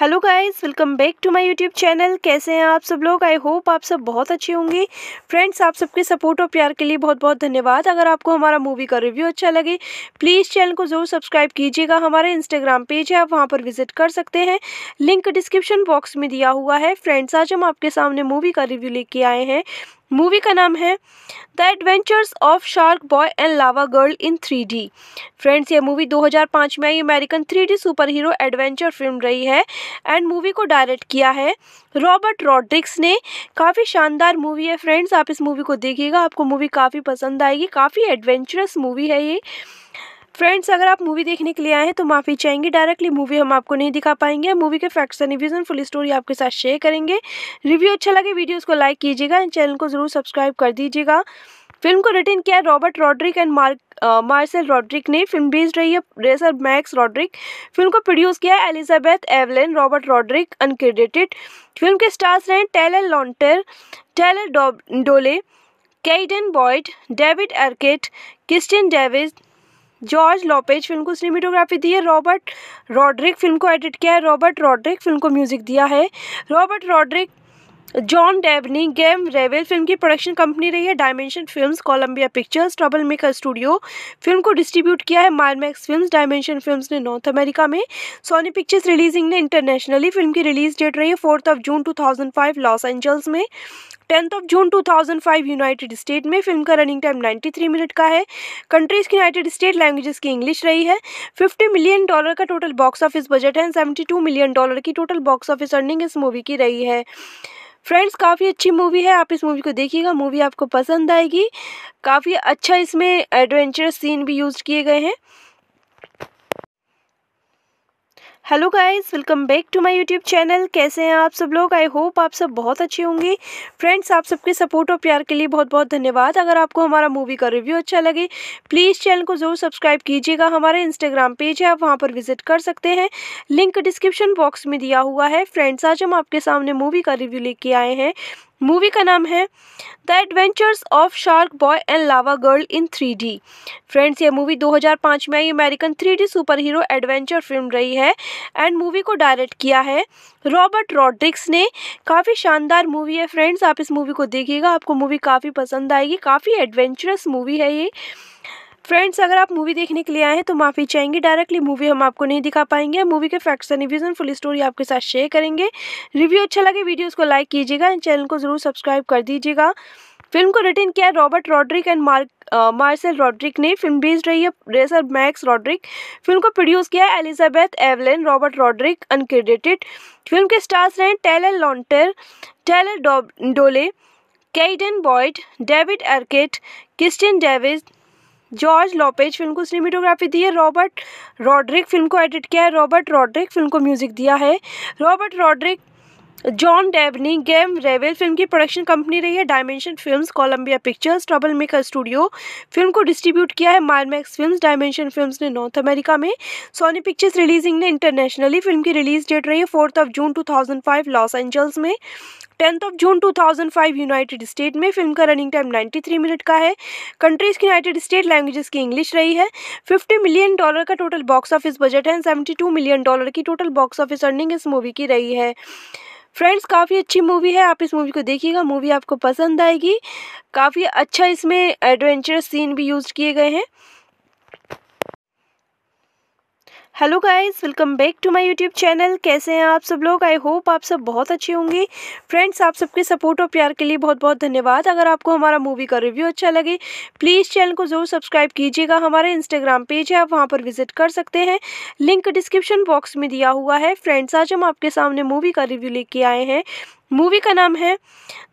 Hello guys, welcome back to my YouTube channel. कैसे हैं आप सब लोग? आई होप आप सब बहुत अच्छे होंगे। फ्रेंड्स आप सबके सपोर्ट और प्यार के लिए बहुत बहुत धन्यवाद। अगर आपको हमारा मूवी का रिव्यू अच्छा लगे प्लीज़ चैनल को ज़रूर सब्सक्राइब कीजिएगा। हमारा इंस्टाग्राम पेज है, आप वहाँ पर विज़िट कर सकते हैं। लिंक डिस्क्रिप्शन बॉक्स में दिया हुआ है। फ्रेंड्स आज हम आपके सामने मूवी का रिव्यू लेके आए हैं। मूवी का नाम है the adventures of shark boy and lava girl in three D. Friends, ये मूवी 2005 में आई, American three D super hero adventure film रही है एंड मूवी को डायरेक्ट किया है रॉबर्ट रॉड्रिक्स ने। काफ़ी शानदार मूवी है फ्रेंड्स, आप इस मूवी को देखिएगा, आपको मूवी काफ़ी पसंद आएगी, काफ़ी एडवेंचरस मूवी है ये। फ्रेंड्स अगर आप मूवी देखने के लिए आए हैं तो माफ़ी चाहेंगे। डायरेक्टली मूवी हम आपको नहीं दिखा पाएँगे। मूवी के facts and reviews full story आपके साथ शेयर करेंगे। रिव्यू अच्छा लगे वीडियोस को लाइक कीजिएगा एंड चैनल को ज़रूर सब्सक्राइब कर दीजिएगा। फ़िल्म को रिटर्न किया Robert Rodriguez and Mark Marcel Rodriguez ने। फ़िल्म बेस्ड रही है रेसर मैक्स रॉड्रिक फ़िल्म को प्रोड्यूस किया Elizabeth Avellan Robert Rodriguez uncredited film के स्टार्स रहे Taylor Lautner Taylor Dooley Cayden Boyd David Arquette Christian David George Lopez film को cinematography दी है। रॉबर्ट रॉड्रिक फ़िल्म को एडिट किया है। रॉबर्ट रॉड्रिक फ़िल्म को म्यूज़िक दिया है। Robert Rodriguez, John Debney Graeme Revell film की प्रोडक्शन कंपनी रही है। Dimension Films, Columbia Pictures, Troublemaker studio film को डिस्ट्रीब्यूट किया है। मारमैक्स फिल्म्स, डायमेंशन फिल्म्स ने नॉर्थ अमेरिका में, सोनी पिक्चर्स रिलीजिंग ने इंटरनेशनली फ़िल्म की रिलीज़ डेट रही है। Fourth of June 2005 Los Angeles में। Tenth of June 2005 United State में फ़िल्म का रनिंग टाइम 93 मिनट का है। कंट्रीज़ की यूनाइटेड स्टेट लैंग्वेजेस की इंग्लिश रही है। 50 मिलियन डॉलर का टोटल बॉक्स ऑफ़िस बजट है। 72 मिलियन डॉलर की टोटल बॉक्स ऑफ़िस अर्निंग इस मूवी की रही है। फ्रेंड्स काफ़ी अच्छी मूवी है। आप इस मूवी को देखिएगा। मूवी आपको पसंद आएगी। काफ़ी अच्छा इसमें एडवेंचरस सीन भी यूज़ किए गए हैं। Hello guys, welcome back to my YouTube channel. कैसे हैं आप सब लोग? आई होप आप सब बहुत अच्छे होंगे। फ्रेंड्स आप सबके सपोर्ट और प्यार के लिए बहुत बहुत धन्यवाद। अगर आपको हमारा मूवी का रिव्यू अच्छा लगे प्लीज़ चैनल को ज़रूर सब्सक्राइब कीजिएगा। हमारा इंस्टाग्राम पेज है, आप वहाँ पर विज़िट कर सकते हैं। लिंक डिस्क्रिप्शन बॉक्स में दिया हुआ है। फ्रेंड्स आज हम आपके सामने मूवी का रिव्यू लेके आए हैं। मूवी का नाम है the adventures of shark boy and lava girl in three D. Friends, ये मूवी 2005 में आई, American three D super hero adventure film रही है एंड मूवी को डायरेक्ट किया है रॉबर्ट रॉड्रिक्स ने। काफ़ी शानदार मूवी है फ्रेंड्स, आप इस मूवी को देखिएगा, आपको मूवी काफ़ी पसंद आएगी, काफ़ी एडवेंचरस मूवी है ये। फ्रेंड्स अगर आप मूवी देखने के लिए आए हैं तो माफ़ी चाहेंगे। डायरेक्टली मूवी हम आपको नहीं दिखा पाएँगे। मूवी के facts and reviews full story आपके साथ शेयर करेंगे। रिव्यू अच्छा लगे वीडियोस को लाइक कीजिएगा एंड चैनल को ज़रूर सब्सक्राइब कर दीजिएगा। फ़िल्म को रिटर्न किया Robert Rodriguez and Mark Marcel Rodriguez ने। फ़िल्म बेस्ड रही है रेसर मैक्स रॉड्रिक फ़िल्म को प्रोड्यूस किया Elizabeth Avellan Robert Rodriguez uncredited film के स्टार्स रहे Taylor Lautner Taylor Dooley Cayden Boyd David Arquette Christian David George Lopez film को cinematography दी है। रॉबर्ट रॉड्रिक फ़िल्म को एडिट किया है। रॉबर्ट रॉड्रिक फ़िल्म को म्यूज़िक दिया है। Robert Rodriguez, John Debney Graeme Revell film की प्रोडक्शन कंपनी रही है। Dimension films, Columbia pictures, trouble maker studio film को डिस्ट्रीब्यूट किया है। मारमैक्स फिल्म्स, डायमेंशन फिल्म्स ने नॉर्थ अमेरिका में, सोनी पिक्चर्स रिलीजिंग ने इंटरनेशनली फ़िल्म की रिलीज़ डेट रही है। Fourth of June 2005 Los Angeles में। Tenth of June 2005 United State में फ़िल्म का रनिंग टाइम 93 मिनट का है। कंट्रीज़ की यूनाइटेड स्टेट लैंग्वेजेस की इंग्लिश रही है। 50 मिलियन डॉलर का टोटल बॉक्स ऑफ़िस बजट है। 72 मिलियन डॉलर की टोटल बॉक्स ऑफ़िस अर्निंग इस मूवी की रही है। फ्रेंड्स काफ़ी अच्छी मूवी है। आप इस मूवी को देखिएगा। मूवी आपको पसंद आएगी। काफ़ी अच्छा इसमें एडवेंचरस सीन भी यूज़ किए गए हैं। Hello guys, welcome back to my YouTube channel. कैसे हैं आप सब लोग? आई होप आप सब बहुत अच्छे होंगे। फ्रेंड्स आप सबके सपोर्ट और प्यार के लिए बहुत बहुत धन्यवाद। अगर आपको हमारा मूवी का रिव्यू अच्छा लगे प्लीज़ चैनल को ज़रूर सब्सक्राइब कीजिएगा। हमारा इंस्टाग्राम पेज है, आप वहाँ पर विज़िट कर सकते हैं। लिंक डिस्क्रिप्शन बॉक्स में दिया हुआ है। फ्रेंड्स आज हम आपके सामने मूवी का रिव्यू लेके आए हैं। मूवी का नाम है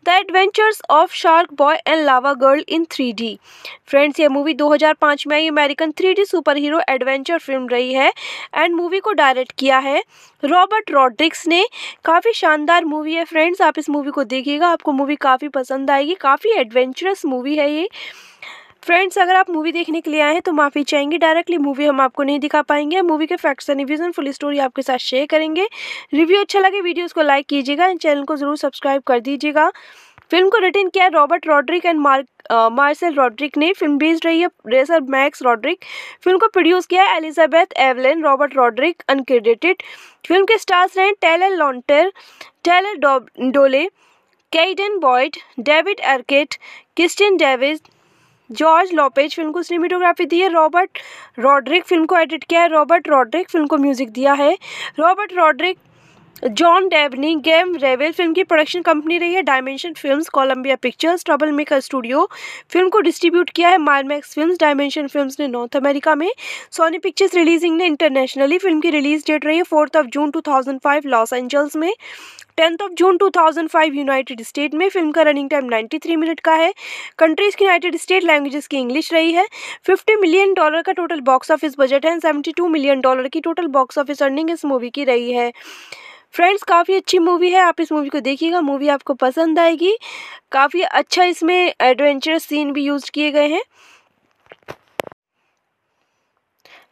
the adventures of shark boy and lava girl in three D. Friends, ये मूवी 2005 में आई, American three D super hero adventure film रही है एंड मूवी को डायरेक्ट किया है रॉबर्ट रॉड्रिक्स ने। काफ़ी शानदार मूवी है फ्रेंड्स, आप इस मूवी को देखिएगा, आपको मूवी काफ़ी पसंद आएगी, काफ़ी एडवेंचरस मूवी है ये। फ्रेंड्स अगर आप मूवी देखने के लिए आए हैं तो माफ़ी चाहेंगे। डायरेक्टली मूवी हम आपको नहीं दिखा पाएँगे। मूवी के facts and reviews full story आपके साथ शेयर करेंगे। रिव्यू अच्छा लगे वीडियोस को लाइक कीजिएगा एंड चैनल को ज़रूर सब्सक्राइब कर दीजिएगा। फ़िल्म को रिटर्न किया Robert Rodriguez and Mark Marcel Rodriguez ने। फ़िल्म बेस्ड रही है रेसर मैक्स रॉड्रिक फ़िल्म को प्रोड्यूस किया Elizabeth Avellan Robert Rodriguez uncredited film के स्टार्स रहे Taylor Lautner Taylor Dooley Cayden Boyd David Arquette Kristin David George Lopez film को cinematography दी है। रॉबर्ट रॉड्रिक फ़िल्म को एडिट किया है। रॉबर्ट रॉड्रिक फ़िल्म को म्यूज़िक दिया है। Robert Rodriguez John Debney Graeme Revell film की प्रोडक्शन कंपनी रही है dimension films Columbia pictures trouble maker studio film को डिस्ट्रीब्यूट किया है मारमैक्स फिल्म्स डायमेंशन फिल्म्स ने नॉर्थ अमेरिका में। सोनी पिक्चर्स रिलीजिंग ने इंटरनेशनली फ़िल्म की रिलीज़ डेट रही है fourth of June 2005 Los Angeles में। Tenth of June 2005 United State में। फ़िल्म का रनिंग टाइम 93 मिनट का है। कंट्रीज़ की यूनाइटेड स्टेट लैंग्वेजेस की इंग्लिश रही है। 50 मिलियन डॉलर का टोटल बॉक्स ऑफ़िस बजट है 72 मिलियन डॉलर की टोटल बॉक्स ऑफ़िस अर्निंग इस मूवी की रही है। फ्रेंड्स काफ़ी अच्छी मूवी है, आप इस मूवी को देखिएगा मूवी आपको पसंद आएगी। काफ़ी अच्छा इसमें एडवेंचरस सीन भी यूज़ किए गए हैं।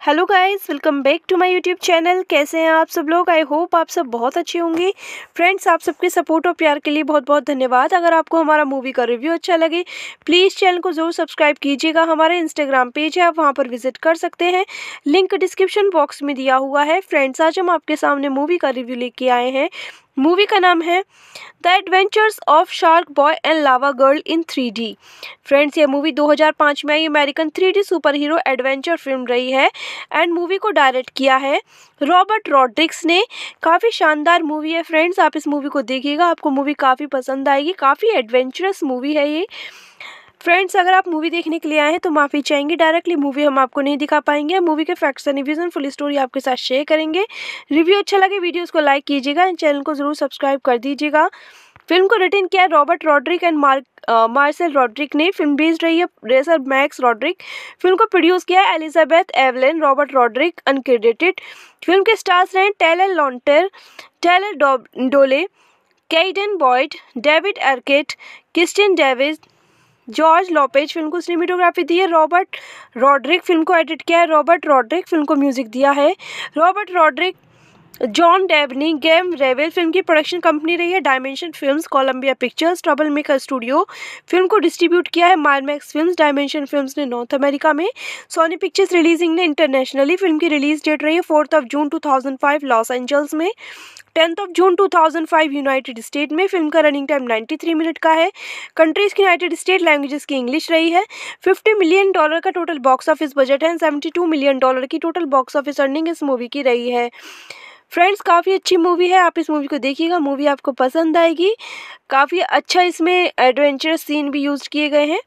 Hello guys, welcome back to my YouTube channel. कैसे हैं आप सब लोग? आई होप आप सब बहुत अच्छे होंगे। फ्रेंड्स आप सबके सपोर्ट और प्यार के लिए बहुत बहुत धन्यवाद। अगर आपको हमारा मूवी का रिव्यू अच्छा लगे प्लीज़ चैनल को ज़रूर सब्सक्राइब कीजिएगा। हमारा इंस्टाग्राम पेज है, आप वहाँ पर विज़िट कर सकते हैं। लिंक डिस्क्रिप्शन बॉक्स में दिया हुआ है। फ्रेंड्स आज हम आपके सामने मूवी का रिव्यू लेके आए हैं। मूवी का नाम है the adventures of shark boy and lava girl in three D. Friends, ये मूवी 2005 में आई, American three D super hero adventure film रही है एंड मूवी को डायरेक्ट किया है रॉबर्ट रॉड्रिक्स ने। काफ़ी शानदार मूवी है फ्रेंड्स, आप इस मूवी को देखिएगा, आपको मूवी काफ़ी पसंद आएगी, काफ़ी एडवेंचरस मूवी है ये। फ्रेंड्स अगर आप मूवी देखने के लिए आए हैं तो माफ़ी चाहेंगे। डायरेक्टली मूवी हम आपको नहीं दिखा पाएँगे। मूवी के facts and reviews full story आपके साथ शेयर करेंगे। रिव्यू अच्छा लगे वीडियोस को लाइक कीजिएगा एंड चैनल को ज़रूर सब्सक्राइब कर दीजिएगा। फ़िल्म को रिटर्न किया Robert Rodriguez and Mark Marcel Rodriguez ने। फ़िल्म बेस्ड रही है रेसर मैक्स रॉड्रिक फ़िल्म को प्रोड्यूस किया Elizabeth Avellan Robert Rodriguez uncredited film के स्टार्स रहे Taylor Lautner Taylor Dooley Cayden Boyd David Arquette Kristin David George Lopez film को cinematography दी है। रॉबर्ट रॉड्रिक फ़िल्म को एडिट किया है। रॉबर्ट रॉड्रिक फ़िल्म को म्यूज़िक दिया है। Robert Rodriguez, John Debney Graeme Revell film की प्रोडक्शन कंपनी रही है। Dimension films, Columbia pictures, trouble maker studio film को डिस्ट्रीब्यूट किया है। मारमैक्स फिल्म्स, डायमेंशन फिल्म्स ने नॉर्थ अमेरिका में, सोनी पिक्चर्स रिलीजिंग ने इंटरनेशनली फ़िल्म की रिलीज़ डेट रही है। Fourth of June 2005 Los Angeles में। Tenth of June 2005 United State में फ़िल्म का रनिंग टाइम 93 मिनट का है। कंट्रीज़ की यूनाइटेड स्टेट लैंग्वेजेस की इंग्लिश रही है। 50 मिलियन डॉलर का टोटल बॉक्स ऑफ़िस बजट है। 72 मिलियन डॉलर की टोटल बॉक्स ऑफ़िस अर्निंग इस मूवी की रही है। फ्रेंड्स काफ़ी अच्छी मूवी है। आप इस मूवी को देखिएगा। मूवी आपको पसंद आएगी। काफ़ी अच्छा इसमें एडवेंचरस सीन भी यूज़ किए गए हैं।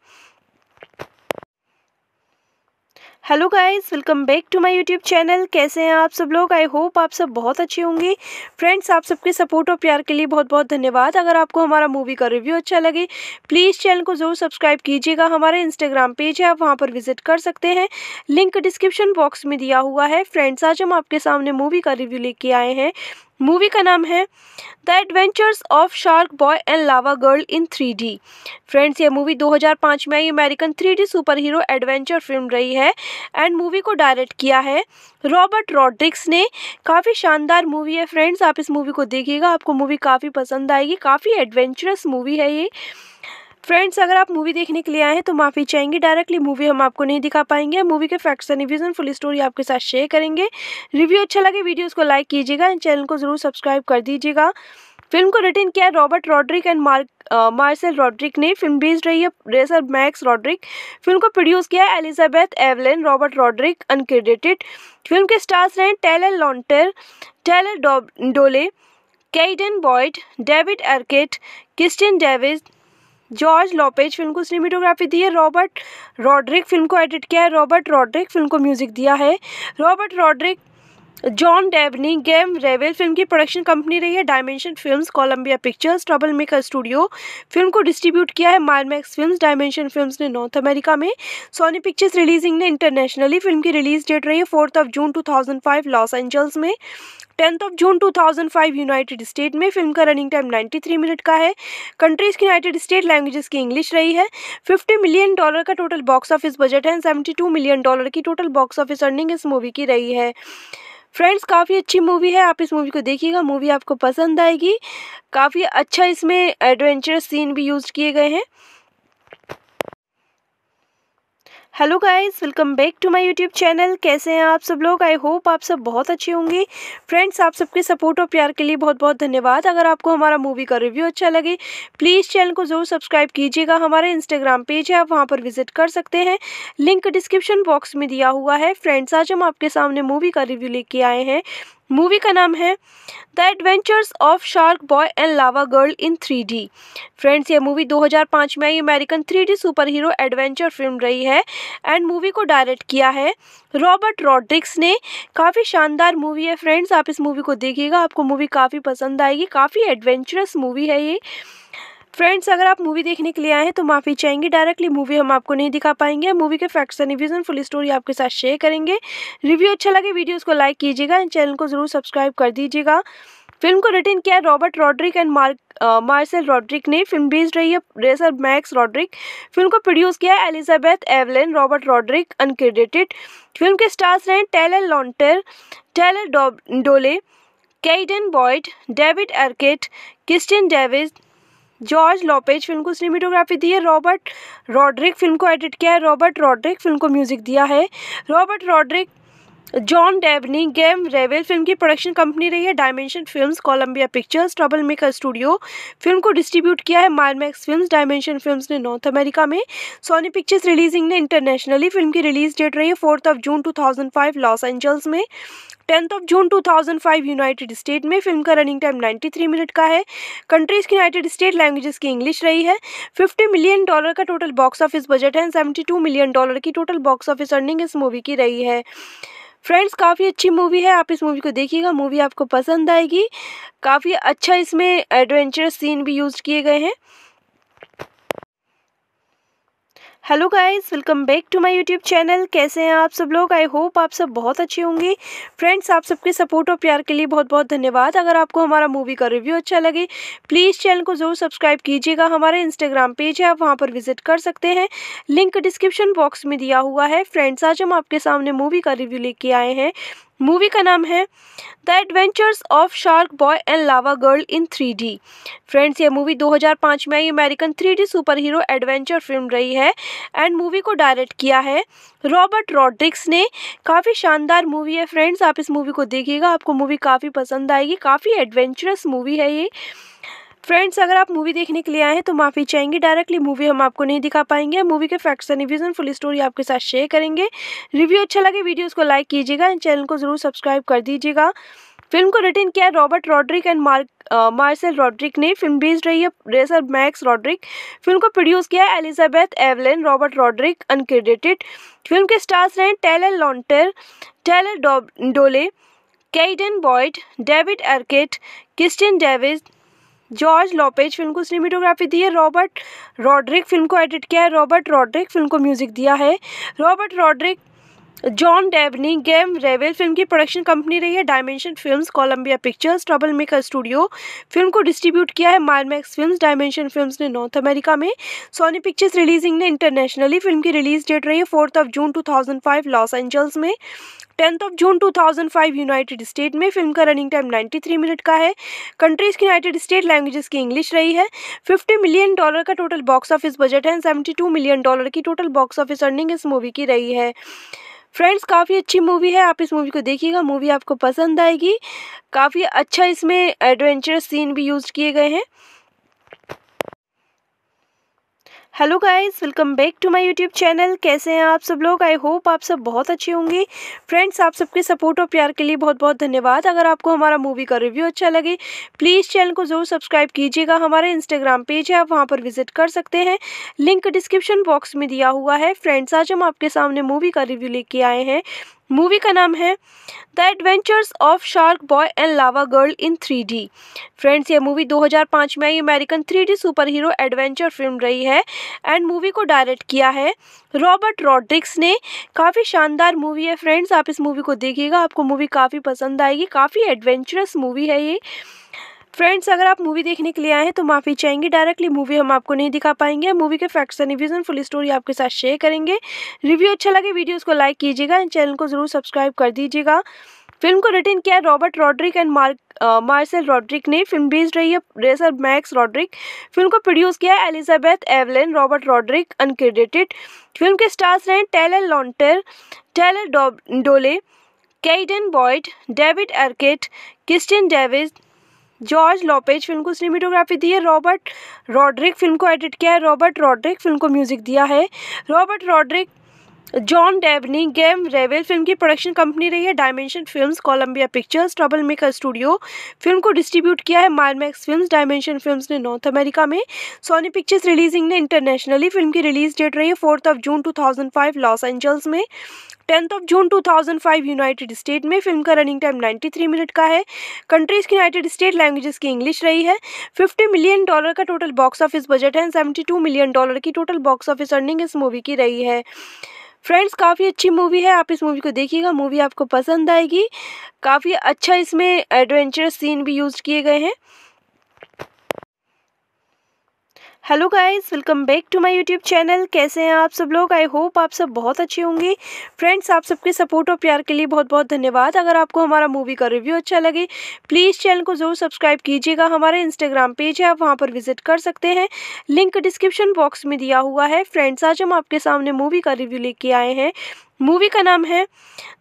Hello guys, welcome back to my YouTube channel. कैसे हैं आप सब लोग? आई होप आप सब बहुत अच्छे होंगे। फ्रेंड्स आप सबके सपोर्ट और प्यार के लिए बहुत बहुत धन्यवाद। अगर आपको हमारा मूवी का रिव्यू अच्छा लगे प्लीज़ चैनल को ज़रूर सब्सक्राइब कीजिएगा। हमारा इंस्टाग्राम पेज है, आप वहाँ पर विज़िट कर सकते हैं। लिंक डिस्क्रिप्शन बॉक्स में दिया हुआ है। फ्रेंड्स आज हम आपके सामने मूवी का रिव्यू लेके आए हैं। मूवी का नाम है the adventures of shark boy and lava girl in three D. Friends, ये मूवी 2005 में आई, American three D super hero adventure film रही है एंड मूवी को डायरेक्ट किया है रॉबर्ट रॉड्रिक्स ने। काफ़ी शानदार मूवी है फ्रेंड्स, आप इस मूवी को देखिएगा, आपको मूवी काफ़ी पसंद आएगी, काफ़ी एडवेंचरस मूवी है ये। फ्रेंड्स अगर आप मूवी देखने के लिए आए हैं तो माफ़ी चाहेंगे। डायरेक्टली मूवी हम आपको नहीं दिखा पाएँगे। मूवी के facts and reviews full story आपके साथ शेयर करेंगे। रिव्यू अच्छा लगे वीडियोस को लाइक कीजिएगा एंड चैनल को ज़रूर सब्सक्राइब कर दीजिएगा। फ़िल्म को रिटर्न किया Robert Rodriguez and Mark Marcel Rodriguez ने। फ़िल्म बेस्ड रही है रेसर मैक्स रॉड्रिक फ़िल्म को प्रोड्यूस किया Elizabeth Avellan Robert Rodriguez uncredited film के स्टार्स रहे Taylor Lautner Taylor Dooley Cayden Boyd David Arquette Kristin David George Lopez film को cinematography दी है। रॉबर्ट रॉड्रिक फ़िल्म को एडिट किया है। रॉबर्ट रॉड्रिक फ़िल्म को म्यूज़िक दिया है। Robert Rodriguez, John Debney Graeme Revell film की प्रोडक्शन कंपनी रही है। Dimension films, Columbia pictures, trouble maker studio film को डिस्ट्रीब्यूट किया है। मारमैक्स फिल्म्स, डायमेंशन फिल्म्स ने नॉर्थ अमेरिका में, सोनी पिक्चर्स रिलीजिंग ने इंटरनेशनली फ़िल्म की रिलीज़ डेट रही है। Fourth of June 2005 Los Angeles में। Tenth of June 2005 United State में फ़िल्म का रनिंग टाइम 93 मिनट का है। कंट्रीज़ की यूनाइटेड स्टेट लैंग्वेजेस की इंग्लिश रही है। 50 मिलियन डॉलर का टोटल बॉक्स ऑफ़िस बजट है। 72 मिलियन डॉलर की टोटल बॉक्स ऑफ़िस अर्निंग इस मूवी की रही है। फ्रेंड्स काफ़ी अच्छी मूवी है। आप इस मूवी को देखिएगा। मूवी आपको पसंद आएगी। काफ़ी अच्छा इसमें एडवेंचरस सीन भी यूज़ किए गए हैं। Hello guys, welcome back to my YouTube channel. कैसे हैं आप सब लोग? आई होप आप सब बहुत अच्छे होंगे। फ्रेंड्स आप सबके सपोर्ट और प्यार के लिए बहुत बहुत धन्यवाद। अगर आपको हमारा मूवी का रिव्यू अच्छा लगे प्लीज़ चैनल को ज़रूर सब्सक्राइब कीजिएगा। हमारा इंस्टाग्राम पेज है, आप वहाँ पर विज़िट कर सकते हैं। लिंक डिस्क्रिप्शन बॉक्स में दिया हुआ है। फ्रेंड्स आज हम आपके सामने मूवी का रिव्यू लेके आए हैं। मूवी का नाम है the adventures of shark boy and lava girl in three D. Friends, ये मूवी 2005 में आई, American three D super hero adventure film रही है एंड मूवी को डायरेक्ट किया है रॉबर्ट रॉड्रिक्स ने। काफ़ी शानदार मूवी है फ्रेंड्स, आप इस मूवी को देखिएगा, आपको मूवी काफ़ी पसंद आएगी, काफ़ी एडवेंचरस मूवी है ये। फ्रेंड्स अगर आप मूवी देखने के लिए आए हैं तो माफ़ी चाहेंगे। डायरेक्टली मूवी हम आपको नहीं दिखा पाएँगे। मूवी के facts and reviews full story आपके साथ शेयर करेंगे। रिव्यू अच्छा लगे वीडियोस को लाइक कीजिएगा एंड चैनल को ज़रूर सब्सक्राइब कर दीजिएगा। फ़िल्म को रिटर्न किया Robert Rodriguez and Mark Marcel Rodriguez ने। फ़िल्म बेस्ड रही है रेसर मैक्स रॉड्रिक फ़िल्म को प्रोड्यूस किया Elizabeth Avellan Robert Rodriguez uncredited film के स्टार्स रहे Taylor Lautner Taylor Dooley Cayden Boyd David Arquette Christian David George Lopez film को cinematography दी है। रॉबर्ट रॉड्रिक फ़िल्म को एडिट किया है। रॉबर्ट रॉड्रिक फ़िल्म को म्यूज़िक दिया है। Robert Rodriguez John Debney Graeme Revell film की प्रोडक्शन कंपनी रही है dimension films Columbia pictures trouble maker studio film को डिस्ट्रीब्यूट किया है मारमैक्स फिल्म्स डायमेंशन फिल्म्स ने नॉर्थ अमेरिका में। सोनी पिक्चर्स रिलीजिंग ने इंटरनेशनली फ़िल्म की रिलीज़ डेट रही है fourth of June 2005 Los Angeles में। Tenth of June 2005 United State में। फ़िल्म का रनिंग टाइम 93 मिनट का है। कंट्रीज़ की यूनाइटेड स्टेट लैंग्वेजेस की इंग्लिश रही है। 50 मिलियन डॉलर का टोटल बॉक्स ऑफ़िस बजट है 72 मिलियन डॉलर की टोटल बॉक्स ऑफ़िस अर्निंग इस मूवी की रही है। फ्रेंड्स काफ़ी अच्छी मूवी है, आप इस मूवी को देखिएगा मूवी आपको पसंद आएगी। काफ़ी अच्छा इसमें एडवेंचरस सीन भी यूज़ किए गए हैं। Hello guys, welcome back to my YouTube channel. कैसे हैं आप सब लोग? आई होप आप सब बहुत अच्छे होंगे। फ्रेंड्स आप सबके सपोर्ट और प्यार के लिए बहुत बहुत धन्यवाद। अगर आपको हमारा मूवी का रिव्यू अच्छा लगे प्लीज़ चैनल को ज़रूर सब्सक्राइब कीजिएगा। हमारे इंस्टाग्राम पेज है, आप वहाँ पर विज़िट कर सकते हैं। लिंक डिस्क्रिप्शन बॉक्स में दिया हुआ है। फ्रेंड्स आज हम आपके सामने मूवी का रिव्यू लेके आए हैं। मूवी का नाम है the adventures of shark boy and lava girl in three D. Friends, ये मूवी 2005 में आई, American three D super hero adventure film रही है एंड मूवी को डायरेक्ट किया है रॉबर्ट रॉड्रिक्स ने। काफ़ी शानदार मूवी है फ्रेंड्स, आप इस मूवी को देखिएगा, आपको मूवी काफ़ी पसंद आएगी, काफ़ी एडवेंचरस मूवी है ये। फ्रेंड्स अगर आप मूवी देखने के लिए आए हैं तो माफ़ी चाहेंगे। डायरेक्टली मूवी हम आपको नहीं दिखा पाएँगे। मूवी के facts and reviews full story आपके साथ शेयर करेंगे। रिव्यू अच्छा लगे वीडियोस को लाइक कीजिएगा एंड चैनल को ज़रूर सब्सक्राइब कर दीजिएगा। फ़िल्म को रिटर्न किया Robert Rodriguez and Mark Marshall Rodriguez ने। फ़िल्म बेस्ड रही है रेसर मैक्स रॉड्रिक फ़िल्म को प्रोड्यूस किया Elizabeth Evelyn Robert Rodriguez uncredited film के स्टार्स रहे Taylor Lautner Taylor Dooley Cayden Boyd David Arquette Kristin David George Lopez film को cinematography दी है। रॉबर्ट रॉड्रिक फ़िल्म को एडिट किया है। रॉबर्ट रॉड्रिक फ़िल्म को म्यूज़िक दिया है। Robert Rodriguez John Debney Graeme Revell film की प्रोडक्शन कंपनी रही है dimension films Columbia pictures trouble maker studio film को डिस्ट्रीब्यूट किया है मारमैक्स फिल्म्स डायमेंशन फिल्म्स ने नॉर्थ अमेरिका में। सोनी पिक्चर्स रिलीजिंग ने इंटरनेशनली फ़िल्म की रिलीज़ डेट रही है fourth of June 2005 Los Angeles में। Tenth of June 2005 United State में। फ़िल्म का रनिंग टाइम 93 मिनट का है। कंट्रीज़ की यूनाइटेड स्टेट लैंग्वेजेस की इंग्लिश रही है। 50 मिलियन डॉलर का टोटल बॉक्स ऑफ़िस बजट है 72 मिलियन डॉलर की टोटल बॉक्स ऑफ़िस अर्निंग इस मूवी की रही है। फ्रेंड्स काफ़ी अच्छी मूवी है, आप इस मूवी को देखिएगा मूवी आपको पसंद आएगी। काफ़ी अच्छा इसमें एडवेंचरस सीन भी यूज़ किए गए हैं। Hello guys welcome back to my YouTube channel कैसे हैं आप सब लोग? आई होप आप सब बहुत अच्छे होंगे। फ्रेंड्स आप सबके सपोर्ट और प्यार के लिए बहुत बहुत धन्यवाद। अगर आपको हमारा मूवी का रिव्यू अच्छा लगे प्लीज़ चैनल को ज़रूर सब्सक्राइब कीजिएगा। हमारा इंस्टाग्राम पेज है, आप वहाँ पर विज़िट कर सकते हैं। लिंक डिस्क्रिप्शन बॉक्स में दिया हुआ है। फ्रेंड्स आज हम आपके सामने मूवी का रिव्यू लेके आए हैं। मूवी का नाम है the adventures of shark boy and lava girl in three D. Friends, ये मूवी 2005 में आई, American three D superhero adventure film रही है एंड मूवी को डायरेक्ट किया है रॉबर्ट रॉड्रिक्स ने। काफ़ी शानदार मूवी है फ्रेंड्स, आप इस मूवी को देखिएगा, आपको मूवी काफ़ी पसंद आएगी, काफ़ी एडवेंचरस मूवी है ये। फ्रेंड्स अगर आप मूवी देखने के लिए आए हैं तो माफ़ी चाहेंगे। डायरेक्टली मूवी हम आपको नहीं दिखा पाएँगे। मूवी के facts and reviews full story आपके साथ शेयर करेंगे। रिव्यू अच्छा लगे वीडियोस को लाइक कीजिएगा एंड चैनल को ज़रूर सब्सक्राइब कर दीजिएगा। फ़िल्म को रिटर्न किया Robert Rodriguez and Mark Marshall Rodriguez ने। फ़िल्म बेस्ड रही है रेसर मैक्स रॉड्रिक फ़िल्म को प्रोड्यूस किया Elizabeth Avellan Robert Rodriguez uncredited film के स्टार्स रहे Taylor Lautner Taylor Dooley Cayden Boyd David Arquette Christian David George Lopez film को cinematography दी है। रॉबर्ट रॉड्रिक फ़िल्म को एडिट किया है। रॉबर्ट रॉड्रिक फ़िल्म को म्यूज़िक दिया है। Robert Rodriguez, John Debney Graeme Revell film की प्रोडक्शन कंपनी रही है। Dimension Films, Columbia Pictures, Troublemaker Studio film को डिस्ट्रीब्यूट किया है। मारमैक्स फिल्म्स, डायमेंशन फिल्म्स ने नॉर्थ अमेरिका में, सोनी पिक्चर्स रिलीजिंग ने इंटरनेशनली फ़िल्म की रिलीज़ डेट रही है। Fourth of June 2005 Los Angeles में। Tenth of June 2005 United State में फ़िल्म का रनिंग टाइम 93 मिनट का है। कंट्रीज़ की यूनाइटेड स्टेट लैंग्वेजेस की इंग्लिश रही है। 50 मिलियन डॉलर का टोटल बॉक्स ऑफ़िस बजट है। 72 मिलियन डॉलर की टोटल बॉक्स ऑफ़िस अर्निंग इस मूवी की रही है। फ्रेंड्स काफ़ी अच्छी मूवी है। आप इस मूवी को देखिएगा। मूवी आपको पसंद आएगी। काफ़ी अच्छा इसमें एडवेंचरस सीन भी यूज़ किए गए हैं। Hello guys, welcome back to my YouTube channel. कैसे हैं आप सब लोग? आई होप आप सब बहुत अच्छे होंगे। फ्रेंड्स आप सबके सपोर्ट और प्यार के लिए बहुत बहुत धन्यवाद। अगर आपको हमारा मूवी का रिव्यू अच्छा लगे प्लीज़ चैनल को ज़रूर सब्सक्राइब कीजिएगा। हमारा इंस्टाग्राम पेज है, आप वहाँ पर विज़िट कर सकते हैं। लिंक डिस्क्रिप्शन बॉक्स में दिया हुआ है। फ्रेंड्स आज हम आपके सामने मूवी का रिव्यू लेके आए हैं। मूवी का नाम है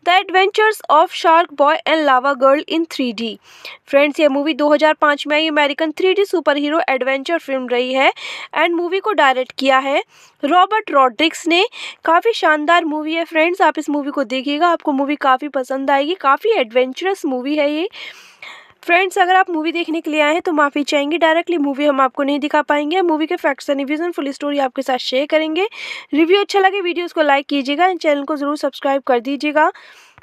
the adventures of shark boy and lava girl in three D. Friends, ये मूवी 2005 में आई, American three D superhero adventure film रही है एंड मूवी को डायरेक्ट किया है रॉबर्ट रॉड्रिक्स ने। काफ़ी शानदार मूवी है फ्रेंड्स, आप इस मूवी को देखिएगा, आपको मूवी काफ़ी पसंद आएगी, काफ़ी एडवेंचरस मूवी है ये। फ्रेंड्स अगर आप मूवी देखने के लिए आए हैं तो माफ़ी चाहेंगे। डायरेक्टली मूवी हम आपको नहीं दिखा पाएँगे। मूवी के facts and reviews full story आपके साथ शेयर करेंगे। रिव्यू अच्छा लगे वीडियोस को लाइक कीजिएगा एंड चैनल को ज़रूर सब्सक्राइब कर दीजिएगा।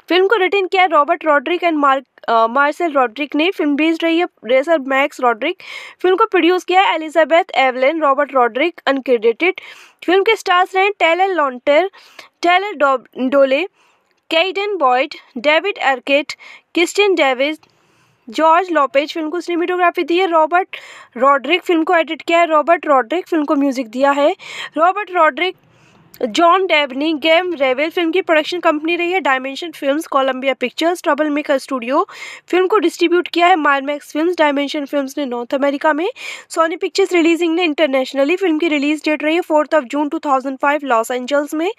फ़िल्म को रिटर्न किया Robert Rodriguez and Mark Marshall Rodriguez ने। फ़िल्म बेस्ड रही है रेसर मैक्स रॉड्रिक फ़िल्म को प्रोड्यूस किया Elizabeth Avellan Robert Rodriguez uncredited film के स्टार्स रहे Taylor Lautner Taylor Dooley Cayden Boyd David Arquette Christian David George Lopez film को cinematography दी है। रॉबर्ट रॉड्रिक फ़िल्म को एडिट किया है। रॉबर्ट रॉड्रिक फ़िल्म को म्यूज़िक दिया है। Robert Rodriguez, John Debney Graeme Revell film की प्रोडक्शन कंपनी रही है। Dimension Films, Columbia Pictures, Troublemaker Studio film को डिस्ट्रीब्यूट किया है। मारमैक्स फिल्म्स, डायमेंशन फिल्म्स ने नॉर्थ अमेरिका में, सोनी पिक्चर्स रिलीजिंग ने इंटरनेशनली फ़िल्म की रिलीज़ डेट रही है। Fourth of June 2005 Los Angeles में।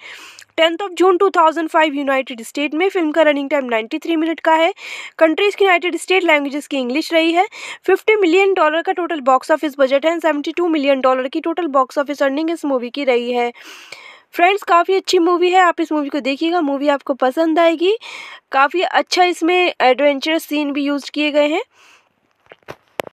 Tenth of June 2005 United State में फ़िल्म का रनिंग टाइम 93 मिनट का है। कंट्रीज़ की यूनाइटेड स्टेट लैंग्वेजेस की इंग्लिश रही है। 50 मिलियन डॉलर का टोटल बॉक्स ऑफ़िस बजट है। 72 मिलियन डॉलर की टोटल बॉक्स ऑफ़िस अर्निंग इस मूवी की रही है। फ्रेंड्स काफ़ी अच्छी मूवी है। आप इस मूवी को देखिएगा। मूवी आपको पसंद आएगी। काफ़ी अच्छा इसमें एडवेंचरस सीन भी यूज़ किए गए हैं।